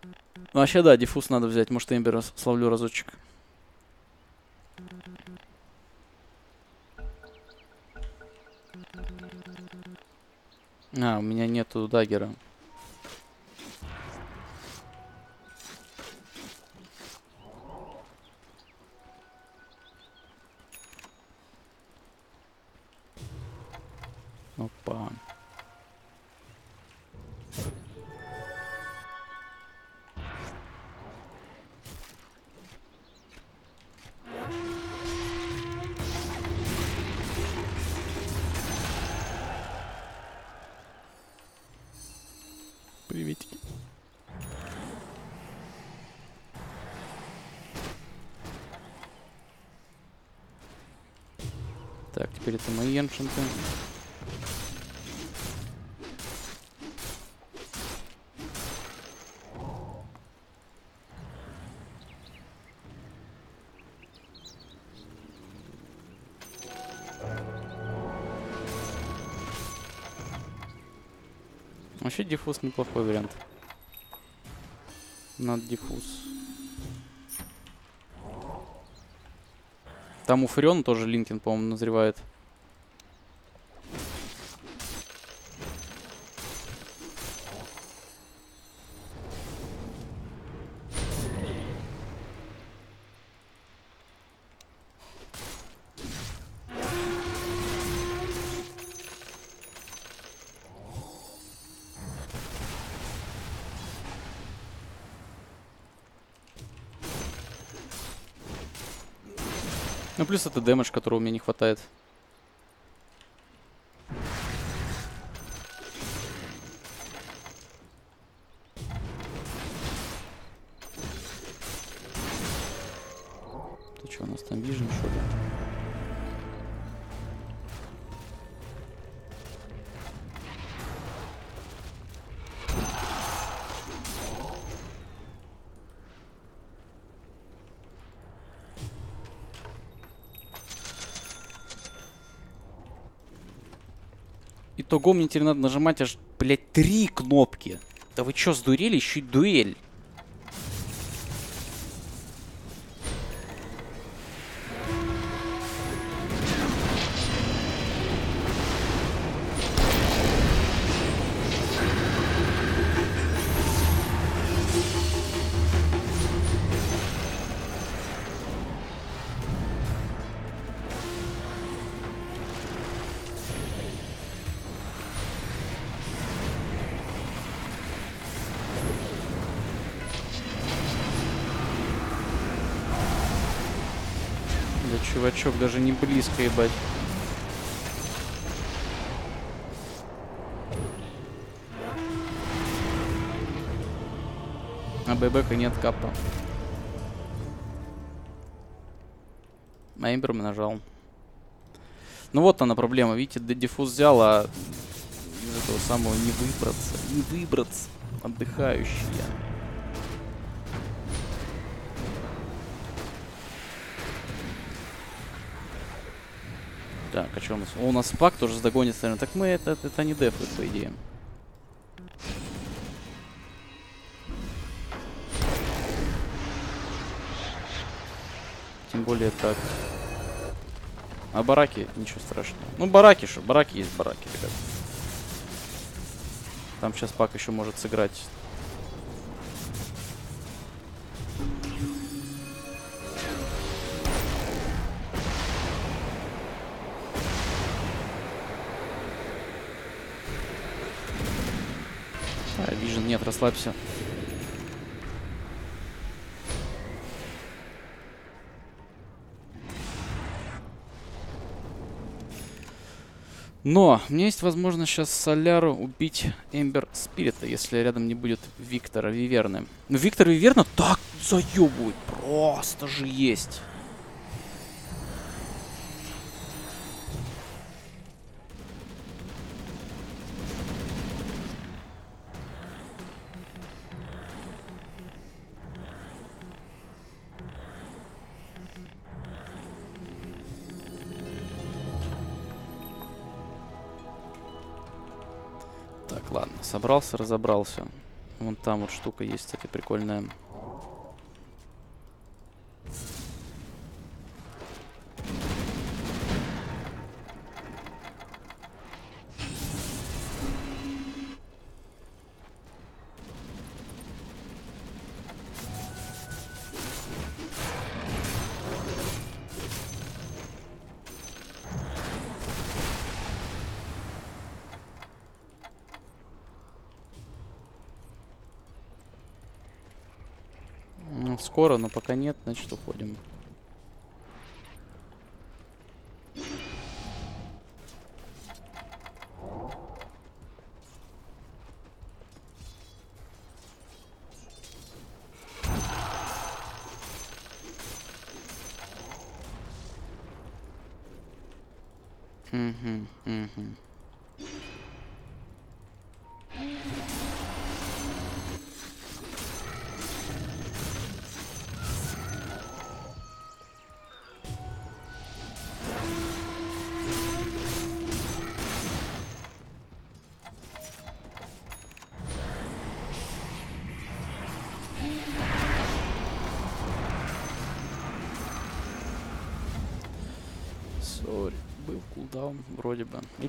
Ну, вообще, да, диффуз надо взять. Может, Эмбера словлю разочек. А, у меня нету даггера. Диффуз неплохой вариант. Над диффуз. Там у Фариона тоже Линкин, по-моему, назревает. Плюс это дэмэдж, которого мне не хватает. Итого мне теперь надо нажимать аж, блядь, три кнопки. Да вы чё, сдурели? Еще и дуэль. Чувачок даже не близко, ебать. А ББК нет капа. А Эмбером нажал. Ну вот она проблема, видите, д- диффуз взял, а из этого самого не выбраться. Не выбраться. Отдыхающий Так, а что у нас? О, у нас пак тоже догонит, наверное. Так мы это, это не дефают, по идее. Тем более так. А бараки, ничего страшного. Ну, бараки что? Бараки есть бараки, ребят. Там сейчас пак еще может сыграть. Расслабься. Но у меня есть возможность сейчас Соляру убить Эмбер Спирита, если рядом не будет Виктора Виверны. Ну, Виктор Виверна так заебывают. Просто же есть. Ладно, собрался, разобрался. Вон там вот штука есть, кстати, прикольная. Скоро, но пока нет, значит уходим.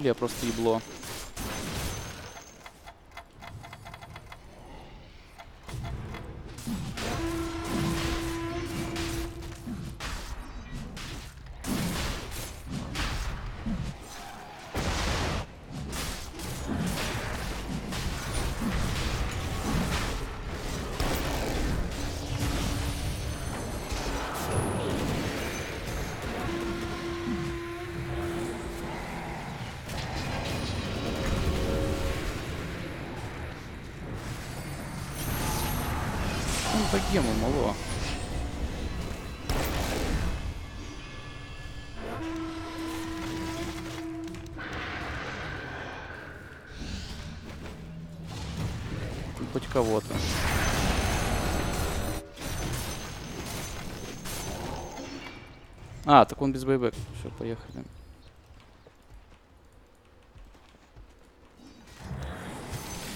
Или я просто ебло. А, так он без байбека. Все, поехали.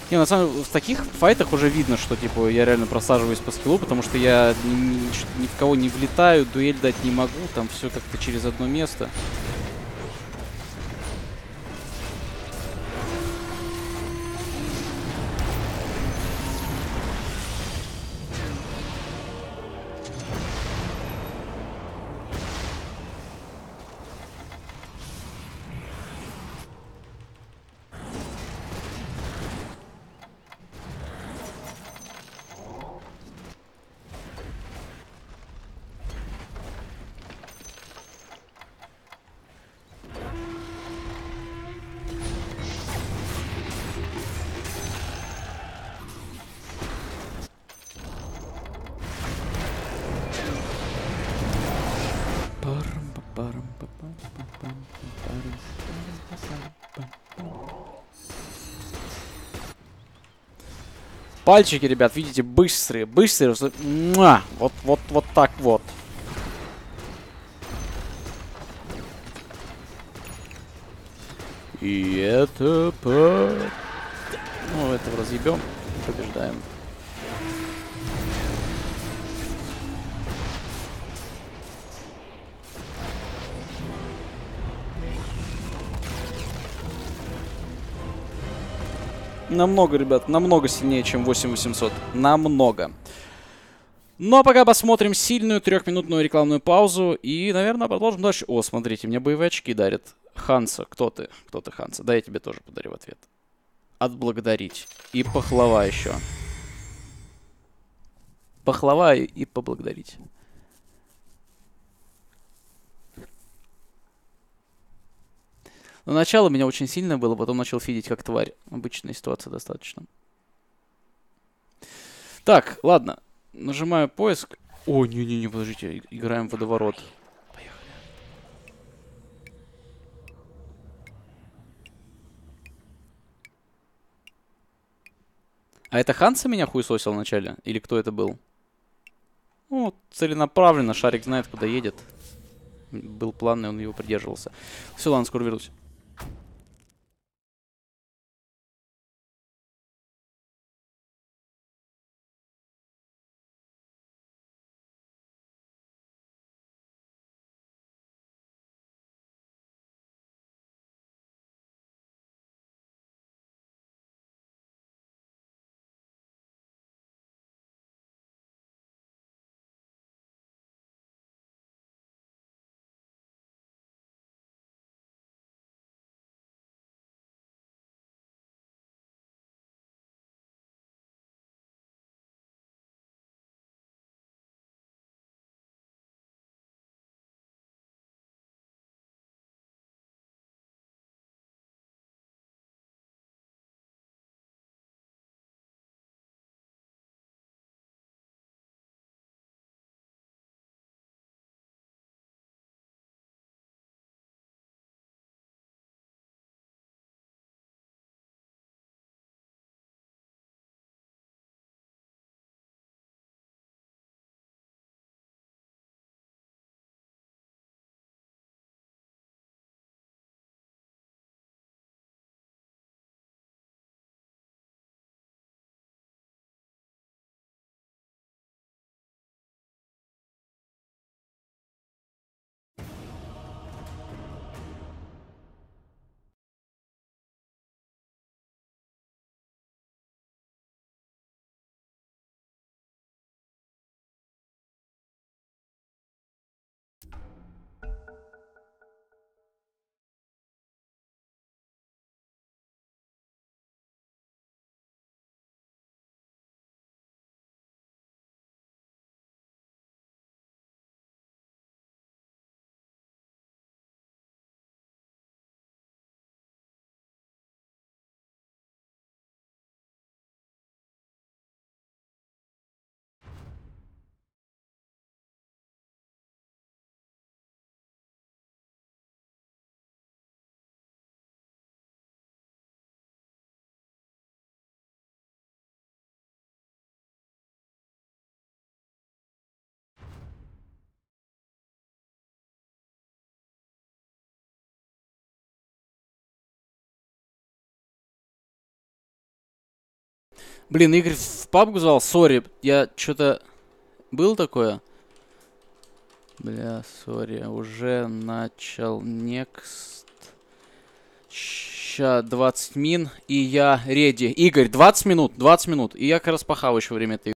Не, на самом деле, в таких файтах уже видно, что, типа, я реально просаживаюсь по скиллу, потому что я ни, ни- ни в кого не влетаю, дуэль дать не могу, там все как-то через одно место. Пальчики, ребят, видите, быстрые, быстрые. муа, Вот, вот, вот так вот. И это по... Ну, этого разъебем. Побеждаем. Намного, ребят, намного сильнее, чем 8800. Намного. Ну а пока посмотрим сильную трехминутную рекламную паузу и, наверное, продолжим дальше. О, смотрите, мне боевые очки дарят. Ханса, кто ты? Кто ты, Ханса? Да, я тебе тоже подарю в ответ. Отблагодарить. И пахлава еще. Пахлава и, и поблагодарить. Начало меня очень сильно было, потом начал фидить как тварь. Обычная ситуация достаточно. Так, ладно. Нажимаю поиск. О, не-не-не, подождите, играем в водоворот. А это Ханса меня хуесосил вначале? Или кто это был? Ну, целенаправленно, Шарик знает, куда едет. Был план, и он его придерживался. Все, ладно, скоро вернусь. Блин, Игорь в пабгу звал, сори, я что-то... Был такое? Бля, сори, уже начал next. Ща 20 мин, и я реди. Игорь, 20 минут, 20 минут. И я как раз похаваю еще время этой